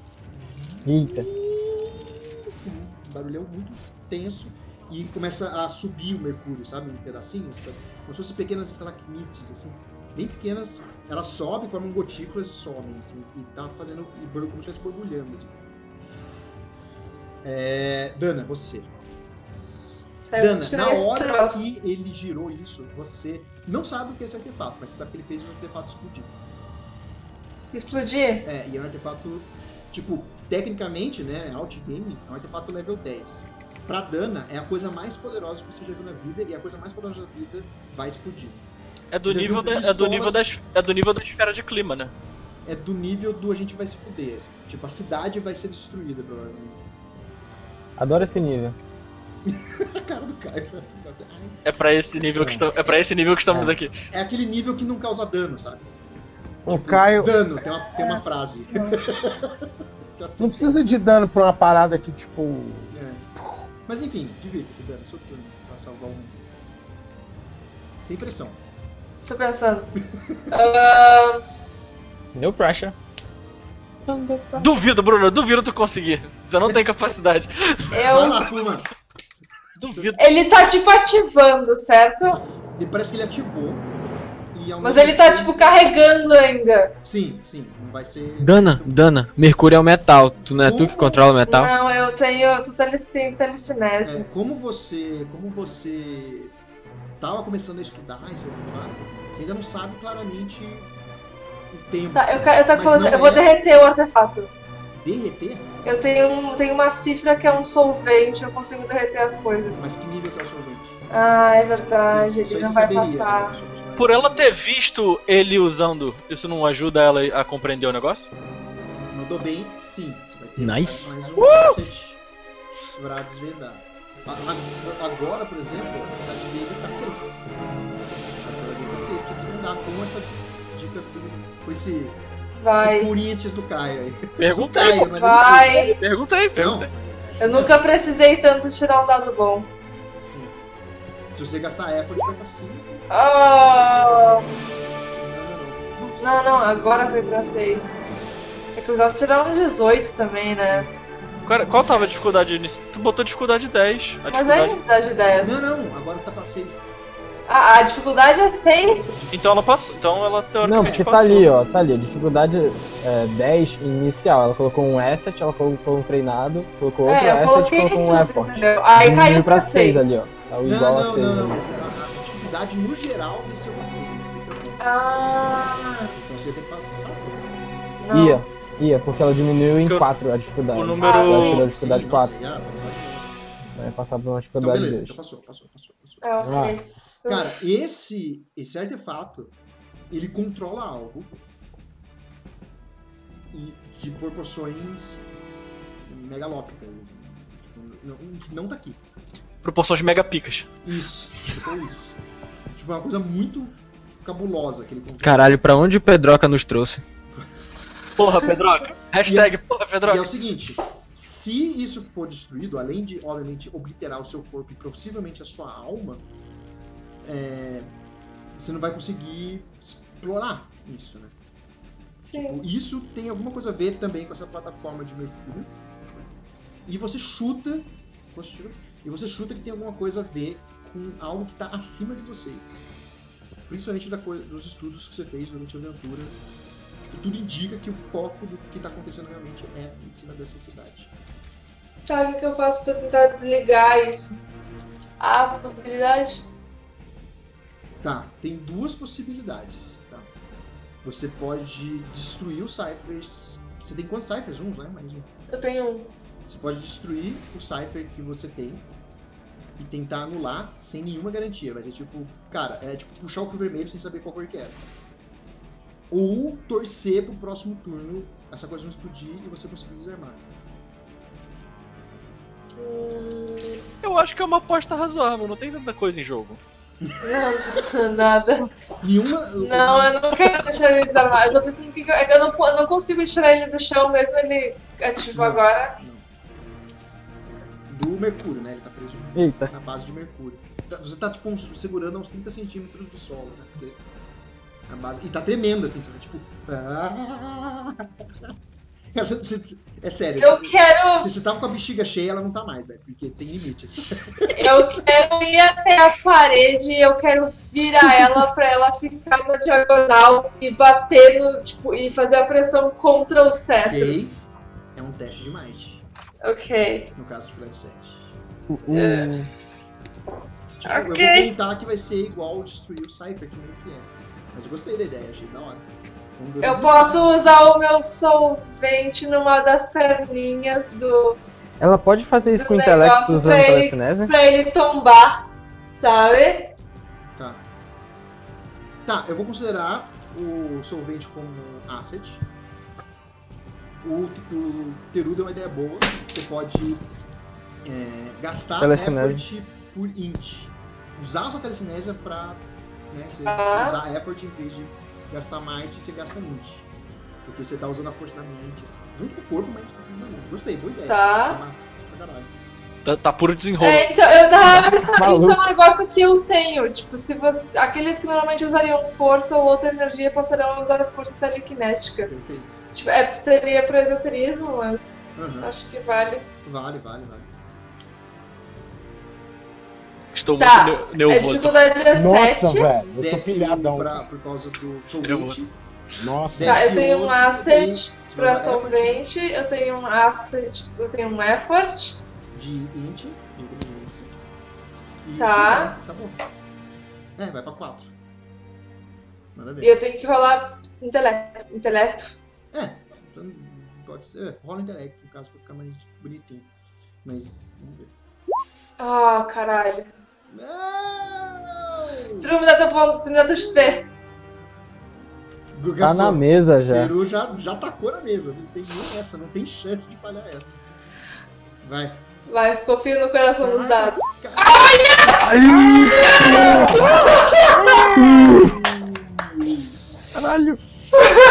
Speaker 3: Eita.
Speaker 2: Um barulhão muito tenso. E começa a subir o Mercúrio, sabe? Em pedacinhos. Como se fossem pequenas estalacmites, assim. Bem pequenas. Elas sobem, formam gotículas e sobem, assim. E tá fazendo o barulho como se estivesse borbulhando, assim. É, Dana, você.
Speaker 1: eu
Speaker 2: Dana, na hora
Speaker 1: troço.
Speaker 2: que ele girou isso, você não sabe o que é esse artefato, mas você sabe que ele fez o artefato explodir.
Speaker 1: Explodir?
Speaker 2: É, e é um artefato, tipo, tecnicamente, né, outgame, é um artefato level 10. Pra Dana, é a coisa mais poderosa que você já viu na vida, e a coisa mais poderosa da vida vai explodir.
Speaker 4: É do, nível da, é, do
Speaker 2: pistolas?
Speaker 4: nível da, é do nível da esfera de clima, né?
Speaker 2: É do nível do a gente vai se fuder, assim. Tipo, a cidade vai ser destruída, provavelmente.
Speaker 3: Adoro esse nível.
Speaker 2: A cara do Caio.
Speaker 4: É pra esse nível que, estamos, é pra esse nível que estamos
Speaker 3: É.
Speaker 4: aqui.
Speaker 2: É aquele nível que não causa dano, sabe?
Speaker 5: O
Speaker 2: Tipo,
Speaker 5: Caio
Speaker 2: Dano, tem uma, tem uma frase. Tá
Speaker 5: não precisa de dano pra uma parada que, tipo.
Speaker 2: É. Mas enfim, divirta-se, Dano, seu turno. Pra salvar um. Sem pressão.
Speaker 1: Tô pensando. Ah,
Speaker 6: No pressure.
Speaker 4: Duvido, Bruno, duvido tu conseguir. Você não tem capacidade.
Speaker 2: Vai
Speaker 1: eu.
Speaker 2: lá, Puma.
Speaker 4: Duvido.
Speaker 1: Ele tá tipo ativando, certo?
Speaker 2: E parece que ele ativou. E ao
Speaker 1: Mas ele tá tipo carregando ainda.
Speaker 2: Sim, sim. Não vai ser.
Speaker 6: Dana, Dana, Mercúrio é o metal. Tu não é tu que controla o metal?
Speaker 1: Não, eu tenho. Eu sou tele, tenho telecinese.
Speaker 2: É, como você. Como você tava começando a estudar esse artefato, você ainda não sabe claramente o tempo.
Speaker 1: Tá, eu, eu,
Speaker 2: não
Speaker 1: eu vou
Speaker 2: é-
Speaker 1: derreter o artefato.
Speaker 2: Derreter?
Speaker 1: Eu tenho, um, tenho uma cifra que é um solvente, eu consigo derreter as coisas.
Speaker 2: Mas que nível que é o solvente?
Speaker 1: Ah, é verdade,
Speaker 2: Isso aí
Speaker 1: ele não
Speaker 2: você
Speaker 1: vai
Speaker 2: saberia,
Speaker 1: passar.
Speaker 2: né,
Speaker 4: Por ela ter visto ele usando, isso não ajuda ela a compreender o negócio?
Speaker 2: Mandou bem, sim. Você vai ter
Speaker 6: Nice.
Speaker 2: mais um asset pra desvendar. Agora, por exemplo, a dificuldade dele tá 6. A dificuldade dele tá 6 pra desvendar com essa dica do. com esse,
Speaker 1: Vai.
Speaker 2: esse Corinthians do Caio aí. Do
Speaker 4: Perguntei,
Speaker 2: Caio,
Speaker 1: Vai.
Speaker 4: Perguntei,
Speaker 2: Não,
Speaker 4: perguntei.
Speaker 2: essa
Speaker 1: Eu
Speaker 2: não.
Speaker 1: nunca precisei tanto tirar um dado bom.
Speaker 2: Sim. Se você gastar effort, vai pra cima.
Speaker 1: Ah,
Speaker 2: Não, não, não. Nossa.
Speaker 1: não, não, agora foi pra 6. É que eu precisava tirar um 18 também, né?
Speaker 4: Qual, qual tava a dificuldade inicial? Tu botou dificuldade 10. A
Speaker 1: Mas não é
Speaker 4: dificuldade...
Speaker 1: necessidade de 10.
Speaker 2: Não, não, agora tá pra 6.
Speaker 1: A, a dificuldade é 6.
Speaker 4: Então ela passou. Então ela
Speaker 3: Não, porque tá
Speaker 4: passou.
Speaker 3: ali, ó. Tá ali. A dificuldade é 10 inicial. Ela colocou um asset, ela colocou um treinado, colocou outro
Speaker 1: É,
Speaker 3: asset
Speaker 1: coloquei
Speaker 3: colocou um
Speaker 1: tudo,
Speaker 3: effort.
Speaker 1: entendeu? Aí caiu pra
Speaker 3: 6
Speaker 1: 6.
Speaker 3: ali, ó. Tá igual
Speaker 2: não,
Speaker 3: a 6.
Speaker 2: não, não,
Speaker 3: ali.
Speaker 2: mas a, a dificuldade no geral desceu pra 6. Esse é o ponto.
Speaker 1: Ah,
Speaker 2: Então você ia ter que passar.
Speaker 1: não.
Speaker 3: Ia, ia, porque ela diminuiu em
Speaker 4: Porque o-
Speaker 3: 4 a dificuldade.
Speaker 4: o número-
Speaker 1: Ah,
Speaker 3: Ela a dificuldade
Speaker 2: Sim,
Speaker 3: 4.
Speaker 2: nossa, ia passar de novo.
Speaker 3: Vai passar por uma
Speaker 2: Então
Speaker 3: dificuldade
Speaker 2: beleza,
Speaker 3: 2.
Speaker 2: então passou, passou, passou, passou.
Speaker 1: Ah, ok.
Speaker 2: Cara, esse, esse artefato, ele controla algo e de proporções megalópicas. Tipo, não, não tá aqui.
Speaker 4: Proporções megapicas.
Speaker 2: Isso, tipo isso. Tipo, é uma coisa muito cabulosa que ele controla.
Speaker 6: Caralho, pra onde o Pedroca nos trouxe?
Speaker 4: Porra, Pedroca. Hashtag porra,
Speaker 2: E é
Speaker 4: Pedroca.
Speaker 2: o seguinte, se isso for destruído, além de, obviamente, obliterar o seu corpo e possivelmente a sua alma, é, você não vai conseguir explorar isso, né?
Speaker 1: Sim.
Speaker 2: Isso tem alguma coisa a ver também com essa plataforma de Mercúrio. E você chuta. E você chuta que tem alguma coisa a ver com algo que está acima de vocês. Principalmente da coisa, dos estudos que você fez durante a aventura. E tudo indica que o foco do que está acontecendo realmente é em cima dessa cidade.
Speaker 1: Sabe o que eu faço pra tentar desligar isso? Há possibilidade?
Speaker 2: Tá, tem duas possibilidades. Tá? Você pode destruir os ciphers. Você tem quantos ciphers? Uns, né? Mais um.
Speaker 1: Eu tenho um.
Speaker 2: Você pode destruir o cipher que você tem e tentar anular sem nenhuma garantia. Vai ser tipo, cara, é tipo puxar o fio vermelho sem saber qual cor que é. Ou torcer pro próximo turno essa coisa não explodir e você conseguir desarmar.
Speaker 1: Hum,
Speaker 4: Eu acho que é uma aposta razoável, não tem tanta coisa em jogo.
Speaker 1: Não, nada.
Speaker 2: Nenhuma.
Speaker 1: Não, eu não quero deixar ele desarmar. Eu tô pensando que é eu não, eu não consigo tirar ele do chão mesmo ele ativo
Speaker 2: Não.
Speaker 1: agora.
Speaker 2: Do Mercúrio, né? Ele tá preso
Speaker 3: Eita.
Speaker 2: na base de Mercúrio. Tá- Você tá, tipo, segurando a uns 30 centímetros do solo, né? Porque a base... E tá tremendo, assim, você tá tipo. É sério.
Speaker 1: Eu
Speaker 2: você-
Speaker 1: quero.
Speaker 2: Se você tava com a bexiga cheia, ela não tá mais, né? Porque tem limites.
Speaker 1: Eu quero ir até a parede e eu quero virar ela pra ela ficar na diagonal e bater no. Tipo, e fazer a pressão contra o cetro.
Speaker 2: ok? É um teste de might,
Speaker 1: Ok.
Speaker 2: no caso de Flat 7.
Speaker 3: Uh,
Speaker 2: Tipo,
Speaker 1: Ok.
Speaker 2: eu vou contar que vai ser igual destruir o Cypher, que nem que é. Mas eu gostei da ideia, achei da hora.
Speaker 1: Eu posso usar o meu solvente numa das perninhas do.
Speaker 3: Ela pode fazer isso
Speaker 1: Do
Speaker 3: com o intelecto usando
Speaker 1: pra ele-
Speaker 3: telecinese?
Speaker 1: pra ele tombar, sabe?
Speaker 2: Tá. Tá, eu vou considerar o solvente como asset. O, o Teru deu uma ideia boa. Você pode é, gastar
Speaker 3: Telecinese.
Speaker 2: effort por int. Usar a sua telecinésia pra né,
Speaker 1: Ah.
Speaker 2: usar effort em vez de gastar might, você gasta int. Porque você tá usando a força da mente, assim. Junto com o corpo, mas com a mente. Gostei, boa ideia.
Speaker 1: Tá.
Speaker 2: Massa.
Speaker 4: Tá, tá puro desenrolo.
Speaker 1: É, então, eu tava. Isso, isso é um negócio que eu tenho. Tipo, se você. Aqueles que normalmente usariam força ou outra energia passarão a usar a força telequinética.
Speaker 2: Perfeito.
Speaker 1: Tipo, é, seria pro esoterismo, mas
Speaker 2: Aham.
Speaker 1: acho que vale.
Speaker 2: Vale, vale, vale.
Speaker 4: Estou
Speaker 1: Tá,
Speaker 4: muito ne-
Speaker 1: A
Speaker 4: nervoso.
Speaker 1: dificuldade é
Speaker 5: Nossa,
Speaker 1: 7.
Speaker 5: velho. Eu tô
Speaker 2: Desce um
Speaker 5: pilhadão.
Speaker 2: pra, por causa do
Speaker 4: Nervoso.
Speaker 2: solvente.
Speaker 5: Nossa.
Speaker 1: Tá, eu tenho um asset pra solvente, eu tenho um asset, eu tenho um effort.
Speaker 2: De int, de inteligência.
Speaker 1: Tá.
Speaker 2: Tá bom. É, vai pra 4. Nada a ver.
Speaker 1: E eu tenho que rolar intelecto. intelecto.
Speaker 2: É, então pode ser. é, Rola intelecto, no caso, pra ficar mais bonitinho. Mas, vamos ver.
Speaker 1: Ah, caralho.
Speaker 2: Não!
Speaker 1: Tu não me dá teu ponto, tu me dá teu XP.
Speaker 2: Gu-
Speaker 3: Tá na mesa já.
Speaker 2: Peru já, já tacou na mesa. Não tem nem essa, não tem chance de falhar essa. Vai.
Speaker 1: Vai, confio no coração dos dados.
Speaker 2: cara.
Speaker 3: Caralho.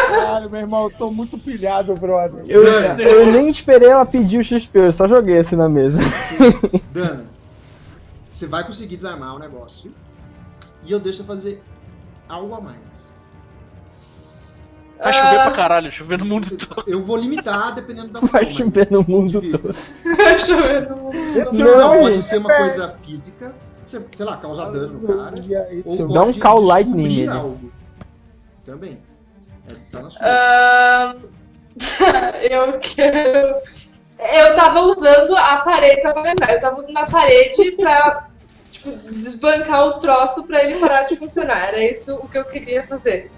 Speaker 5: Caralho, meu irmão, eu tô muito pilhado, brother.
Speaker 3: Eu, eu nem esperei ela pedir o XP, eu só joguei assim na mesa.
Speaker 2: Sim. Dana, você vai conseguir desarmar o negócio. E eu deixo você fazer algo a mais.
Speaker 4: Vai chover
Speaker 1: Ah.
Speaker 4: pra caralho, chover no mundo todo.
Speaker 2: Eu vou limitar dependendo da ação,
Speaker 3: Vai chover no mundo
Speaker 2: divirta-se.
Speaker 1: Deixa eu ver. Não,
Speaker 5: Não,
Speaker 2: Não,
Speaker 3: Não,
Speaker 2: pode ser uma coisa física, sei lá, causar dano no cara. Ou
Speaker 3: Dá um call lightning nele.
Speaker 2: algo. Também. É, tá na sua.
Speaker 1: Ahn, eu quero. Eu tava usando a parede, só pra lembrar, eu tava usando a parede pra tipo, desbancar o troço pra ele parar de funcionar. Era isso o que eu queria fazer.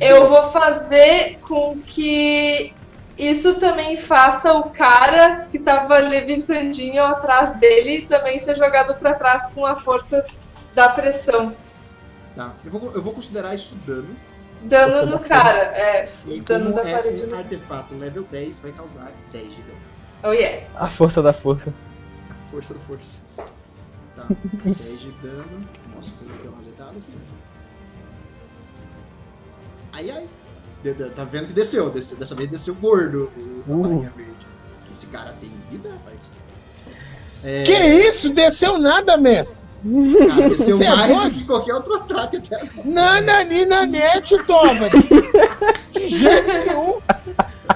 Speaker 1: Eu vou fazer com que isso também faça o cara que tava levantandinho atrás dele também ser jogado pra trás com a força da pressão.
Speaker 2: Tá. Eu vou, eu vou considerar isso dano.
Speaker 1: Dano no cara, é.
Speaker 2: E
Speaker 1: dano
Speaker 2: como
Speaker 1: da
Speaker 2: é
Speaker 1: parede
Speaker 2: um artefato level 10, vai causar 10 de dano.
Speaker 1: Oh yes.
Speaker 3: A força da força.
Speaker 2: A força da força. Tá. 10 de dano. Nossa, eu vou dar uma azetada aqui. Ai, ai. De- de- Tá vendo que desceu. desceu dessa vez desceu gordo. o-
Speaker 3: Uh.
Speaker 2: barrinha verde. Que esse cara tem vida, rapaz. É,
Speaker 5: Que isso? Desceu nada, mestre.
Speaker 2: Cara, desceu
Speaker 5: Você é
Speaker 2: mais
Speaker 5: bom?
Speaker 2: do que qualquer outro ataque até agora.
Speaker 5: Nanani na net, Toma. De jeito nenhum.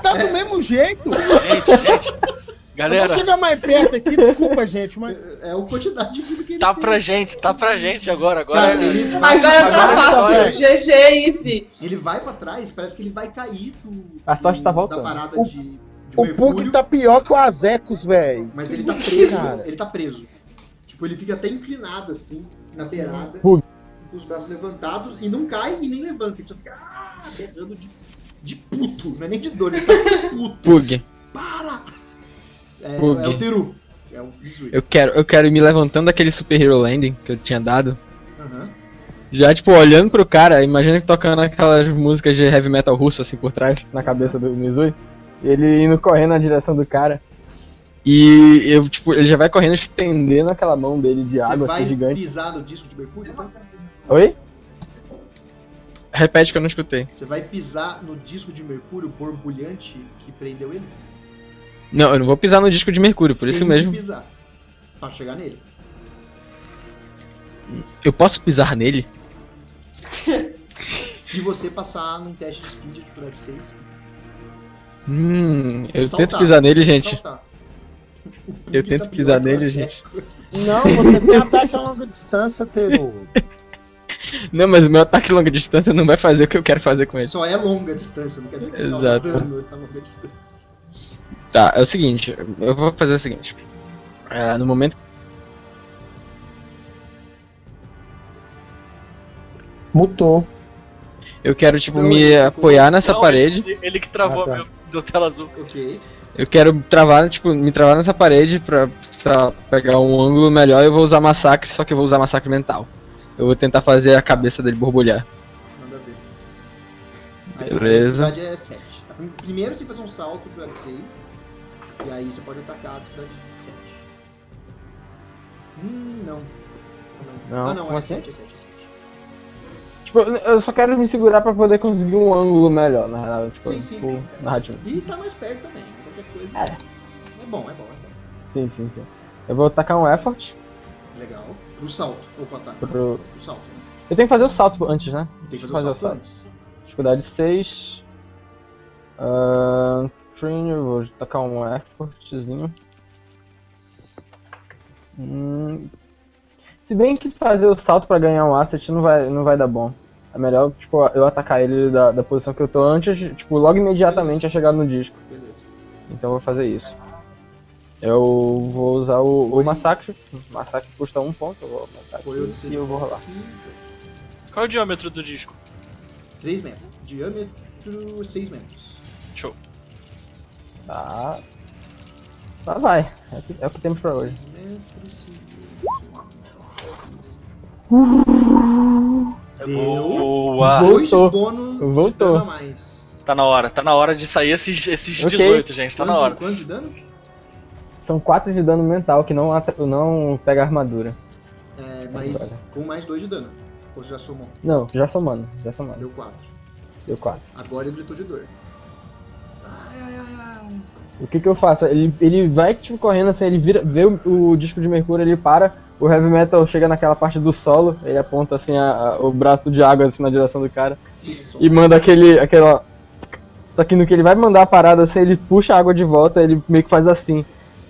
Speaker 5: Tá do mesmo jeito.
Speaker 4: Gente, gente. Galera,
Speaker 5: vou chegar mais perto aqui, desculpa, gente, mas.
Speaker 2: É a quantidade de vida que ele
Speaker 4: tá
Speaker 2: tem.
Speaker 4: pra gente, tá pra gente agora. Agora
Speaker 2: Cara, ele vai,
Speaker 1: Agora tá
Speaker 5: agora
Speaker 1: fácil.
Speaker 5: vai.
Speaker 1: GG easy.
Speaker 2: ele vai pra trás, parece que ele vai cair do,
Speaker 3: A sorte tá
Speaker 2: do-
Speaker 3: voltando.
Speaker 2: da parada
Speaker 5: O-
Speaker 2: de, de
Speaker 5: O Pug tá pior que o Azecos, velho.
Speaker 2: mas ele tá preso,
Speaker 5: Cara.
Speaker 2: ele tá preso. Tipo, ele fica até inclinado assim, na beirada,
Speaker 3: Pug.
Speaker 2: com os braços levantados, e não cai e nem levanta, ele só fica ah, berrando de, de puto, não é nem de dor, ele tá puto.
Speaker 3: Pug.
Speaker 2: Para! É, é o Teru, é o Mizui.
Speaker 3: Eu quero, eu quero ir me levantando daquele Super Hero Landing que eu tinha dado.
Speaker 2: Aham.
Speaker 3: Já, tipo, olhando pro cara, imagina que tocando aquelas músicas de heavy metal russo assim por trás, na cabeça do Mizui. Ele indo correndo na direção do cara. E eu, tipo, ele já vai correndo estendendo aquela mão dele de
Speaker 2: Você
Speaker 3: água
Speaker 2: vai
Speaker 3: assim gigante.
Speaker 2: pisar no disco de mercúrio, então?
Speaker 3: Oi? Repete que eu não escutei.
Speaker 2: Você vai pisar no disco de mercúrio borbulhante que prendeu ele?
Speaker 3: Não, eu não vou pisar no disco de Mercúrio, por isso
Speaker 2: Tem
Speaker 3: mesmo.
Speaker 2: que pisar. Pra chegar nele.
Speaker 3: Eu posso pisar nele?
Speaker 2: Se você passar num teste de speed de dificuldade 6.
Speaker 3: Hum, eu
Speaker 2: saltar.
Speaker 3: tento pisar nele, gente. Eu tento
Speaker 2: tá pior
Speaker 3: pisar nele, gente.
Speaker 5: Não, você tem ataque a longa distância, Teru.
Speaker 3: Não, mas o meu ataque longa distância não vai fazer o que eu quero fazer com ele.
Speaker 2: Só é longa distância, não quer dizer que causa
Speaker 3: Exato.
Speaker 2: dano a longa distância.
Speaker 3: Tá, é o seguinte, eu vou fazer o seguinte. É, no momento.
Speaker 5: Mutou.
Speaker 3: Eu quero, tipo,
Speaker 2: Não,
Speaker 3: me apoiar nessa
Speaker 4: Não,
Speaker 3: parede.
Speaker 4: Ele, ele que travou
Speaker 5: Ah, tá.
Speaker 4: meu, tela azul.
Speaker 2: Ok.
Speaker 3: Eu quero travar, tipo, me travar nessa parede pra, pra pegar um ângulo melhor e eu vou usar massacre, só que eu vou usar massacre mental. Eu vou tentar fazer a cabeça dele borbulhar.
Speaker 2: Manda ver.
Speaker 3: Beleza.
Speaker 2: A dificuldade é 7. Primeiro você faz um salto, dificuldade 6. E aí você pode atacar a dificuldade 7. Hum, não.
Speaker 3: Não,
Speaker 2: ah, não, é
Speaker 3: assim?
Speaker 2: 7, é 7, é 7.
Speaker 3: Tipo, eu só quero me segurar pra poder conseguir um ângulo melhor, na real, tipo,
Speaker 2: Sim, sim.
Speaker 3: tipo, narrativo.
Speaker 2: E tá mais perto também, né? Qualquer coisa.
Speaker 3: É.
Speaker 2: É bom, é bom, é bom.
Speaker 3: Sim, sim, sim. Eu vou tacar um effort.
Speaker 2: Legal. Pro salto, ou pro ataque.
Speaker 3: Pro...
Speaker 2: Pro salto.
Speaker 3: Eu tenho que fazer o salto antes, né?
Speaker 2: Tem que fazer,
Speaker 3: Fazer
Speaker 2: o
Speaker 3: o
Speaker 2: salto
Speaker 3: salto.
Speaker 2: antes.
Speaker 3: Dificuldade 6. Uh, trainer, vou tacar um effortzinho. Hum, se bem que fazer o salto pra ganhar um asset não vai, não vai dar bom. É melhor, tipo, eu atacar ele da, da posição que eu tô antes, tipo, logo imediatamente a chegar no disco.
Speaker 2: Beleza.
Speaker 3: Então eu vou fazer isso. Eu vou usar o, o massacre. O massacre custa um ponto, eu vou aumentar aqui e eu vou rolar.
Speaker 4: Qual é o diâmetro do disco?
Speaker 2: 3 metros. Diâmetro 6 metros.
Speaker 4: Show.
Speaker 3: Tá. Tá, vai. É o que, é o que temos pra hoje.
Speaker 2: 6 metros. Deu.
Speaker 4: Boa!
Speaker 2: Dois de
Speaker 3: Voltou.
Speaker 2: bônus de
Speaker 3: Voltou.
Speaker 2: a mais.
Speaker 4: Tá na hora, tá na hora de sair esses, esses
Speaker 3: Ok.
Speaker 4: 18, gente, tá na
Speaker 2: Quanto-
Speaker 4: hora.
Speaker 2: Quanto de dano?
Speaker 3: São 4 de dano mental que não, não pega armadura.
Speaker 2: É, mas com mais 2 de dano. Ou já somou?
Speaker 3: Não, já somando, já somando.
Speaker 2: Deu 4.
Speaker 3: Deu 4.
Speaker 2: Agora ele gritou de dor.
Speaker 3: O que que eu faço? Ele, ele vai tipo correndo assim, ele vira, vê o, o disco de mercúrio, ele para,
Speaker 6: o Heavy Metal chega naquela parte do solo, ele aponta assim a- a- o braço de água assim, na direção do cara
Speaker 2: Isso.
Speaker 6: e manda aquele. aquela. Só que no que ele vai mandar a parada assim, ele puxa a água de volta, ele meio que faz assim.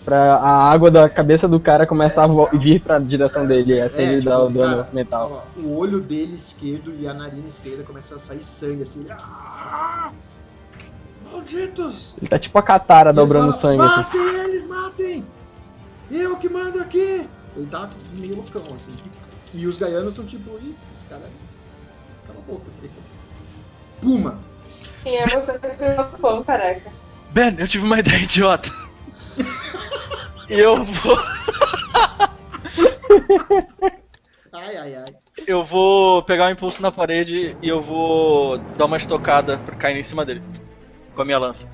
Speaker 6: Pra a água da cabeça do cara começar a vir pra direção dele. Assim ele
Speaker 2: tipo,
Speaker 6: dá o dano
Speaker 2: cara,
Speaker 6: mental.
Speaker 2: ó, o olho dele esquerdo e a narina esquerda começam a sair sangue assim. Ele, "Ah! Malditos!
Speaker 6: Ele tá tipo a catara
Speaker 2: ele
Speaker 6: dobrando
Speaker 2: fala,
Speaker 6: sangue. Assim.
Speaker 2: Matem eles, matem! Eu que mando aqui! Ele tá meio loucão, assim. E os gaianos estão tipo, ih, esse cara. Cala a boca, tá? Puma!
Speaker 1: Quem é você que o pão, careca?
Speaker 4: Ben, eu tive uma ideia idiota. e eu vou.
Speaker 2: Ai, ai, ai.
Speaker 4: Eu vou pegar um impulso na parede e eu vou dar uma estocada pra cair em cima dele. Com a minha lança.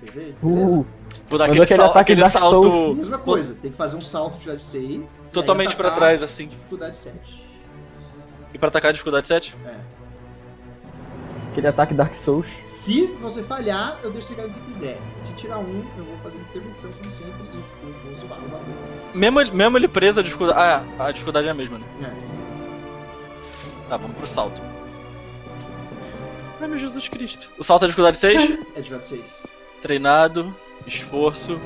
Speaker 2: Beleza? Beleza?
Speaker 6: Uh,
Speaker 4: Vou dar aquele,
Speaker 6: aquele
Speaker 4: sal-
Speaker 6: ataque
Speaker 4: aquele
Speaker 6: Dark
Speaker 4: salto
Speaker 6: Souls.
Speaker 2: Mesma coisa, tem que fazer um salto de 6.
Speaker 4: totalmente pra trás, assim.
Speaker 2: Dificuldade 7.
Speaker 4: E pra atacar dificuldade 7?
Speaker 2: É.
Speaker 6: aquele ataque Dark Souls.
Speaker 2: Se você falhar, eu deixo você ganhar o que você quiser. Se tirar um, eu vou fazer intervenção como sempre e vou zoar o bagulho.
Speaker 4: Mesmo, ele- mesmo ele preso, a dificuldade. Ah, a dificuldade é a mesma, né?
Speaker 2: É, sim.
Speaker 4: Tá, vamos pro salto. Ai meu Jesus Cristo. O salto é dificuldade 6?
Speaker 2: É dificuldade 6.
Speaker 4: Treinado, esforço.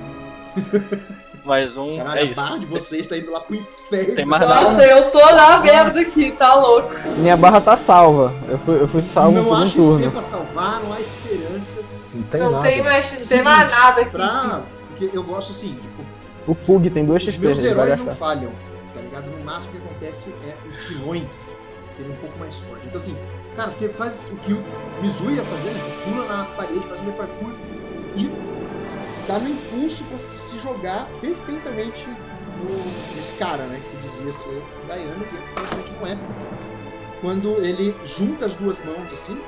Speaker 4: Mais um.
Speaker 2: Caralho,
Speaker 4: é
Speaker 2: a
Speaker 4: isso.
Speaker 2: barra de vocês tá indo lá pro inferno.
Speaker 4: Tem mais nada.
Speaker 1: Nossa, eu tô na merda aqui, tá louco.
Speaker 6: Minha barra tá salva. Eu fui, eu fui salvo
Speaker 2: não há XP
Speaker 6: turno.
Speaker 2: pra salvar, não há esperança.
Speaker 5: Não tem
Speaker 1: não
Speaker 5: nada.
Speaker 1: tem mais, não tem mais nada aqui.
Speaker 2: Pra... Porque eu gosto assim, tipo,
Speaker 6: O Pug tem dois
Speaker 2: os
Speaker 6: XP,
Speaker 2: meus
Speaker 6: ele vai
Speaker 2: heróis não falham, tá ligado? No máximo que acontece é os vilões serem um pouco mais fortes. Então assim, cara, você faz o que o Mizu ia fazer, né? Você pula na parede, faz meu parkour e dá no impulso pra se jogar perfeitamente no, nesse cara, né? Que dizia ser Gaiano e aparentemente não é. Quando ele junta as duas mãos assim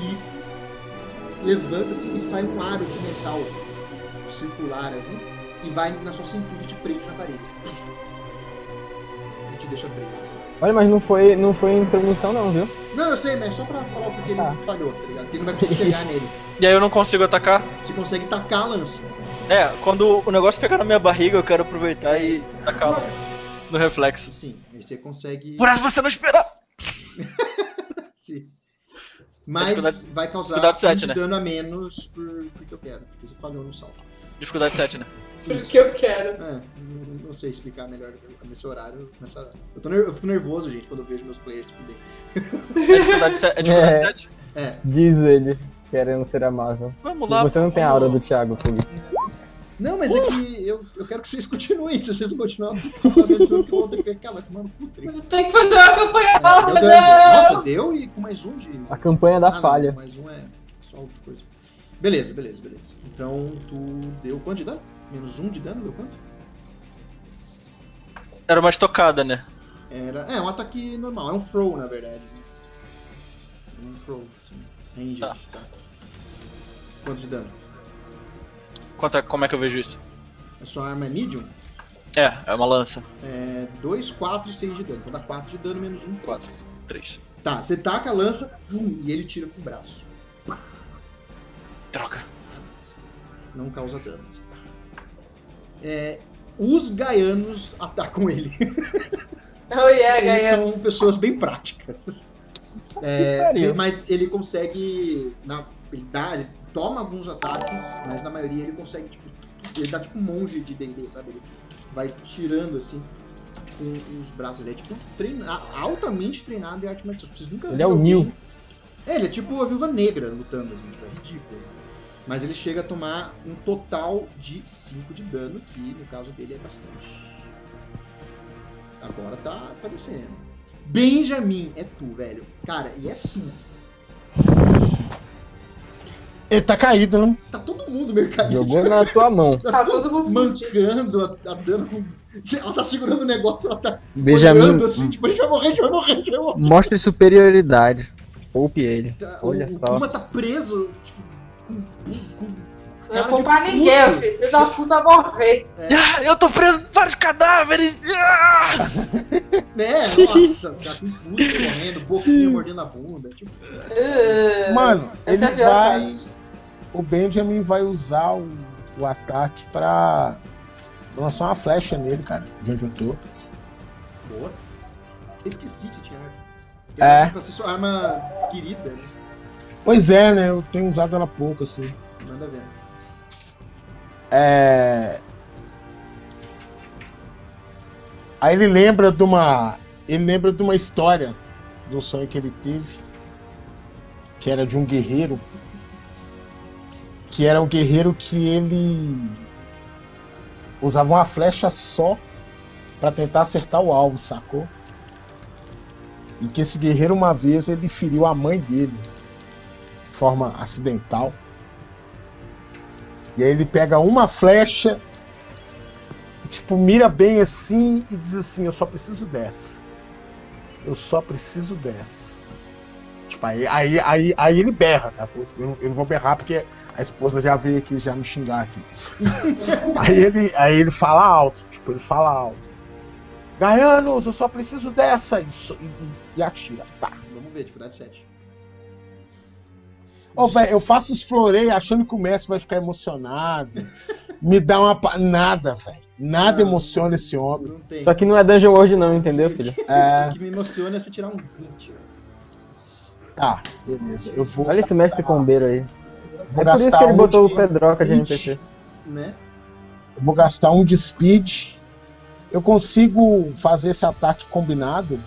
Speaker 2: e levanta assim e sai um aro de metal circular assim e vai na sua cintura e te na parede. E te deixa preso assim.
Speaker 6: Olha, mas não foi, não foi em premonição não, viu?
Speaker 2: Não, eu sei, mas é só pra falar porque ele
Speaker 6: Tá.
Speaker 2: falhou, tá ligado? Porque ele não vai conseguir chegar nele.
Speaker 4: E aí eu não consigo atacar.
Speaker 2: Você consegue tacar a lança.
Speaker 4: É, quando o negócio pegar na minha barriga, eu quero aproveitar e tacar
Speaker 2: Droga!
Speaker 4: no reflexo.
Speaker 2: Sim, aí você consegue.
Speaker 4: Por essa você não esperar!
Speaker 2: Sim. Mas vai causar
Speaker 4: dificuldade
Speaker 2: um
Speaker 4: sete,
Speaker 2: de
Speaker 4: né?
Speaker 2: dano a menos por, porque eu quero, porque você falhou no salto.
Speaker 4: Dificuldade 7, né?
Speaker 1: Porque eu quero.
Speaker 2: É, não, não sei explicar melhor nesse horário. Nessa... Eu, tô ner- eu fico nervoso, gente, quando eu vejo meus players se fuder.
Speaker 4: É dificuldade 7? É
Speaker 6: É.
Speaker 4: 7?
Speaker 2: É.
Speaker 6: Diz ele, querendo ser amável.
Speaker 4: Vamos
Speaker 6: E
Speaker 4: lá.
Speaker 6: você não tem a aura do Thiago, Pug.
Speaker 2: Não, mas é que eu, eu quero que vocês continuem. Se vocês não continuarem, eu que vou ter que pecar, vai tomar no cu, tá ligado?
Speaker 1: Tem que fazer uma campanha
Speaker 2: É,
Speaker 1: nova,
Speaker 2: deu dano.
Speaker 1: não!
Speaker 2: Nossa, deu e com mais um de.
Speaker 6: A campanha da
Speaker 2: Ah, não,
Speaker 6: falha.
Speaker 2: mais um é só outra coisa. Beleza, beleza, beleza. Então tu deu quanto de dano? Menos um de dano, deu quanto?
Speaker 4: Era uma estocada, né?
Speaker 2: Era. É, um ataque normal, é um throw na verdade. Um throw, assim. Ranged,
Speaker 4: Tá.
Speaker 2: tá. Quanto de dano?
Speaker 4: Quanto é- como é que eu vejo isso?
Speaker 2: A sua arma é medium?
Speaker 4: É, é uma lança.
Speaker 2: É 2, 4 e 6 de dano. Então dá 4 de dano menos 1, 3.
Speaker 4: 3.
Speaker 2: Tá, você taca a lança vum, e ele tira com o braço.
Speaker 4: Droga.
Speaker 2: Não causa dano. Assim. É, os gaianos atacam ele.
Speaker 1: Oh yeah,
Speaker 2: Eles são pessoas bem práticas. É, mas ele consegue. na- ele, dá, ele toma alguns ataques, mas na maioria ele consegue, tipo. Ele dá tipo um monge de DD, sabe? Ele vai tirando assim com os braços. Ele é tipo treina, altamente treinado em arte marcial. Vocês nunca
Speaker 6: Ele é o Neo.
Speaker 2: É, ele é tipo a viúva negra lutando, assim, tipo, é ridículo. Mas ele chega a tomar um total de 5 de dano, que no caso dele é bastante. Agora tá aparecendo. Benjamin, é tu, velho. Cara, e é tu.
Speaker 5: Ele tá caído, né?
Speaker 2: Tá todo mundo meio caído.
Speaker 6: Jogou na tua mão.
Speaker 1: Tá todo mundo
Speaker 2: mancando, a, a dando com. Ela tá segurando o negócio, ela tá
Speaker 6: Benjamin,
Speaker 2: olhando assim, tipo, a gente vai morrer, a gente vai morrer, a gente vai morrer.
Speaker 6: mostre superioridade. Poupe ele.
Speaker 2: Tá-
Speaker 6: Olha
Speaker 2: o, o
Speaker 6: só.
Speaker 2: Puma tá preso, tipo,
Speaker 1: Não é
Speaker 2: de
Speaker 1: culpa ninguém, filho. Filho da puta morrer.
Speaker 4: Ah, eu tô preso em vários cadáveres! Ah!
Speaker 2: Né? Nossa, você tá com pulso correndo, boquinha mordendo a bunda. Tipo,
Speaker 1: Uh,
Speaker 5: Mano, ele
Speaker 1: é
Speaker 5: vai. O Benjamin vai usar o, o ataque pra Vou lançar uma flecha nele, cara. Já juntou.
Speaker 2: Boa. Eu esqueci que você tinha arma.
Speaker 5: É.
Speaker 2: Pra ser sua arma querida, né?
Speaker 5: Pois é, né? Eu tenho usado ela pouco, assim.
Speaker 2: Manda ver.
Speaker 5: É. Aí ele lembra de uma. Ele lembra de uma história de um sonho que ele teve. Que era de um guerreiro. Que era o guerreiro que ele usava uma flecha só pra tentar acertar o alvo, sacou? E que esse guerreiro uma vez ele feriu a mãe dele de forma acidental. E aí ele pega uma flecha, tipo, mira bem assim e diz assim: Eu só preciso dessa. Eu só preciso dessa. Tipo, aí, aí, aí, aí ele berra, sabe? Eu não, eu não vou berrar porque a esposa já veio aqui já me xingar aqui. aí, ele, aí ele fala alto, tipo, ele fala alto. Gaianos, eu só preciso dessa. E, e- e atira. Tá.
Speaker 2: Vamos ver, dificuldade 7.
Speaker 5: Ô, velho, eu faço os floreios achando que o mestre vai ficar emocionado. Me dá uma. pa- Nada, velho. Nada
Speaker 2: Não.
Speaker 5: emociona esse homem.
Speaker 2: Não tem.
Speaker 6: Só que não é Dungeon World não, entendeu, filho?
Speaker 5: É,
Speaker 2: O que me emociona é você tirar um 20. ó.
Speaker 5: tá, beleza. Eu vou.
Speaker 6: Olha esse mestre combeiro aí.
Speaker 5: Vou
Speaker 6: É por isso que ele
Speaker 5: um
Speaker 6: botou
Speaker 5: de-
Speaker 6: o Pedroca de. NPC.
Speaker 2: Né?
Speaker 5: Eu vou gastar um de speed. Eu consigo fazer esse ataque combinado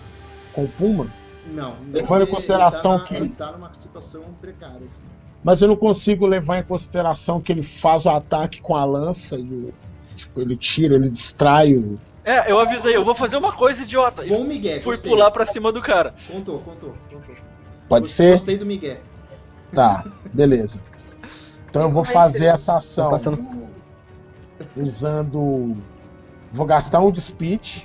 Speaker 5: com o Puma,
Speaker 2: Não.
Speaker 5: Levando em consideração
Speaker 2: ele tá,
Speaker 5: que-
Speaker 2: na, ele tá numa situação precária, assim.
Speaker 5: mas eu não consigo levar em consideração que ele faz o ataque com a lança e o, tipo, ele tira, ele distrai o.
Speaker 4: É, eu avisei, eu vou fazer uma coisa idiota.
Speaker 2: Bom Miguel,
Speaker 4: fui
Speaker 2: gostei.
Speaker 4: pular pra cima do cara.
Speaker 2: Contou, contou, contou.
Speaker 5: Pode ser?
Speaker 2: Gostei do Miguel.
Speaker 5: Tá, beleza. Então eu vou
Speaker 1: Vai
Speaker 5: fazer
Speaker 1: ser.
Speaker 5: essa
Speaker 6: Tá
Speaker 5: ação
Speaker 6: passando
Speaker 5: usando. Vou gastar um de speed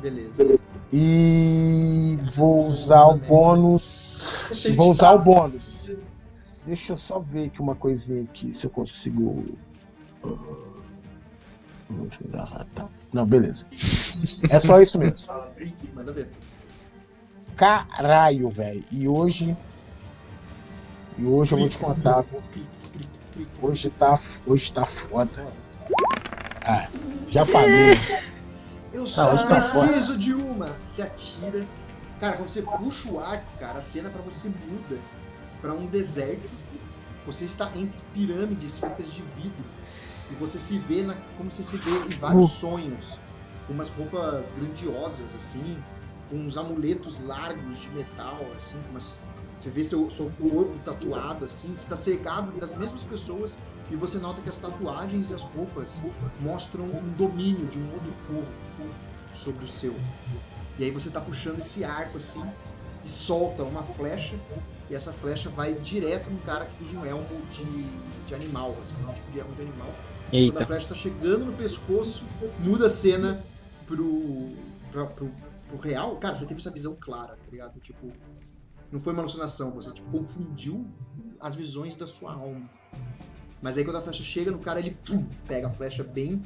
Speaker 2: Beleza.
Speaker 5: e vou usar o bônus. Vou usar o bônus. Deixa eu só ver aqui uma coisinha aqui, se eu consigo. ah, tá. Não, beleza. É só isso mesmo.
Speaker 2: Manda ver.
Speaker 5: Caralho, velho. E hoje. E hoje eu vou te contar. Hoje tá, hoje tá foda. Ah, já falei.
Speaker 2: Eu só
Speaker 5: hoje tá
Speaker 2: preciso de uma. Você atira. Cara, quando você puxa o arco, cara, a cena pra você muda pra um deserto. Você está entre pirâmides feitas de vidro. E você se vê na, como você se vê em vários sonhos. Com umas roupas grandiosas, assim. Com uns amuletos largos de metal, assim. Umas, você vê seu, seu corpo tatuado, assim. Você está cercado das mesmas pessoas. E você nota que as tatuagens e as roupas mostram um domínio de um outro povo sobre o seu. E aí você tá puxando esse arco assim e solta uma flecha e essa flecha vai direto no cara que usa um elmo de, de animal, assim, um tipo de elmo de animal. Quando a
Speaker 6: Eita.
Speaker 2: flecha tá chegando no pescoço, muda a cena pro, pra- pro, pro real. Cara, você teve essa visão clara, tá ligado? Tipo, não foi uma alucinação, você tipo, confundiu as visões da sua alma. Mas aí quando a flecha chega no cara, ele pum, pega a flecha bem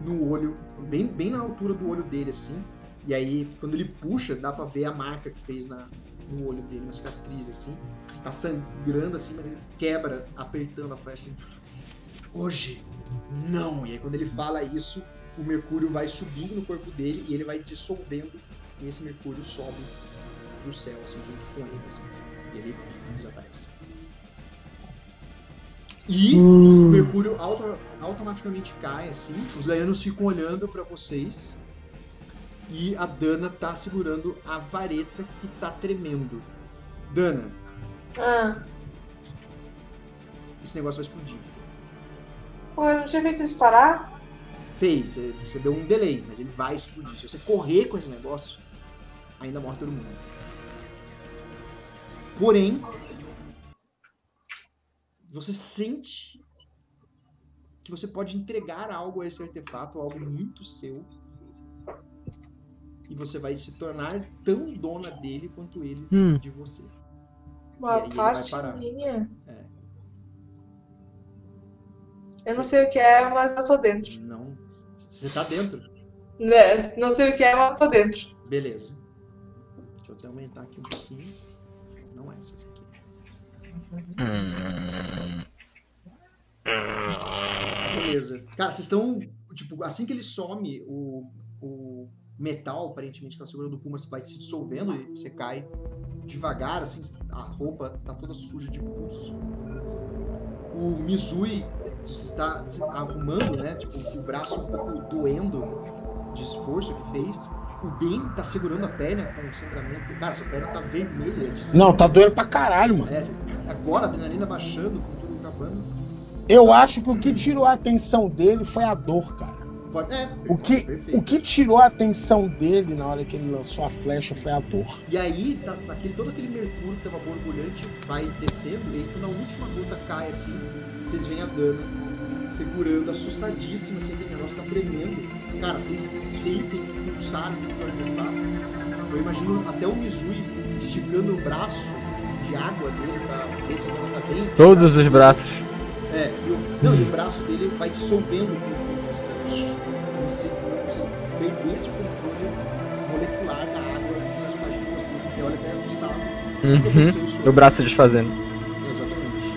Speaker 2: no olho, bem, bem na altura do olho dele, assim. E aí, quando ele puxa, dá pra ver a marca que fez na, no olho dele, uma cicatriz, assim. Tá sangrando, assim, mas ele quebra apertando a flecha. Hoje, não! E aí, quando ele fala isso, o mercúrio vai subindo no corpo dele e ele vai dissolvendo. E esse mercúrio sobe pro céu, assim, junto com ele. Assim. E ele desaparece. E o
Speaker 6: Hum,
Speaker 2: Mercúrio auto- automaticamente cai, assim. Os gaianos ficam olhando pra vocês. E a Dana tá segurando a vareta que tá tremendo. Dana,
Speaker 1: Ah,
Speaker 2: esse negócio vai explodir.
Speaker 1: pô, eu não tinha feito isso parar?
Speaker 2: Fez, você- você deu um delay, mas ele vai explodir. Se você correr com esse negócio, ainda morre todo mundo. Porém, você sente que você pode entregar algo a esse artefato, algo muito seu. E você vai se tornar tão dona dele quanto ele
Speaker 6: hum.
Speaker 2: de você. E
Speaker 1: Uma
Speaker 2: ele
Speaker 1: parte
Speaker 2: vai parar.
Speaker 1: minha.
Speaker 2: É.
Speaker 1: Eu não sei o que é, mas eu tô dentro.
Speaker 2: Não. Você tá dentro.
Speaker 1: Né? Não sei o que é, mas tô dentro.
Speaker 2: Beleza. Deixa eu até aumentar aqui um pouquinho. Não é essa aqui. Beleza. Cara, vocês estão, tipo, assim que ele some, o, o metal, aparentemente, que tá segurando o Puma vai se dissolvendo e você cai devagar, assim, a roupa tá toda suja de pus. O Mizui está se arrumando, né? Tipo, o braço um pouco doendo de esforço que fez. O Ben tá segurando a perna com o sangramento. Cara, sua perna tá vermelha de sangue.
Speaker 5: Não, tá doendo pra caralho, mano.
Speaker 2: É, agora a adrenalina baixando, com tudo acabando.
Speaker 5: Eu acho que o que tirou a atenção dele foi a dor, cara.
Speaker 2: Pode, é,
Speaker 5: O que,
Speaker 2: perfeito.
Speaker 5: o que tirou a atenção dele na hora que ele lançou a flecha foi a dor.
Speaker 2: E aí, tá, aquele, todo aquele mercúrio que tava borbulhante vai descendo, e aí quando a última gota cai assim, vocês veem a Dana segurando, assustadíssima, assim, aquele negócio tá tremendo. Cara, vocês sentem pulsar vindo do artefato. Eu imagino até o Mizui esticando o braço de água dele pra ver se a Dana tá bem.
Speaker 6: Todos os braços.
Speaker 2: É, e o, não, e o braço dele vai dissolvendo se fosse- como se, como se ele perdesse o controle molecular da água nas páginas de vocês. Você olha até assustado.
Speaker 6: Uhum. O braço desfazendo.
Speaker 2: Exatamente.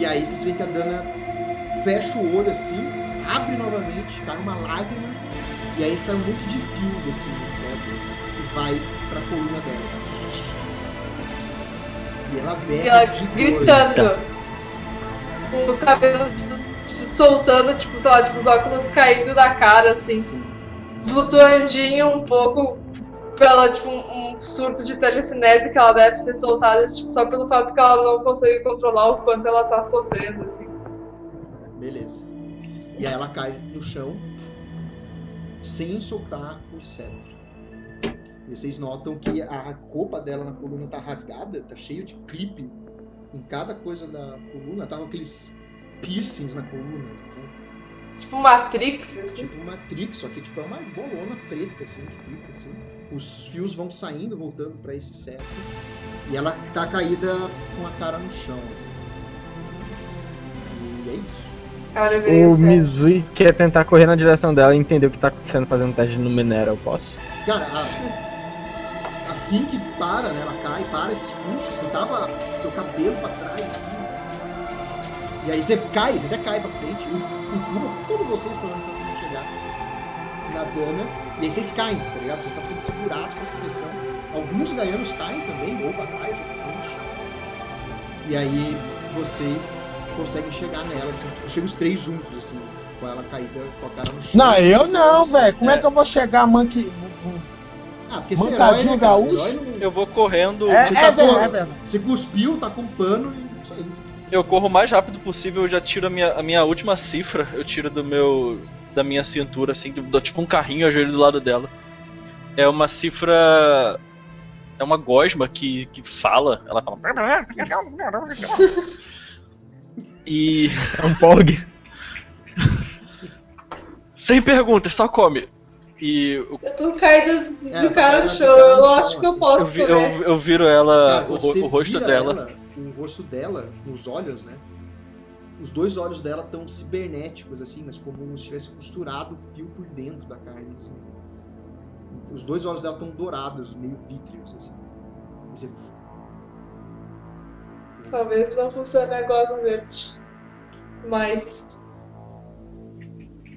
Speaker 2: E aí vocês veem que a Dana fecha o olho assim, abre novamente, cai uma lágrima, e aí sai um monte de fio assim do cérebro e vai pra coluna dela. assim. E ela berra
Speaker 1: E ela gritando. Com o cabelo tipo, soltando, tipo, sei lá, tipo, os óculos caindo da cara, assim.
Speaker 2: Sim.
Speaker 1: Flutuandinho um pouco pela, tipo, um, um surto de telecinese que ela deve ser soltada, tipo, só pelo fato que ela não consegue controlar o quanto ela tá sofrendo, assim.
Speaker 2: Beleza. E aí ela cai no chão sem soltar o cetro. E vocês notam que a roupa dela na coluna tá rasgada, tá cheio de clipe em cada coisa da coluna, estavam aqueles piercings na coluna, então,
Speaker 1: Tipo Matrix, assim.
Speaker 2: tipo Matrix, só que tipo é uma bolona preta assim que fica assim. Os fios vão saindo, voltando pra esse cetro. E ela tá caída com a cara no chão, assim. E é isso.
Speaker 6: O. Mizui quer tentar correr na direção dela e entender o que tá acontecendo fazendo teste no Mineral, posso?
Speaker 2: Cara, a- assim que para, né? Ela cai, para esses pulsos, você tava seu cabelo pra trás, assim. E aí você cai, você até cai pra frente. O, todos vocês provavelmente estão tentando chegar na Dana. E aí vocês caem, tá ligado? Vocês estavam sendo segurados por essa pressão. Alguns gaianos caem também, ou pra trás, ou pra frente. E aí vocês conseguem chegar nela, assim. Tipo, chegam os três juntos, assim, com ela caída, com a cara no chão.
Speaker 5: Não, eu não,
Speaker 2: segurando,
Speaker 5: velho. Como é
Speaker 4: É.
Speaker 5: que eu vou chegar, monkey?
Speaker 2: Ah, porque esse herói, né,
Speaker 5: gaúcho?
Speaker 2: Herói não...
Speaker 4: Eu vou correndo.
Speaker 5: É,
Speaker 2: Você
Speaker 5: é,
Speaker 2: tá
Speaker 5: verdade,
Speaker 2: com-
Speaker 5: é.
Speaker 2: Você cuspiu, tá com pano e só.
Speaker 4: Eu corro o mais rápido possível, eu já tiro a minha, a minha última cifra, eu tiro do meu. da minha cintura, assim, do, dou tipo um carrinho, ajoelho do lado dela. É uma cifra. É uma gosma que, que fala. Ela fala. E.
Speaker 6: É um Porg.
Speaker 4: Sem perguntas, só come. E eu,
Speaker 1: Eu tô caída de
Speaker 2: É,
Speaker 1: cara no
Speaker 2: de
Speaker 1: chão, eu acho que eu
Speaker 2: assim.
Speaker 4: eu,
Speaker 1: posso
Speaker 4: vi-
Speaker 1: comer.
Speaker 4: eu, eu viro ela.
Speaker 2: Cara,
Speaker 4: o, o rosto
Speaker 2: vira
Speaker 4: dela.
Speaker 2: ela, o rosto dela, os olhos, né? Os dois olhos dela estão cibernéticos, assim, mas como se tivesse costurado o fio por dentro da carne, assim. Os dois olhos dela estão dourados, meio vítreos, assim. Você-
Speaker 1: Talvez não funcione agora no verde. Mas.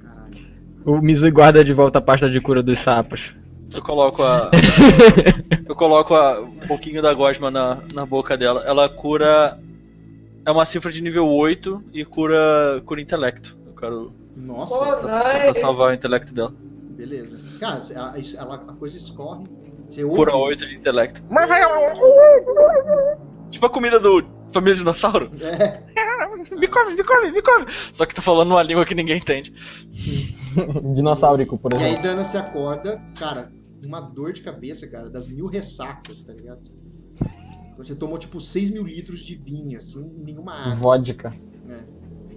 Speaker 2: Caralho.
Speaker 6: O Mizui guarda de volta a pasta de cura dos sapos.
Speaker 4: Eu coloco a. eu coloco a, um pouquinho da gosma na, na boca dela. Ela cura. É uma cifra de nível 8 e cura, cura intelecto. Eu quero
Speaker 2: Nossa,
Speaker 4: pra
Speaker 1: nice.
Speaker 4: salvar o intelecto dela.
Speaker 2: beleza. Cara, a, ela- a coisa escorre. Você ouve.
Speaker 4: Cura 8 de intelecto. Tipo a comida do Família Dinossauro.
Speaker 2: É,
Speaker 4: Me come, me come, me come. Só que tá falando uma língua que ninguém entende.
Speaker 2: sim.
Speaker 6: Dinossaurico, por
Speaker 2: E aí,
Speaker 6: exemplo.
Speaker 2: Dana se acorda, cara, uma dor de cabeça, cara, das mil ressacas, tá ligado? Você tomou, tipo, 6 mil litros de vinho, assim, nenhuma água.
Speaker 6: Vodka.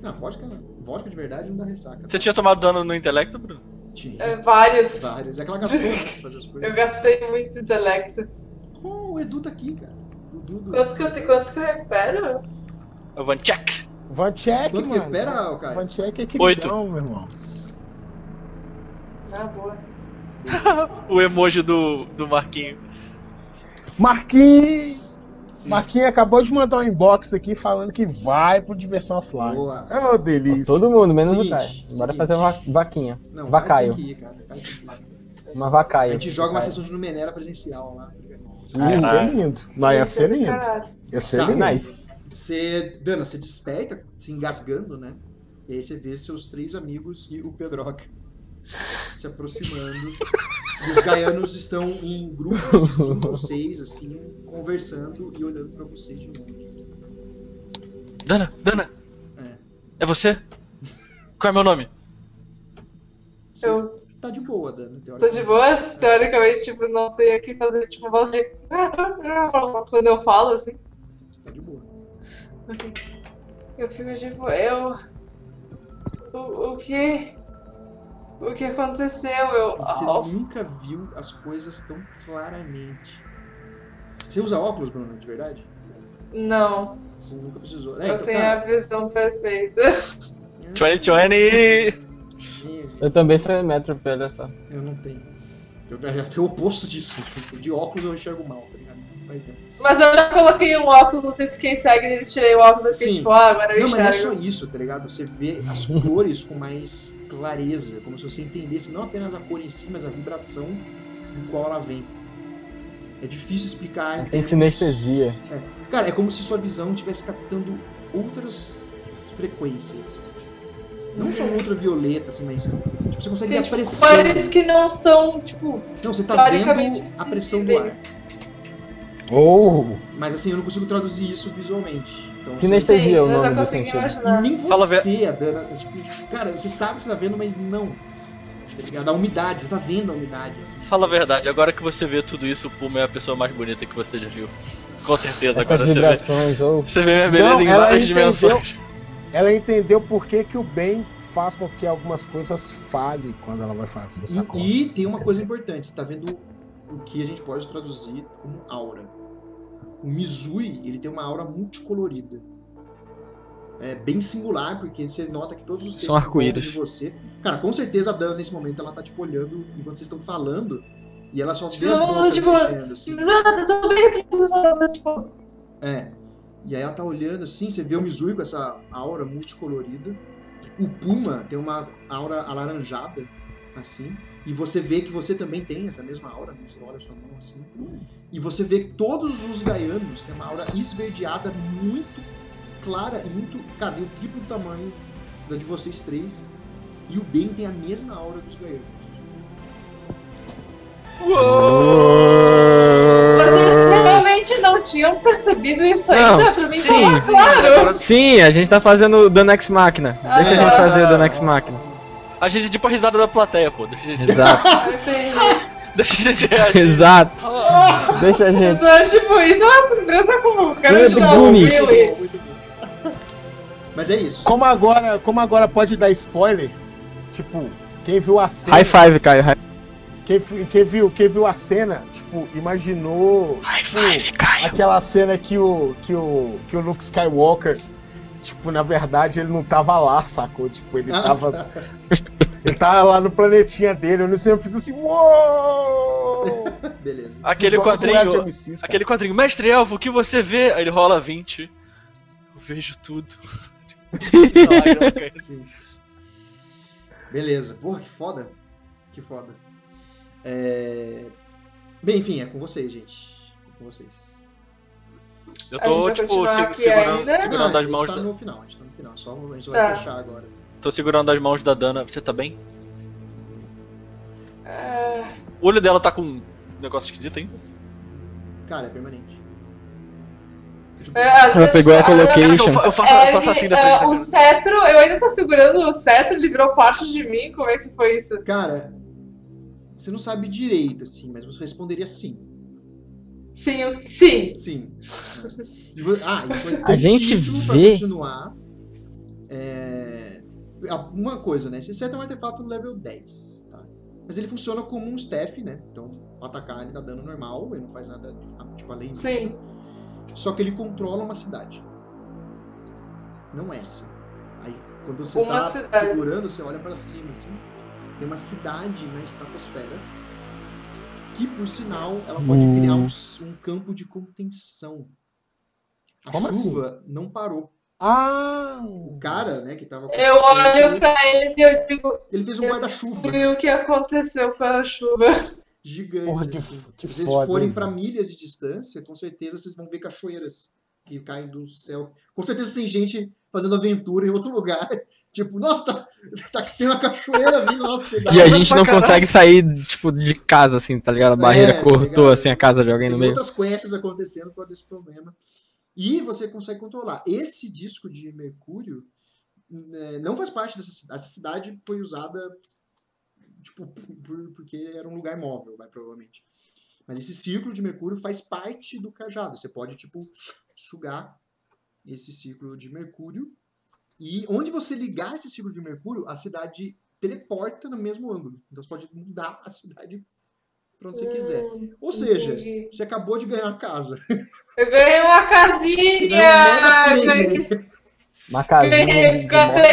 Speaker 2: Não, vodka, vodka de verdade não dá ressaca.
Speaker 4: Você tinha tomado dano no intelecto, Bruno?
Speaker 2: Tinha.
Speaker 1: é, vários.
Speaker 2: Várias. É que ela gastou, né, fazer as coisas.
Speaker 1: Eu gastei muito intelecto.
Speaker 2: Oh, o Edu tá aqui, cara.
Speaker 1: Quanto que eu, te- quanto que eu recupero?
Speaker 4: Vou check.
Speaker 5: Van Check,
Speaker 2: Quanto que
Speaker 5: mano.
Speaker 2: recupera, ô, Caio?
Speaker 5: Van Check é
Speaker 4: Oito.
Speaker 5: queridão, meu irmão.
Speaker 1: Ah, boa.
Speaker 4: O emoji do, do Marquinho.
Speaker 5: Marquinhos! Marquinhos acabou de mandar um inbox aqui falando que vai pro Diversão Offline.
Speaker 2: Boa.
Speaker 5: É uma delícia.
Speaker 6: Todo mundo, menos
Speaker 2: Seguinte,
Speaker 6: o Caio. Bora fazer uma va- vaquinha.
Speaker 2: Não,
Speaker 6: Vacaio.
Speaker 2: Que ir, cara. Que ir.
Speaker 6: Uma
Speaker 2: A
Speaker 6: vacaia.
Speaker 2: gente joga uma sessão de Numenera presencial lá.
Speaker 5: Ah, ia ser lindo. Não, ia ser lindo. Ia ser
Speaker 2: Tá,
Speaker 5: lindo.
Speaker 2: Você, Dana, você desperta, se engasgando, né? E aí você vê seus três amigos e o Pedroca se aproximando. E os gaianos estão em grupos de cinco ou seis, assim, conversando e olhando pra vocês de longe.
Speaker 4: Dana, Dana.
Speaker 2: É.
Speaker 4: É você? Qual é meu nome?
Speaker 1: Eu
Speaker 2: tá de boa, Dana.
Speaker 1: tô de boa, teoricamente, tipo, não tenho que fazer, tipo, voz de... Quando eu falo, assim.
Speaker 2: Tá de boa.
Speaker 1: Ok. Eu fico tipo, eu. O, o que. O que aconteceu? Eu.
Speaker 2: Você
Speaker 1: Oh,
Speaker 2: nunca viu as coisas tão claramente. Você usa óculos, Bruno, de verdade?
Speaker 1: não,
Speaker 2: Você nunca precisou. É,
Speaker 1: eu
Speaker 2: então,
Speaker 1: tenho
Speaker 2: cara,
Speaker 1: a visão perfeita.
Speaker 4: 2020!
Speaker 6: Eu também sou metro, olha só.
Speaker 2: Eu não tenho. Eu já tenho o oposto disso. Tipo, De óculos eu enxergo mal, tá ligado? Vai ver.
Speaker 1: Mas eu já coloquei um óculos e fiquei cego e tirei o óculos e tipo, ah, agora eu
Speaker 2: Não, mas não é
Speaker 1: enxergo.
Speaker 2: só isso, tá ligado? Você vê as cores com mais clareza, como se você entendesse não apenas a cor em si, mas a vibração em qual ela vem. É difícil explicar. em
Speaker 6: Tem sinestesia.
Speaker 2: Cara, é como se sua visão estivesse captando outras frequências. Não só ultravioleta, assim, mas tipo, você consegue ver
Speaker 1: Tem,
Speaker 2: a
Speaker 1: tipo,
Speaker 2: pressão.
Speaker 1: cores que não são, tipo.
Speaker 2: Não, você tá vendo a pressão do ar.
Speaker 5: Oh!
Speaker 2: Mas assim, eu não consigo traduzir isso visualmente. Então, assim,
Speaker 6: Sinestesia.
Speaker 1: Sim,
Speaker 6: é o
Speaker 1: eu
Speaker 6: nome
Speaker 1: já
Speaker 6: do
Speaker 1: consegui
Speaker 6: sentido.
Speaker 2: E
Speaker 1: imaginar.
Speaker 2: nem
Speaker 4: Fala
Speaker 2: você, a Dana. Tipo, cara, você sabe que você tá vendo, mas não. Tá ligado? A umidade, você tá vendo a umidade, assim.
Speaker 4: Fala a verdade, agora que você vê tudo isso, o Puma é a pessoa mais bonita que você já viu. Com certeza,
Speaker 6: Essas
Speaker 4: agora você vê.
Speaker 6: ou.
Speaker 4: Você vê minha beleza
Speaker 5: Não,
Speaker 4: em várias
Speaker 5: entendeu.
Speaker 4: dimensões.
Speaker 5: Ela entendeu por que, que o bem faz com que algumas coisas falhem quando ela vai fazer, sacou?
Speaker 2: E, e tem uma coisa importante, você tá vendo o que a gente pode traduzir como aura. O Mizui, ele tem uma aura multicolorida. É bem singular, porque você nota que todos os seres
Speaker 6: São
Speaker 2: de você. Cara, com certeza a Dana nesse momento ela tá tipo olhando enquanto vocês estão falando e ela só vê as
Speaker 1: Tipo,
Speaker 2: bocas
Speaker 1: tipo,
Speaker 2: mexendo assim.
Speaker 1: Tudo bem, tipo.
Speaker 2: É. E aí ela tá olhando assim, você vê o Mizui com essa aura multicolorida. O Puma tem uma aura alaranjada, assim. E você vê que você também tem essa mesma aura, né? Você olha a sua mão assim. E você vê que todos os gaianos têm uma aura esverdeada muito clara e muito. Cara, tem o triplo tamanho da de vocês três. E o Ben tem a mesma aura dos gaianos.
Speaker 1: Vocês realmente não tinham percebido isso
Speaker 6: Não,
Speaker 1: ainda? Pra mim
Speaker 4: sim,
Speaker 1: tava
Speaker 4: sim,
Speaker 1: claro.
Speaker 6: Sim, a gente tá fazendo o Dano Ex Machina. Deixa a gente
Speaker 1: Ah.
Speaker 6: fazer o Dano Ex Machina.
Speaker 4: A gente tipo a risada da plateia, pô. Deixa a gente,
Speaker 6: Exato,
Speaker 1: Entendi.
Speaker 4: deixa a gente reagir.
Speaker 6: exato.
Speaker 4: Ah,
Speaker 6: Deixa a gente.
Speaker 1: Então, tipo, isso é uma surpresa comum. Cara de novo,
Speaker 2: bom. Mas é isso.
Speaker 5: Como agora, como agora pode dar spoiler, tipo, quem viu a cena.
Speaker 6: High five, Caio. High
Speaker 5: Quem, quem viu, quem viu a cena, tipo, imaginou tipo, aquela cena que o, que o que o Luke Skywalker, tipo, na verdade ele não tava lá, sacou? Tipo, ele
Speaker 2: Ah,
Speaker 5: tava
Speaker 2: tá.
Speaker 5: ele tava lá no planetinha dele. Eu não sei, eu fiz assim, uou!
Speaker 2: Beleza.
Speaker 4: aquele
Speaker 5: Igual o duelo de
Speaker 4: quadrinho.
Speaker 5: MCs.
Speaker 4: Aquele quadrinho, Mestre Elfo, o que você vê? Aí ele rola 20. Eu vejo tudo.
Speaker 2: Sim. Beleza. Porra, que foda. Que foda. É... Bem, enfim, é com vocês, gente. É com vocês.
Speaker 4: Eu
Speaker 1: A
Speaker 4: tô, tipo, se- segurando,
Speaker 1: ainda?
Speaker 4: segurando
Speaker 2: Não,
Speaker 4: as
Speaker 2: a
Speaker 4: mãos.
Speaker 2: gente tá
Speaker 4: Da...
Speaker 2: no final, a gente tá no final. Só a gente
Speaker 1: Tá.
Speaker 2: vai fechar agora.
Speaker 4: Tô segurando as mãos da Dana. Você tá bem?
Speaker 1: Ah,
Speaker 4: O olho dela tá com um negócio esquisito, hein?
Speaker 2: Cara, é permanente. Tipo,
Speaker 1: é,
Speaker 6: Ela pegou a colocation.
Speaker 4: Eu, fa- eu faço,
Speaker 1: É,
Speaker 4: eu faço assim da
Speaker 1: ah,
Speaker 4: frente. da
Speaker 1: o
Speaker 4: cara.
Speaker 1: cetro, eu ainda tô segurando o cetro, ele virou parte de mim, como é que foi isso?
Speaker 2: Cara, você não sabe direito, assim, mas você responderia sim.
Speaker 1: Sim, eu- sim.
Speaker 2: Sim. E vo- Ah,
Speaker 6: A gente
Speaker 2: importantíssimo pra
Speaker 6: vê-
Speaker 2: continuar. É... Uma coisa, né? Esse set é um artefato no level 10, tá? Mas ele funciona como um staff, né? Então, atacar ele dá dano normal, ele não faz nada tipo, além disso.
Speaker 1: Sim.
Speaker 2: Só que ele controla uma cidade. Não essa. Aí, quando você
Speaker 1: Uma
Speaker 2: tá
Speaker 1: cidade.
Speaker 2: segurando, você olha pra cima, assim. Tem uma cidade na estratosfera. Que, por sinal, ela pode
Speaker 6: Hum.
Speaker 2: criar um, um campo de contenção A
Speaker 5: Como assim?
Speaker 2: chuva não parou.
Speaker 5: Ah!
Speaker 2: O cara, né, que tava com
Speaker 1: Eu olho pra eles e eu digo,
Speaker 2: Ele fez um guarda-chuva
Speaker 1: e o que aconteceu com a chuva?
Speaker 2: gigante.
Speaker 5: Porra, que,
Speaker 2: assim.
Speaker 5: que
Speaker 2: Se vocês
Speaker 5: foda,
Speaker 2: forem pra milhas de distância, com certeza vocês vão ver cachoeiras que caem do céu. Com certeza tem gente fazendo aventura em outro lugar. Tipo, nossa, tá, tá, tem uma cachoeira vindo na nossa cidade.
Speaker 6: E a gente não
Speaker 4: caralho.
Speaker 6: consegue sair, tipo, de casa, assim, tá ligado? A barreira
Speaker 2: É, tá
Speaker 6: cortou,
Speaker 2: ligado?
Speaker 6: assim, a casa de alguém no
Speaker 2: Tem
Speaker 6: meio.
Speaker 2: outras quests acontecendo por causa desse problema. E você consegue controlar. Esse disco de Mercúrio né, não faz parte dessa cidade. Essa cidade foi usada tipo, por- porque era um lugar móvel, vai, provavelmente. Mas esse círculo de Mercúrio faz parte do cajado. Você pode, tipo, sugar esse círculo de Mercúrio. E onde você ligar esse círculo de Mercúrio, a cidade teleporta no mesmo ângulo. Então você pode mudar a cidade pra onde você quiser.
Speaker 1: Hum,
Speaker 2: Ou seja,
Speaker 1: entendi.
Speaker 2: você acabou de ganhar a casa.
Speaker 1: Eu ganhei uma casinha!
Speaker 2: um.
Speaker 6: Uma casinha
Speaker 1: ganhei,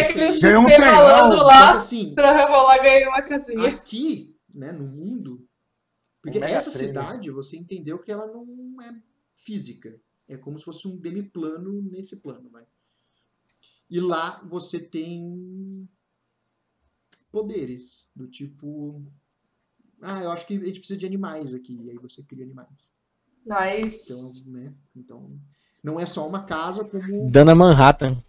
Speaker 1: aquele XP
Speaker 5: um
Speaker 2: Só
Speaker 1: lá
Speaker 2: que assim,
Speaker 1: pra revolar ganhei uma casinha.
Speaker 2: aqui, né, no mundo, porque
Speaker 5: Um
Speaker 2: essa
Speaker 5: prêmio.
Speaker 2: cidade, você entendeu que ela não é física. É como se fosse um demiplano nesse plano, vai. E lá você tem poderes, do tipo... Ah, eu acho que a gente precisa de animais aqui, e aí você cria animais.
Speaker 1: Nice.
Speaker 2: Então, né, então... Não é só uma casa como...
Speaker 6: Dana Manhattan.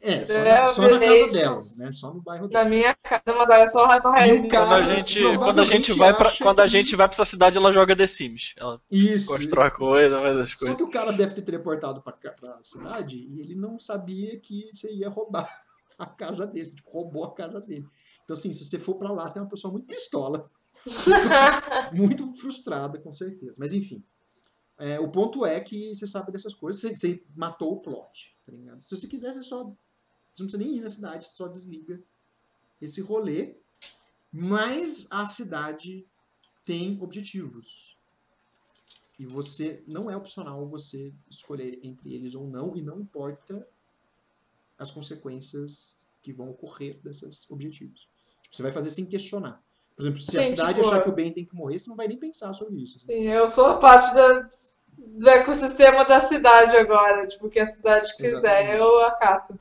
Speaker 2: É, só,
Speaker 1: É,
Speaker 2: na, só na casa dela, né? Só no bairro dela.
Speaker 1: Na minha casa, mas é só, só
Speaker 2: o
Speaker 1: realidade.
Speaker 2: cara-
Speaker 4: Quando a gente, quando a gente vai pra,
Speaker 2: acha
Speaker 4: quando a
Speaker 2: que-
Speaker 4: gente vai pra essa cidade, ela joga The Sims. Ela
Speaker 2: Isso.
Speaker 4: constrói coisa, faz as
Speaker 2: Só
Speaker 4: coisas.
Speaker 2: que o cara deve ter teleportado pra, pra cidade e ele não sabia que você ia roubar a casa dele. Tipo, roubou a casa dele. Então, assim, se você for pra lá, tem uma pessoa muito pistola. muito frustrada, com certeza. Mas, enfim. É, o ponto é que você sabe dessas coisas. Você, você matou o plot, tá ligado? Se você quiser, você só... Você não precisa nem ir na cidade, você só desliga esse rolê. Mas a cidade tem objetivos. E você não é opcional você escolher entre eles ou não, e não importa as consequências que vão ocorrer desses objetivos. Tipo, você vai fazer sem questionar. Por exemplo, se a
Speaker 1: Sim,
Speaker 2: cidade
Speaker 1: tipo,
Speaker 2: achar que o bem tem que morrer, você não vai nem pensar sobre isso.
Speaker 1: Sim, eu sou a parte da- do ecossistema da cidade agora. Tipo, o que a cidade quiser,
Speaker 2: Exatamente.
Speaker 1: eu acato.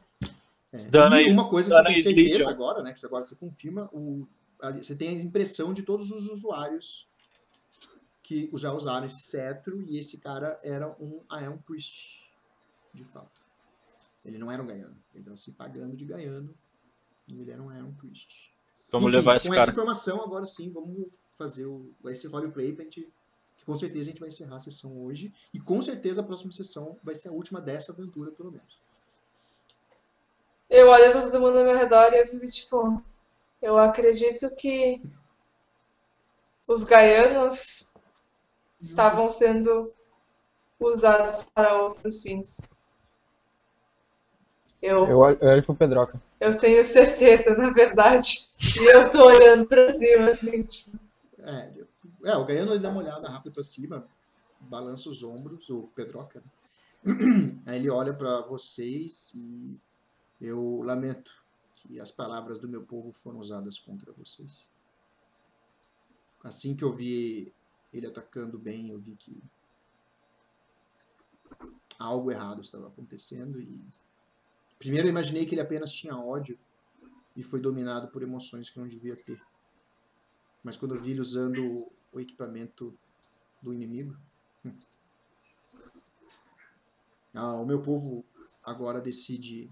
Speaker 2: É.
Speaker 4: Dana
Speaker 2: e uma coisa que
Speaker 4: Dana
Speaker 2: você tem certeza
Speaker 4: Legion.
Speaker 2: agora, né? Que agora você confirma, o, a- você tem a impressão de todos os usuários que já usaram esse cetro e esse cara era um Aeon Priest, de fato. Ele não era um Gaiano, ele estava se pagando de Gaiano e ele era um Aeon Priest.
Speaker 4: Vamos
Speaker 2: Enfim,
Speaker 4: levar esse
Speaker 2: com
Speaker 4: cara.
Speaker 2: essa informação, agora sim, vamos fazer o, esse roleplay pra gente. Que com certeza a gente vai encerrar a sessão hoje. E com certeza a próxima sessão vai ser a última dessa aventura, pelo menos.
Speaker 1: Eu olho pra todo mundo ao meu redor e eu fico tipo, eu acredito que os gaianos estavam sendo usados para outros fins. Eu,
Speaker 6: Eu olho, pro Pedroca.
Speaker 1: eu tenho certeza, na verdade. E eu tô olhando pra cima, assim, tipo,
Speaker 2: É, é, o Gaiano ele dá uma olhada rápida pra cima, balança os ombros, o Pedroca. né? Aí ele olha pra vocês e eu lamento que as palavras do meu povo foram usadas contra vocês. Assim que eu vi ele atacando bem, eu vi que algo errado estava acontecendo e primeiro eu imaginei que ele apenas tinha ódio e foi dominado por emoções que não devia ter. Mas quando eu vi ele usando o equipamento do inimigo. hum. Ah, o meu povo agora decide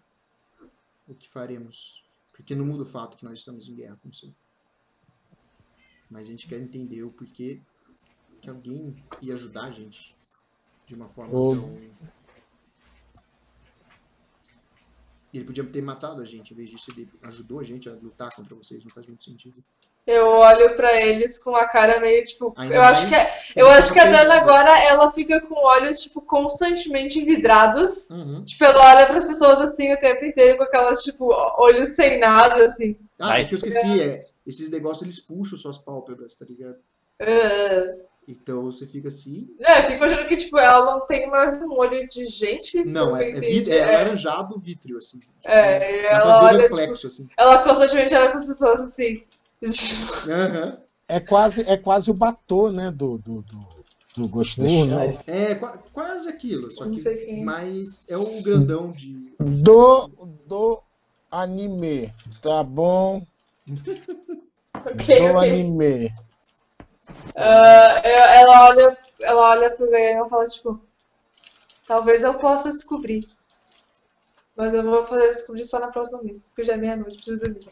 Speaker 2: o que faremos. Porque não muda o fato que nós estamos em guerra com o seu. Mas a gente quer entender o porquê que alguém ia ajudar a gente de uma forma
Speaker 6: Ô.
Speaker 2: tão. Ele podia ter matado a gente, em vez disso, ele ajudou a gente a lutar contra vocês, não faz muito sentido.
Speaker 1: eu olho pra eles com a cara meio tipo,
Speaker 2: Ainda
Speaker 1: eu acho que
Speaker 2: mais
Speaker 1: eu acho que a Dana agora ela fica com olhos tipo constantemente vidrados.
Speaker 2: Uhum.
Speaker 1: Tipo, ela olha pras pessoas assim o tempo inteiro com aquelas, tipo, olhos sem nada, assim.
Speaker 2: Ah, é que eu esqueci, é. Esses negócios eles puxam suas pálpebras, tá ligado?
Speaker 1: Ah.
Speaker 2: Então você fica assim.
Speaker 1: É, eu fico achando que, tipo, ela não tem mais um olho de gente.
Speaker 2: Não, é, é, vid- é alaranjado vítreo, assim. Tipo,
Speaker 1: É,
Speaker 2: pra
Speaker 1: ela
Speaker 2: ver o
Speaker 1: olha,
Speaker 2: reflexo, assim.
Speaker 1: tipo, ela constantemente olha pras pessoas assim.
Speaker 2: Aham.
Speaker 5: É quase, é quase o Batô, né? Do, do, do, Do
Speaker 6: Uh,
Speaker 5: Shell.
Speaker 6: nice.
Speaker 2: É qua- quase aquilo, só
Speaker 1: Não
Speaker 2: que
Speaker 1: quem é.
Speaker 2: mais é o grandão de.
Speaker 5: Do, do anime. Tá bom?
Speaker 1: Ok,
Speaker 5: do
Speaker 1: ok.
Speaker 5: anime.
Speaker 1: Eu- ela olha, ela olha pro Gaia e ela fala, tipo, talvez eu possa descobrir. Mas eu vou fazer descobrir só na próxima vez, porque já é meia-noite, preciso dormir.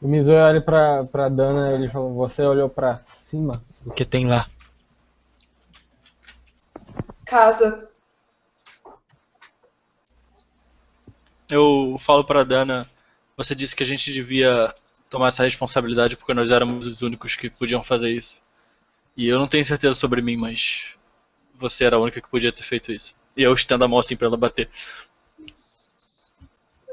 Speaker 6: O Mizui olha pra, pra Dana e ele falou, você olhou pra cima? O que tem lá?
Speaker 1: Casa.
Speaker 4: Eu falo pra Dana, você disse que a gente devia tomar essa responsabilidade porque nós éramos os únicos que podiam fazer isso. E eu não tenho certeza sobre mim, mas você era a única que podia ter feito isso. E eu estendo a mão assim pra ela bater.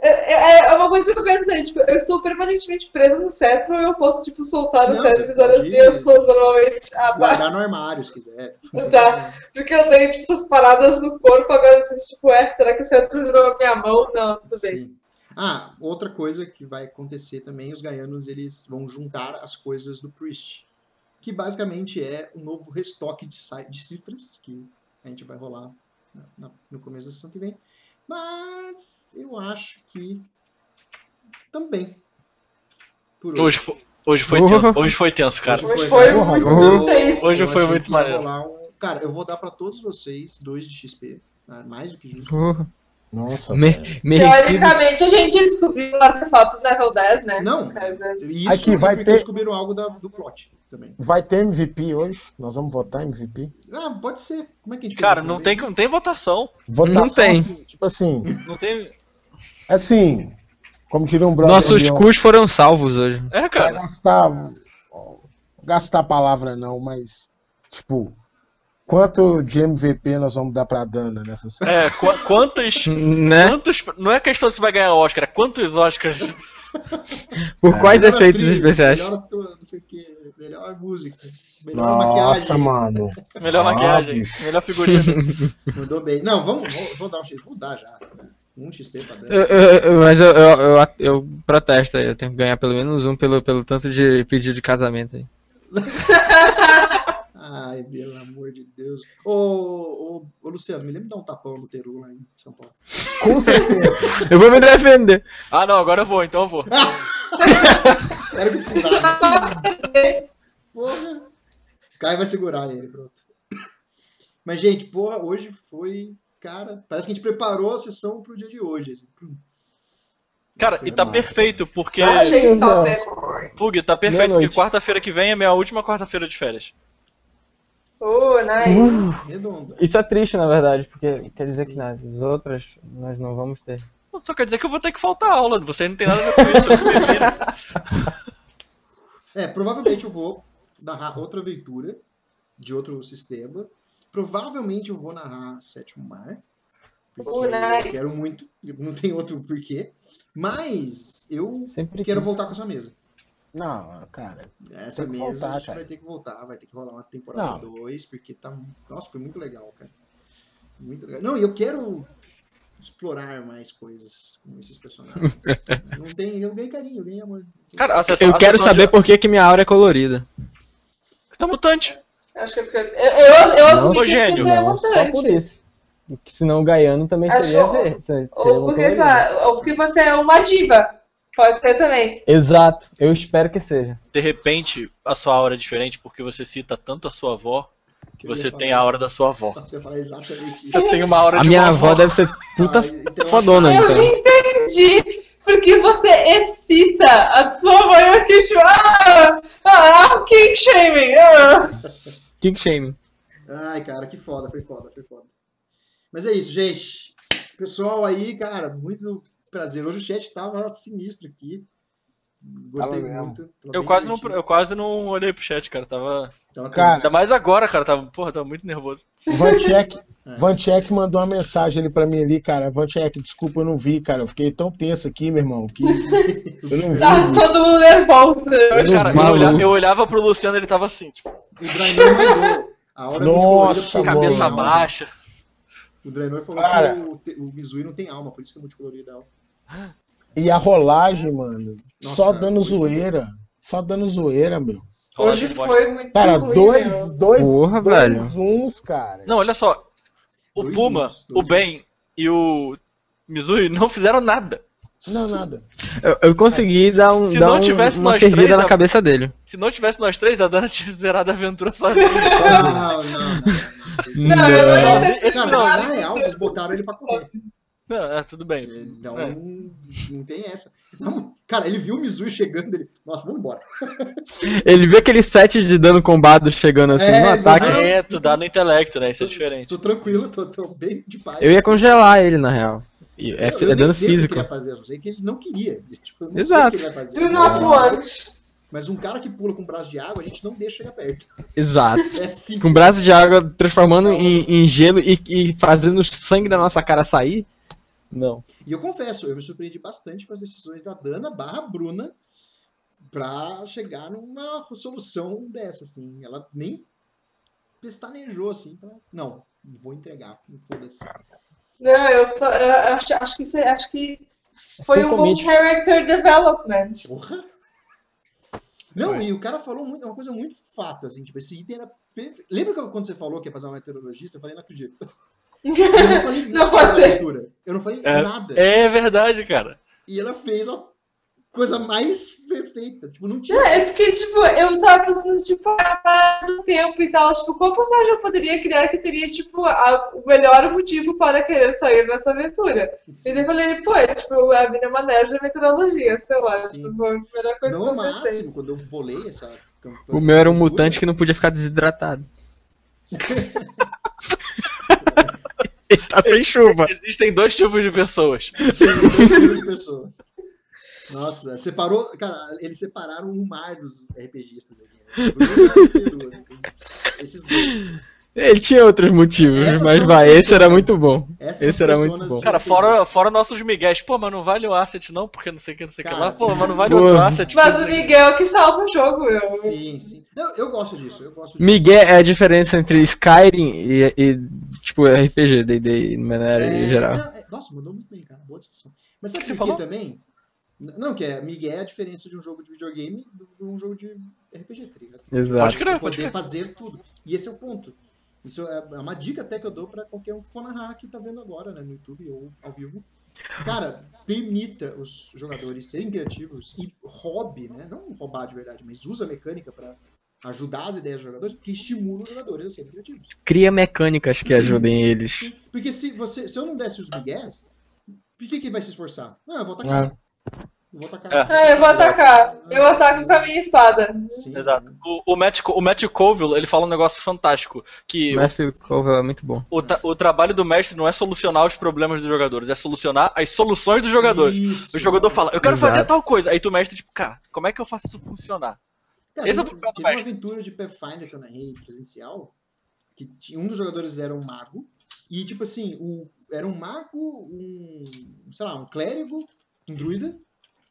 Speaker 1: É, é- é uma coisa que eu quero dizer, tipo, eu estou permanentemente presa no cetro ou eu posso, tipo, soltar o
Speaker 2: Não,
Speaker 1: cetro e
Speaker 2: você
Speaker 1: usar as
Speaker 2: pode
Speaker 1: minhas mãos normalmente?
Speaker 2: Guardar no armário, se quiser.
Speaker 1: Tá. Porque eu tenho, tipo, essas paradas no corpo, agora eu preciso, tipo, é, será que o cetro virou a minha mão? Não, tudo bem.
Speaker 2: Ah, outra coisa que vai acontecer também, os gaianos eles vão juntar as coisas do Priest, que basicamente é um novo restoque de, de cifras que a gente vai rolar na- na- no começo da sessão que vem. Mas eu acho que também. Por hoje.
Speaker 4: Hoje, hoje foi
Speaker 6: Uhum.
Speaker 4: tenso. Hoje foi tenso, cara.
Speaker 1: Hoje foi muito
Speaker 5: uhum.
Speaker 1: tenso.
Speaker 4: Hoje
Speaker 2: Eu
Speaker 4: foi muito maneiro.
Speaker 2: um- Cara, eu vou dar pra todos vocês dois de XP. tá? Mais do que justo.
Speaker 6: Uh,
Speaker 5: Nossa,
Speaker 6: me.
Speaker 1: Teoricamente, a gente descobriu um artefato do level 10, né?
Speaker 2: Não, isso
Speaker 5: Aqui vai
Speaker 2: porque
Speaker 5: ter-
Speaker 2: descobriram algo da- do plot também.
Speaker 5: Vai ter MVP hoje? Nós vamos votar MVP?
Speaker 2: Ah, pode ser. Como é que a gente
Speaker 4: Cara, não tem, não tem votação.
Speaker 5: Votação,
Speaker 6: Não tem.
Speaker 5: assim, tipo assim,
Speaker 4: Não tem.
Speaker 5: assim, como diria um brother
Speaker 6: Nossos
Speaker 5: meu,
Speaker 6: custos foram salvos hoje.
Speaker 4: É,
Speaker 5: vai
Speaker 4: cara.
Speaker 5: gastar, ó, gastar a palavra não, mas, tipo, quanto de MVP nós vamos dar pra Dana nessa série?
Speaker 4: É, qu- quantos.
Speaker 6: Né?
Speaker 4: Quantos. Não é questão se vai ganhar Oscar, é quantos Oscars.
Speaker 6: Por
Speaker 5: É.
Speaker 6: quais efeitos
Speaker 2: atriz,
Speaker 6: especiais?
Speaker 2: Melhor ator, não sei o que, melhor música, melhor maquiagem.
Speaker 5: Nossa, mano.
Speaker 4: Melhor
Speaker 5: Ah,
Speaker 4: maquiagem,
Speaker 5: bicho.
Speaker 4: melhor figurino.
Speaker 2: Mandou bem. Não, vamos, vou, vou dar um XP, vou dar já. Um XP pra Dana.
Speaker 6: eu- eu- mas eu, eu, eu, eu protesto aí, eu tenho que ganhar pelo menos um pelo, pelo tanto de pedido de casamento aí.
Speaker 2: Ai, pelo amor de Deus. Ô, ô, ô, Luciano, me lembra de dar um tapão no Teru lá em São Paulo.
Speaker 5: Com certeza.
Speaker 6: Eu vou me defender.
Speaker 4: Ah, não, agora eu vou, então eu vou.
Speaker 2: Era o que precisava. Porra. Caio vai segurar ele, pronto. Mas, gente, porra, hoje foi. Cara, parece que a gente preparou a sessão pro dia de hoje. assim.
Speaker 4: Cara,
Speaker 2: Foi
Speaker 4: e tá
Speaker 2: massa.
Speaker 4: perfeito, porque.
Speaker 1: Achei top. é.
Speaker 4: Pug, tá perfeito, porque quarta-feira que vem é minha última quarta-feira de férias.
Speaker 1: Oh, nice.
Speaker 6: Uh,
Speaker 2: Redondo.
Speaker 6: isso é triste, na verdade, porque quer dizer
Speaker 2: Sim.
Speaker 6: que nas outras nós não vamos ter.
Speaker 4: Só quer dizer que eu vou ter que faltar aula, vocês não tem nada a ver com isso.
Speaker 2: É, provavelmente eu vou narrar outra aventura de outro sistema. Provavelmente eu vou narrar Sétimo Mar. Porque
Speaker 1: Oh, nice.
Speaker 2: eu quero muito. Não tem outro porquê. Mas eu
Speaker 6: Sempre
Speaker 2: quero
Speaker 6: quis.
Speaker 2: voltar com essa mesa.
Speaker 5: Não, cara.
Speaker 2: Essa mesa
Speaker 5: voltar,
Speaker 2: a gente
Speaker 5: cara.
Speaker 2: vai ter que voltar, vai ter que rolar uma temporada
Speaker 5: Não.
Speaker 2: 2, porque tá. Nossa, foi muito legal, cara. Muito legal. Não, e eu quero explorar mais coisas com esses personagens. Não tem. Eu ganhei carinho, eu ganhei amor.
Speaker 4: Cara, a sessão,
Speaker 6: Eu
Speaker 4: a
Speaker 6: quero saber
Speaker 4: de...
Speaker 6: por que, que minha aura é colorida.
Speaker 4: Tá mutante.
Speaker 1: Acho que é porque. Eu, eu, eu assumi que
Speaker 4: gênio.
Speaker 1: tu é
Speaker 6: só por
Speaker 1: mutante.
Speaker 6: isso. Porque senão o Gaiano também
Speaker 1: Acho
Speaker 6: seria verde.
Speaker 1: Ou porque, lá, ou porque você é uma diva. Pode ser também.
Speaker 6: Exato, eu espero que seja.
Speaker 4: De repente, a sua aura é diferente porque você cita tanto a sua avó que
Speaker 2: Eu
Speaker 4: você tem a aura
Speaker 2: isso.
Speaker 4: da sua avó.
Speaker 2: Você falar exatamente isso.
Speaker 4: Você tem uma aura
Speaker 6: A
Speaker 4: de
Speaker 6: minha
Speaker 4: uma
Speaker 6: avó deve ser puta
Speaker 2: Ah, então,
Speaker 6: fodona,
Speaker 1: Eu
Speaker 6: então.
Speaker 1: entendi. Porque você excita a sua mãe que tipo, ah, ah, king shaming. Ah.
Speaker 6: King shaming.
Speaker 2: Ai, cara, que foda, foi foda, foi foda. Mas é isso, gente. Pessoal aí, cara, muito prazer. Hoje o chat tava sinistro aqui. Gostei
Speaker 5: Tava mesmo.
Speaker 2: muito.
Speaker 4: Eu quase, não, eu quase não olhei pro chat, cara. Tava.
Speaker 2: Tava
Speaker 5: Cara.
Speaker 4: Ainda mais agora, cara. Tava, porra, tava muito nervoso.
Speaker 5: Vanchek,
Speaker 2: É.
Speaker 5: Vanchek mandou uma mensagem ali pra mim ali, cara. Vanchek, desculpa, eu não vi, cara. Eu fiquei tão tenso aqui, meu irmão, que eu não vi.
Speaker 1: Tá todo mundo nervoso.
Speaker 4: Cara, eu, olhava, eu olhava pro Luciano ele tava assim, tipo,
Speaker 2: O Draenor mandou. A hora é muito colorida
Speaker 5: Nossa,
Speaker 4: cabeça baixa.
Speaker 2: O Draenor falou
Speaker 5: Cara.
Speaker 2: que o, o Mizui não tem alma, por isso que é multicolorida. alma.
Speaker 5: E a rolagem, mano,
Speaker 2: Nossa,
Speaker 5: só dando zoeira. Só dando zoeira, meu.
Speaker 1: Hoje foi muito
Speaker 5: Cara,
Speaker 1: ruim,
Speaker 5: dois,
Speaker 1: meu.
Speaker 5: dois,
Speaker 3: Porra,
Speaker 5: dois
Speaker 3: velho.
Speaker 5: uns, cara.
Speaker 4: Não, olha só. O
Speaker 2: Dois
Speaker 4: Puma,
Speaker 2: uns,
Speaker 4: o Ben e o Mizui não fizeram nada.
Speaker 5: Não, nada.
Speaker 3: Eu, eu consegui dar, um,
Speaker 4: Se
Speaker 3: dar
Speaker 4: não
Speaker 3: um-
Speaker 4: tivesse
Speaker 3: uma
Speaker 4: nós
Speaker 3: perdida
Speaker 4: três,
Speaker 3: na
Speaker 4: a-
Speaker 3: cabeça dele.
Speaker 4: Se não tivesse nós três, a Dana tinha zerado a aventura sozinha.
Speaker 2: Não, não, não.
Speaker 1: Não, não
Speaker 4: não,
Speaker 2: na real, vocês botaram ele pra correr.
Speaker 4: Não, é, tudo bem.
Speaker 2: Então,
Speaker 4: É.
Speaker 2: não tem essa. Não, cara, ele viu o Mizui chegando, ele. Nossa, vamos embora.
Speaker 3: Ele vê aquele set de dano combado chegando assim
Speaker 2: É,
Speaker 3: no ataque.
Speaker 2: não.
Speaker 4: É, tu dá no intelecto, né? Isso é
Speaker 2: Tô-
Speaker 4: diferente.
Speaker 2: Tô tranquilo, tô, tô bem de paz.
Speaker 3: Eu ia congelar ele, na real. E é,
Speaker 2: Eu-
Speaker 3: é
Speaker 2: eu nem
Speaker 3: dano
Speaker 2: sei o que
Speaker 3: físico.
Speaker 2: ele ia fazer, eu não sei que ele não queria. Tipo, eu não
Speaker 3: Exato.
Speaker 2: sei o que ele vai fazer.
Speaker 1: Do not want.
Speaker 2: Mas um cara que pula com um braço de água, a gente não deixa chegar perto.
Speaker 3: Exato.
Speaker 2: É simples.
Speaker 3: Com um braço de água transformando em, em gelo e, e fazendo o sangue da nossa cara sair. Não.
Speaker 2: E eu confesso, eu me surpreendi bastante com as decisões da Dana barra Bruna pra chegar numa solução dessa, assim. Ela nem pestanejou, assim, pra... Não, vou entregar, foda-se.
Speaker 1: Não, eu, tô, eu acho, acho que, isso é- acho que foi um bom character development.
Speaker 2: Porra! Não, e o cara falou muito, uma coisa muito fata, assim, tipo, esse item era perfeito. Lembra quando você falou que ia fazer uma meteorologista, eu falei, não acredito. Eu não falei
Speaker 1: Não
Speaker 2: nada da aventura. Eu não falei
Speaker 4: É,
Speaker 2: nada.
Speaker 4: É verdade, cara.
Speaker 2: E ela fez a coisa mais perfeita. Tipo, não tinha.
Speaker 1: Não, é porque, tipo, eu tava pensando, tipo, a do tempo e tal, tipo, qual personagem eu poderia criar que teria, tipo, a- o melhor motivo para querer sair nessa aventura? E daí eu falei, pô, é, tipo, a mina é uma nerd da meteorologia, sei lá,
Speaker 2: Sim.
Speaker 1: tipo, foi a primeira coisa
Speaker 2: No
Speaker 1: que eu pensei.
Speaker 2: máximo, quando eu bolei essa campanha.
Speaker 3: O meu era um mutante que não podia ficar desidratado. Tá sem chuva.
Speaker 4: Existem dois tipos de pessoas.
Speaker 2: Tem dois tipos de pessoas. Nossa, separou. Cara, eles separaram o mar dos RPGistas aqui. Né? E né? Esses dois.
Speaker 3: Ele tinha outros motivos,
Speaker 2: Essas
Speaker 3: mas vai,
Speaker 2: as
Speaker 3: esse era
Speaker 2: pessoas.
Speaker 3: muito bom.
Speaker 2: Essas
Speaker 3: Esse era muito bom.
Speaker 4: Cara, fora, fora nossos migués. Pô, mas não vale o asset não, porque não sei o que, não sei o que lá. Pô, mas não vale
Speaker 3: Pô.
Speaker 4: outro asset.
Speaker 1: Mas o Miguel que salva o jogo, eu.
Speaker 2: Sim, sim. Eu, eu gosto disso, eu gosto disso.
Speaker 3: Miguel é a diferença entre Skyrim e, e, tipo, RPG, D&D, no maneira
Speaker 2: É,
Speaker 3: em geral.
Speaker 2: é- nossa, mandou muito bem, cara. Boa discussão. Mas sabe
Speaker 4: O que
Speaker 2: por
Speaker 4: você
Speaker 2: que
Speaker 4: falou?
Speaker 2: também? Não, que é Miguel é a diferença de um jogo de videogame de um jogo de RPG, tá ligado?
Speaker 3: Exato.
Speaker 4: Pode crer,
Speaker 2: Você
Speaker 4: pode
Speaker 2: poder
Speaker 4: crer.
Speaker 2: fazer tudo. E esse é o ponto. Isso é é uma dica até que eu dou pra qualquer um que for narrar que tá vendo agora, né, no YouTube ou ao vivo. Cara, permita os jogadores serem criativos e hobby, né? Não roubar de verdade, mas usa a mecânica pra ajudar as ideias dos jogadores, porque estimula os jogadores a serem criativos.
Speaker 3: Cria mecânicas que ajudem eles.
Speaker 2: Sim, porque se, você, se eu não desse os migués, por que que vai se esforçar? Não, eu vou atacar. Eu vou atacar.
Speaker 4: É.
Speaker 1: Ah, eu vou atacar. Eu ataco com a minha espada.
Speaker 2: Sim.
Speaker 4: Exato. O, o, Matt, o Matt Colville, ele fala um negócio fantástico. Que
Speaker 3: O Mestre Covell é muito bom.
Speaker 4: o, tra- o trabalho do mestre não é solucionar os problemas dos jogadores, é solucionar as soluções dos jogadores.
Speaker 2: Isso,
Speaker 4: O jogador fala, eu quero
Speaker 3: Exato.
Speaker 4: fazer tal coisa. Aí tu mestre, tipo, cara, como é que eu faço isso funcionar?
Speaker 2: Cara,
Speaker 4: Esse é o
Speaker 2: teve,
Speaker 4: papel do
Speaker 2: teve uma
Speaker 4: mestre.
Speaker 2: aventura de Pathfinder que eu narrei presencial, que tinha- um dos jogadores era um mago, e tipo assim, o, era um mago, um, sei lá, um clérigo, um druida,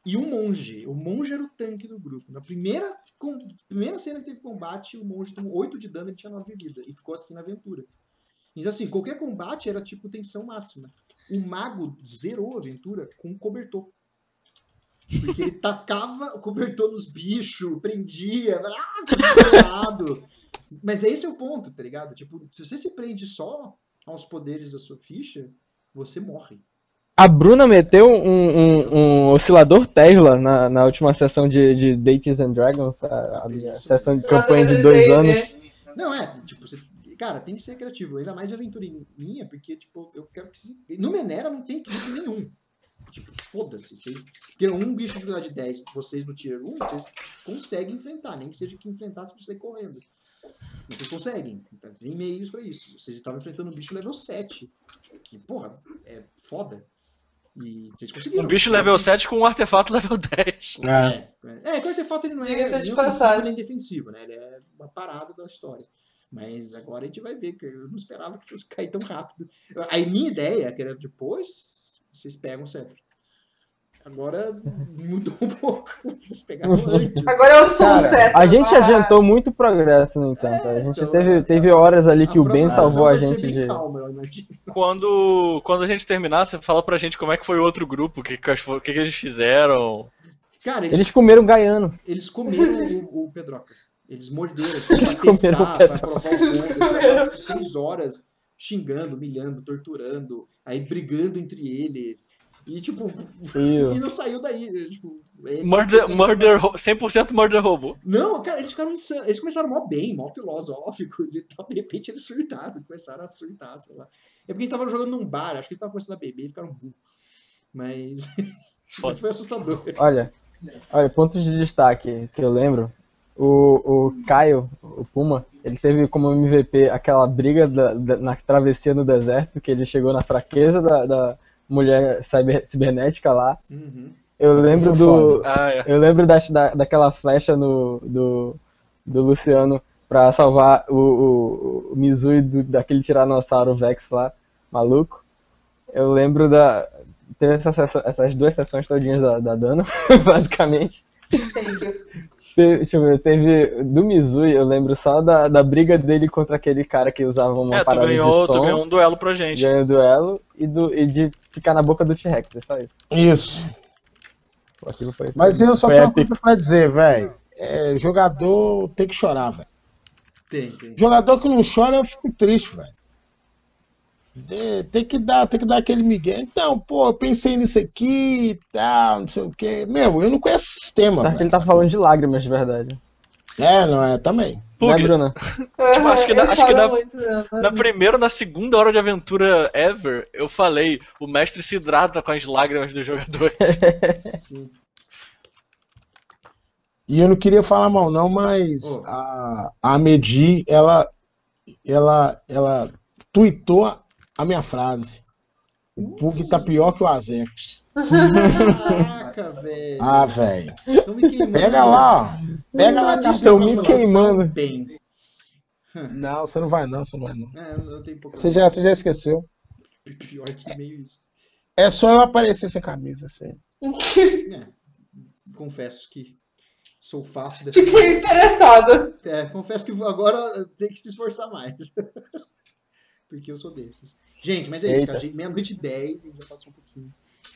Speaker 2: e um monge. O monge era o tanque do grupo. Na primeira, com, primeira cena que teve combate, o monge tomou 8 de dano e tinha 9 de vida, e ficou assim na aventura. Então assim, qualquer combate era tipo tensão máxima. O mago zerou a aventura com um cobertor. Porque ele tacava o cobertor nos bichos, prendia, ah. Mas esse é o ponto, tá ligado? Tipo, se você se prende só aos poderes da sua ficha, você morre.
Speaker 3: A Bruna meteu um, um- um oscilador Tesla na, na última sessão de, de Dates and Dragons, a, a minha
Speaker 2: Isso.
Speaker 3: sessão de campanha de dois
Speaker 1: sei,
Speaker 3: anos.
Speaker 1: né?
Speaker 2: Não, é, tipo, você, cara, tem que ser criativo. Ainda mais aventura minha, porque, tipo, eu quero que. Se, no Menera não tem equilíbrio nenhum. Tipo, foda-se. Vocês, porque um bicho de dificuldade 10, vocês no Tier 1, vocês conseguem enfrentar. Nem que seja que enfrentar se você sair correndo. Mas vocês conseguem. Então, Tem meios pra isso. Vocês estavam enfrentando um bicho level 7. Que, porra, é foda. E vocês conseguiram.
Speaker 4: Um bicho level 7 com um artefato level 10.
Speaker 5: É.
Speaker 2: É, é que o artefato ele não é nem ofensivo nem defensivo, né? Ele é uma parada da história. Mas agora a gente vai ver, que eu não esperava que fosse cair tão rápido. Aí minha ideia, que era depois, vocês pegam o cetro. Agora mudou um pouco. Vocês pegaram antes.
Speaker 1: Agora eu sou o certo.
Speaker 3: a gente
Speaker 1: Ah,
Speaker 3: adiantou muito progresso, no entanto. A gente
Speaker 2: então,
Speaker 3: teve,
Speaker 2: é,
Speaker 3: teve horas ali que o Ben salvou a
Speaker 2: vai
Speaker 3: gente de.
Speaker 2: calma.
Speaker 4: Quando, quando a gente terminar, você fala pra gente como é que foi o outro grupo, o que, que, que, eles fizeram.
Speaker 2: Cara, eles,
Speaker 3: Eles comeram gaiano.
Speaker 2: eles comeram o, o Pedroca. Eles morderam, assim, pra
Speaker 3: Comeram
Speaker 2: testar, pra provar o ponto. Eles passaram, tipo, seis horas xingando, humilhando, torturando, aí brigando entre eles. E, tipo, e não saiu daí. né, Tipo, eles-
Speaker 4: Murder, murder, ro- 100% murder robô.
Speaker 2: Não, cara, eles ficaram insanos. Eles começaram mó bem, mó filosóficos e tal. De repente eles surtaram, começaram a surtar, sei lá. É porque gente tava jogando num bar, acho que eles estavam começando a beber e ficaram burros. Mas. Mas foi assustador.
Speaker 3: Olha, olha, pontos de destaque que eu lembro. O, o Caio, o Puma, ele teve como MVP aquela briga da- da- na travessia no deserto, que ele chegou na fraqueza da, da mulher cyber- cibernética lá.
Speaker 2: Uhum.
Speaker 3: Eu lembro do.
Speaker 4: Ah, é.
Speaker 3: Eu lembro da, da, daquela flecha no, do, do Luciano pra salvar o, o, o Mizui do, daquele Tiranossauro Vex lá, maluco. Eu lembro da. Teve essa essas duas sessões todinhas da, da Dana, basicamente.
Speaker 1: Thank you.
Speaker 3: Te- Deixa eu ver, teve. Do Mizui, eu lembro só da, da briga dele contra aquele cara que usava uma
Speaker 4: É, tu
Speaker 3: parada
Speaker 4: ganhou,
Speaker 3: de
Speaker 4: tu
Speaker 3: som,
Speaker 4: ganhou um duelo pra gente.
Speaker 3: ganhou o duelo e, do, e de ficar na boca do T-Rex, é só isso.
Speaker 5: Isso.
Speaker 3: Foi-
Speaker 5: Mas eu só tenho uma coisa pra dizer, velho. É, jogador tem que chorar, velho.
Speaker 2: Tem, tem.
Speaker 5: Jogador que não chora, eu fico triste, velho. De- Tem que dar, tem que dar aquele migué. Então, pô, eu pensei nisso aqui e tal, não sei o quê. Meu, eu não conheço o sistema,
Speaker 3: Acho que ele tá falando de lágrimas, de verdade.
Speaker 5: É, não é, também.
Speaker 3: Né,
Speaker 4: Pug,
Speaker 3: Bruna?
Speaker 4: Tipo, acho que na- acho que na-
Speaker 1: muito, né?
Speaker 4: na primeira ou na segunda hora de aventura ever, eu falei, o mestre se hidrata com as lágrimas dos jogadores.
Speaker 2: Sim.
Speaker 5: E eu não queria falar mal, não, mas
Speaker 2: Ô.
Speaker 5: a, a Medi, ela, ela, ela tweetou a minha frase. O Pug tá pior que o Azex.
Speaker 2: Caraca, velho.
Speaker 5: Ah, velho.
Speaker 2: Tão me queimando.
Speaker 5: Pega lá, ó. Pega lá
Speaker 2: Lembra
Speaker 5: na
Speaker 2: disso
Speaker 3: tão
Speaker 2: na
Speaker 3: me queimando.
Speaker 2: Bem.
Speaker 5: Não, você não vai não, você não vai não.
Speaker 2: É, eu tenho pouco.
Speaker 5: Você já, você já esqueceu.
Speaker 2: Pior que meio isso.
Speaker 5: É só eu aparecer sem camisa, assim.
Speaker 2: É, confesso que sou fácil dessa.
Speaker 1: Fiquei interessada.
Speaker 2: É, confesso que agora tem que se esforçar mais. Porque eu sou desses. Gente, mas é isso, cara. Meia-noite e 10, a gente já passou um pouquinho.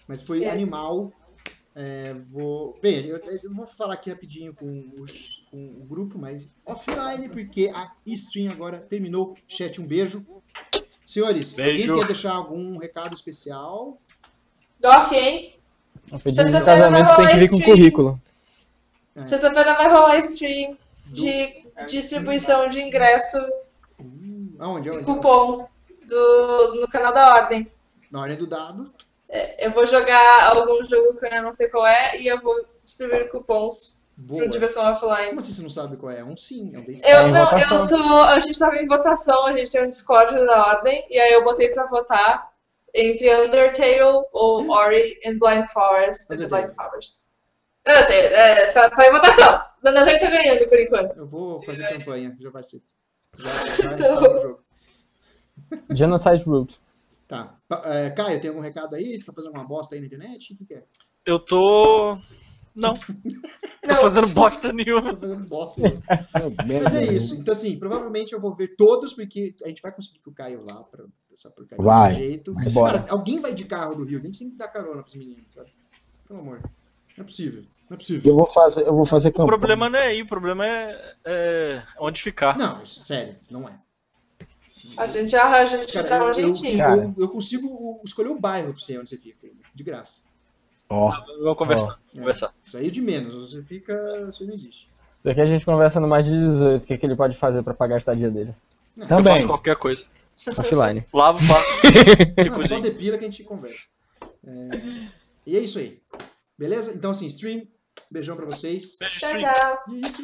Speaker 2: Mas foi
Speaker 1: É.
Speaker 2: animal. É, vou... Bem, eu, eu vou falar aqui rapidinho com, os- com o grupo, mas offline, porque a stream agora terminou. Chat, um beijo. Senhores,
Speaker 4: Beijo.
Speaker 2: alguém quer deixar algum recado especial?
Speaker 1: Doff, hein?
Speaker 3: Um pedido de casamento tem que
Speaker 1: rolar
Speaker 3: vir com
Speaker 1: stream.
Speaker 3: currículo.
Speaker 2: É,
Speaker 1: Sexta-feira vai rolar stream de distribuição de ingresso
Speaker 2: aonde? aonde?
Speaker 1: cupom do, no canal da Ordem.
Speaker 2: Na ordem do dado.
Speaker 1: Eu vou jogar algum jogo que eu ainda não sei qual é e eu vou distribuir cupons
Speaker 2: Boa.
Speaker 1: Diversão Offline.
Speaker 2: Como assim você não sabe qual é? É um sim, é um bem.
Speaker 1: Eu
Speaker 3: em
Speaker 1: não, eu tô. A gente tava em votação, a gente tem um Discord da Ordem, e aí eu botei pra votar entre Undertale ou Ori and Blind Forest. and
Speaker 2: Undertale.
Speaker 1: Blind Forest. Undertale, é, tá, tá em votação. Dana já tá ganhando por enquanto.
Speaker 2: Eu vou fazer campanha, já vai ser. Já, já está no jogo.
Speaker 3: Genocide Root.
Speaker 2: Tá. É, Caio, tem algum recado aí? Você tá fazendo uma bosta aí na internet? O que, que é?
Speaker 4: Eu tô. Não, tô
Speaker 1: Não,
Speaker 4: fazendo bosta nenhuma.
Speaker 2: Tô fazendo bosta.
Speaker 5: merda,
Speaker 2: Mas é isso. Então, assim, provavelmente eu vou ver todos, porque a gente vai conseguir que o Caio lá pra essa porcaria
Speaker 5: Vai.
Speaker 2: do jeito.
Speaker 5: Vai
Speaker 3: embora.
Speaker 2: Cara, alguém vai de carro do Rio, a gente tem que dar carona pros meninos, sabe? Pelo amor. Não é possível. Não é possível.
Speaker 5: Eu vou fazer, eu vou fazer
Speaker 4: O
Speaker 5: campanha.
Speaker 4: problema não é aí, o problema é, é onde ficar.
Speaker 2: Não, isso, sério, não é.
Speaker 1: a gente arranja, a gente
Speaker 2: Cara,
Speaker 1: dá um
Speaker 2: eu, eu,
Speaker 1: jeitinho.
Speaker 3: Cara.
Speaker 2: eu- eu consigo escolher o bairro pra você onde você fica, de graça.
Speaker 5: Ó,
Speaker 4: Vamos conversar,
Speaker 2: É,
Speaker 4: conversar.
Speaker 2: Isso aí é de menos, você fica. Isso aí não existe.
Speaker 3: Isso aqui a gente conversa no mais de 18, o que, que ele pode fazer pra pagar a estadia dele.
Speaker 4: Eu
Speaker 5: também.
Speaker 4: faço qualquer coisa.
Speaker 3: Offline.
Speaker 4: Lavo, faço
Speaker 2: Não, só
Speaker 4: cozinho.
Speaker 2: depila que a gente conversa. É, E é isso aí. Beleza? Então, assim, stream. Beijão pra vocês.
Speaker 4: Beijo,
Speaker 1: Tchau, tchau.
Speaker 2: Isso.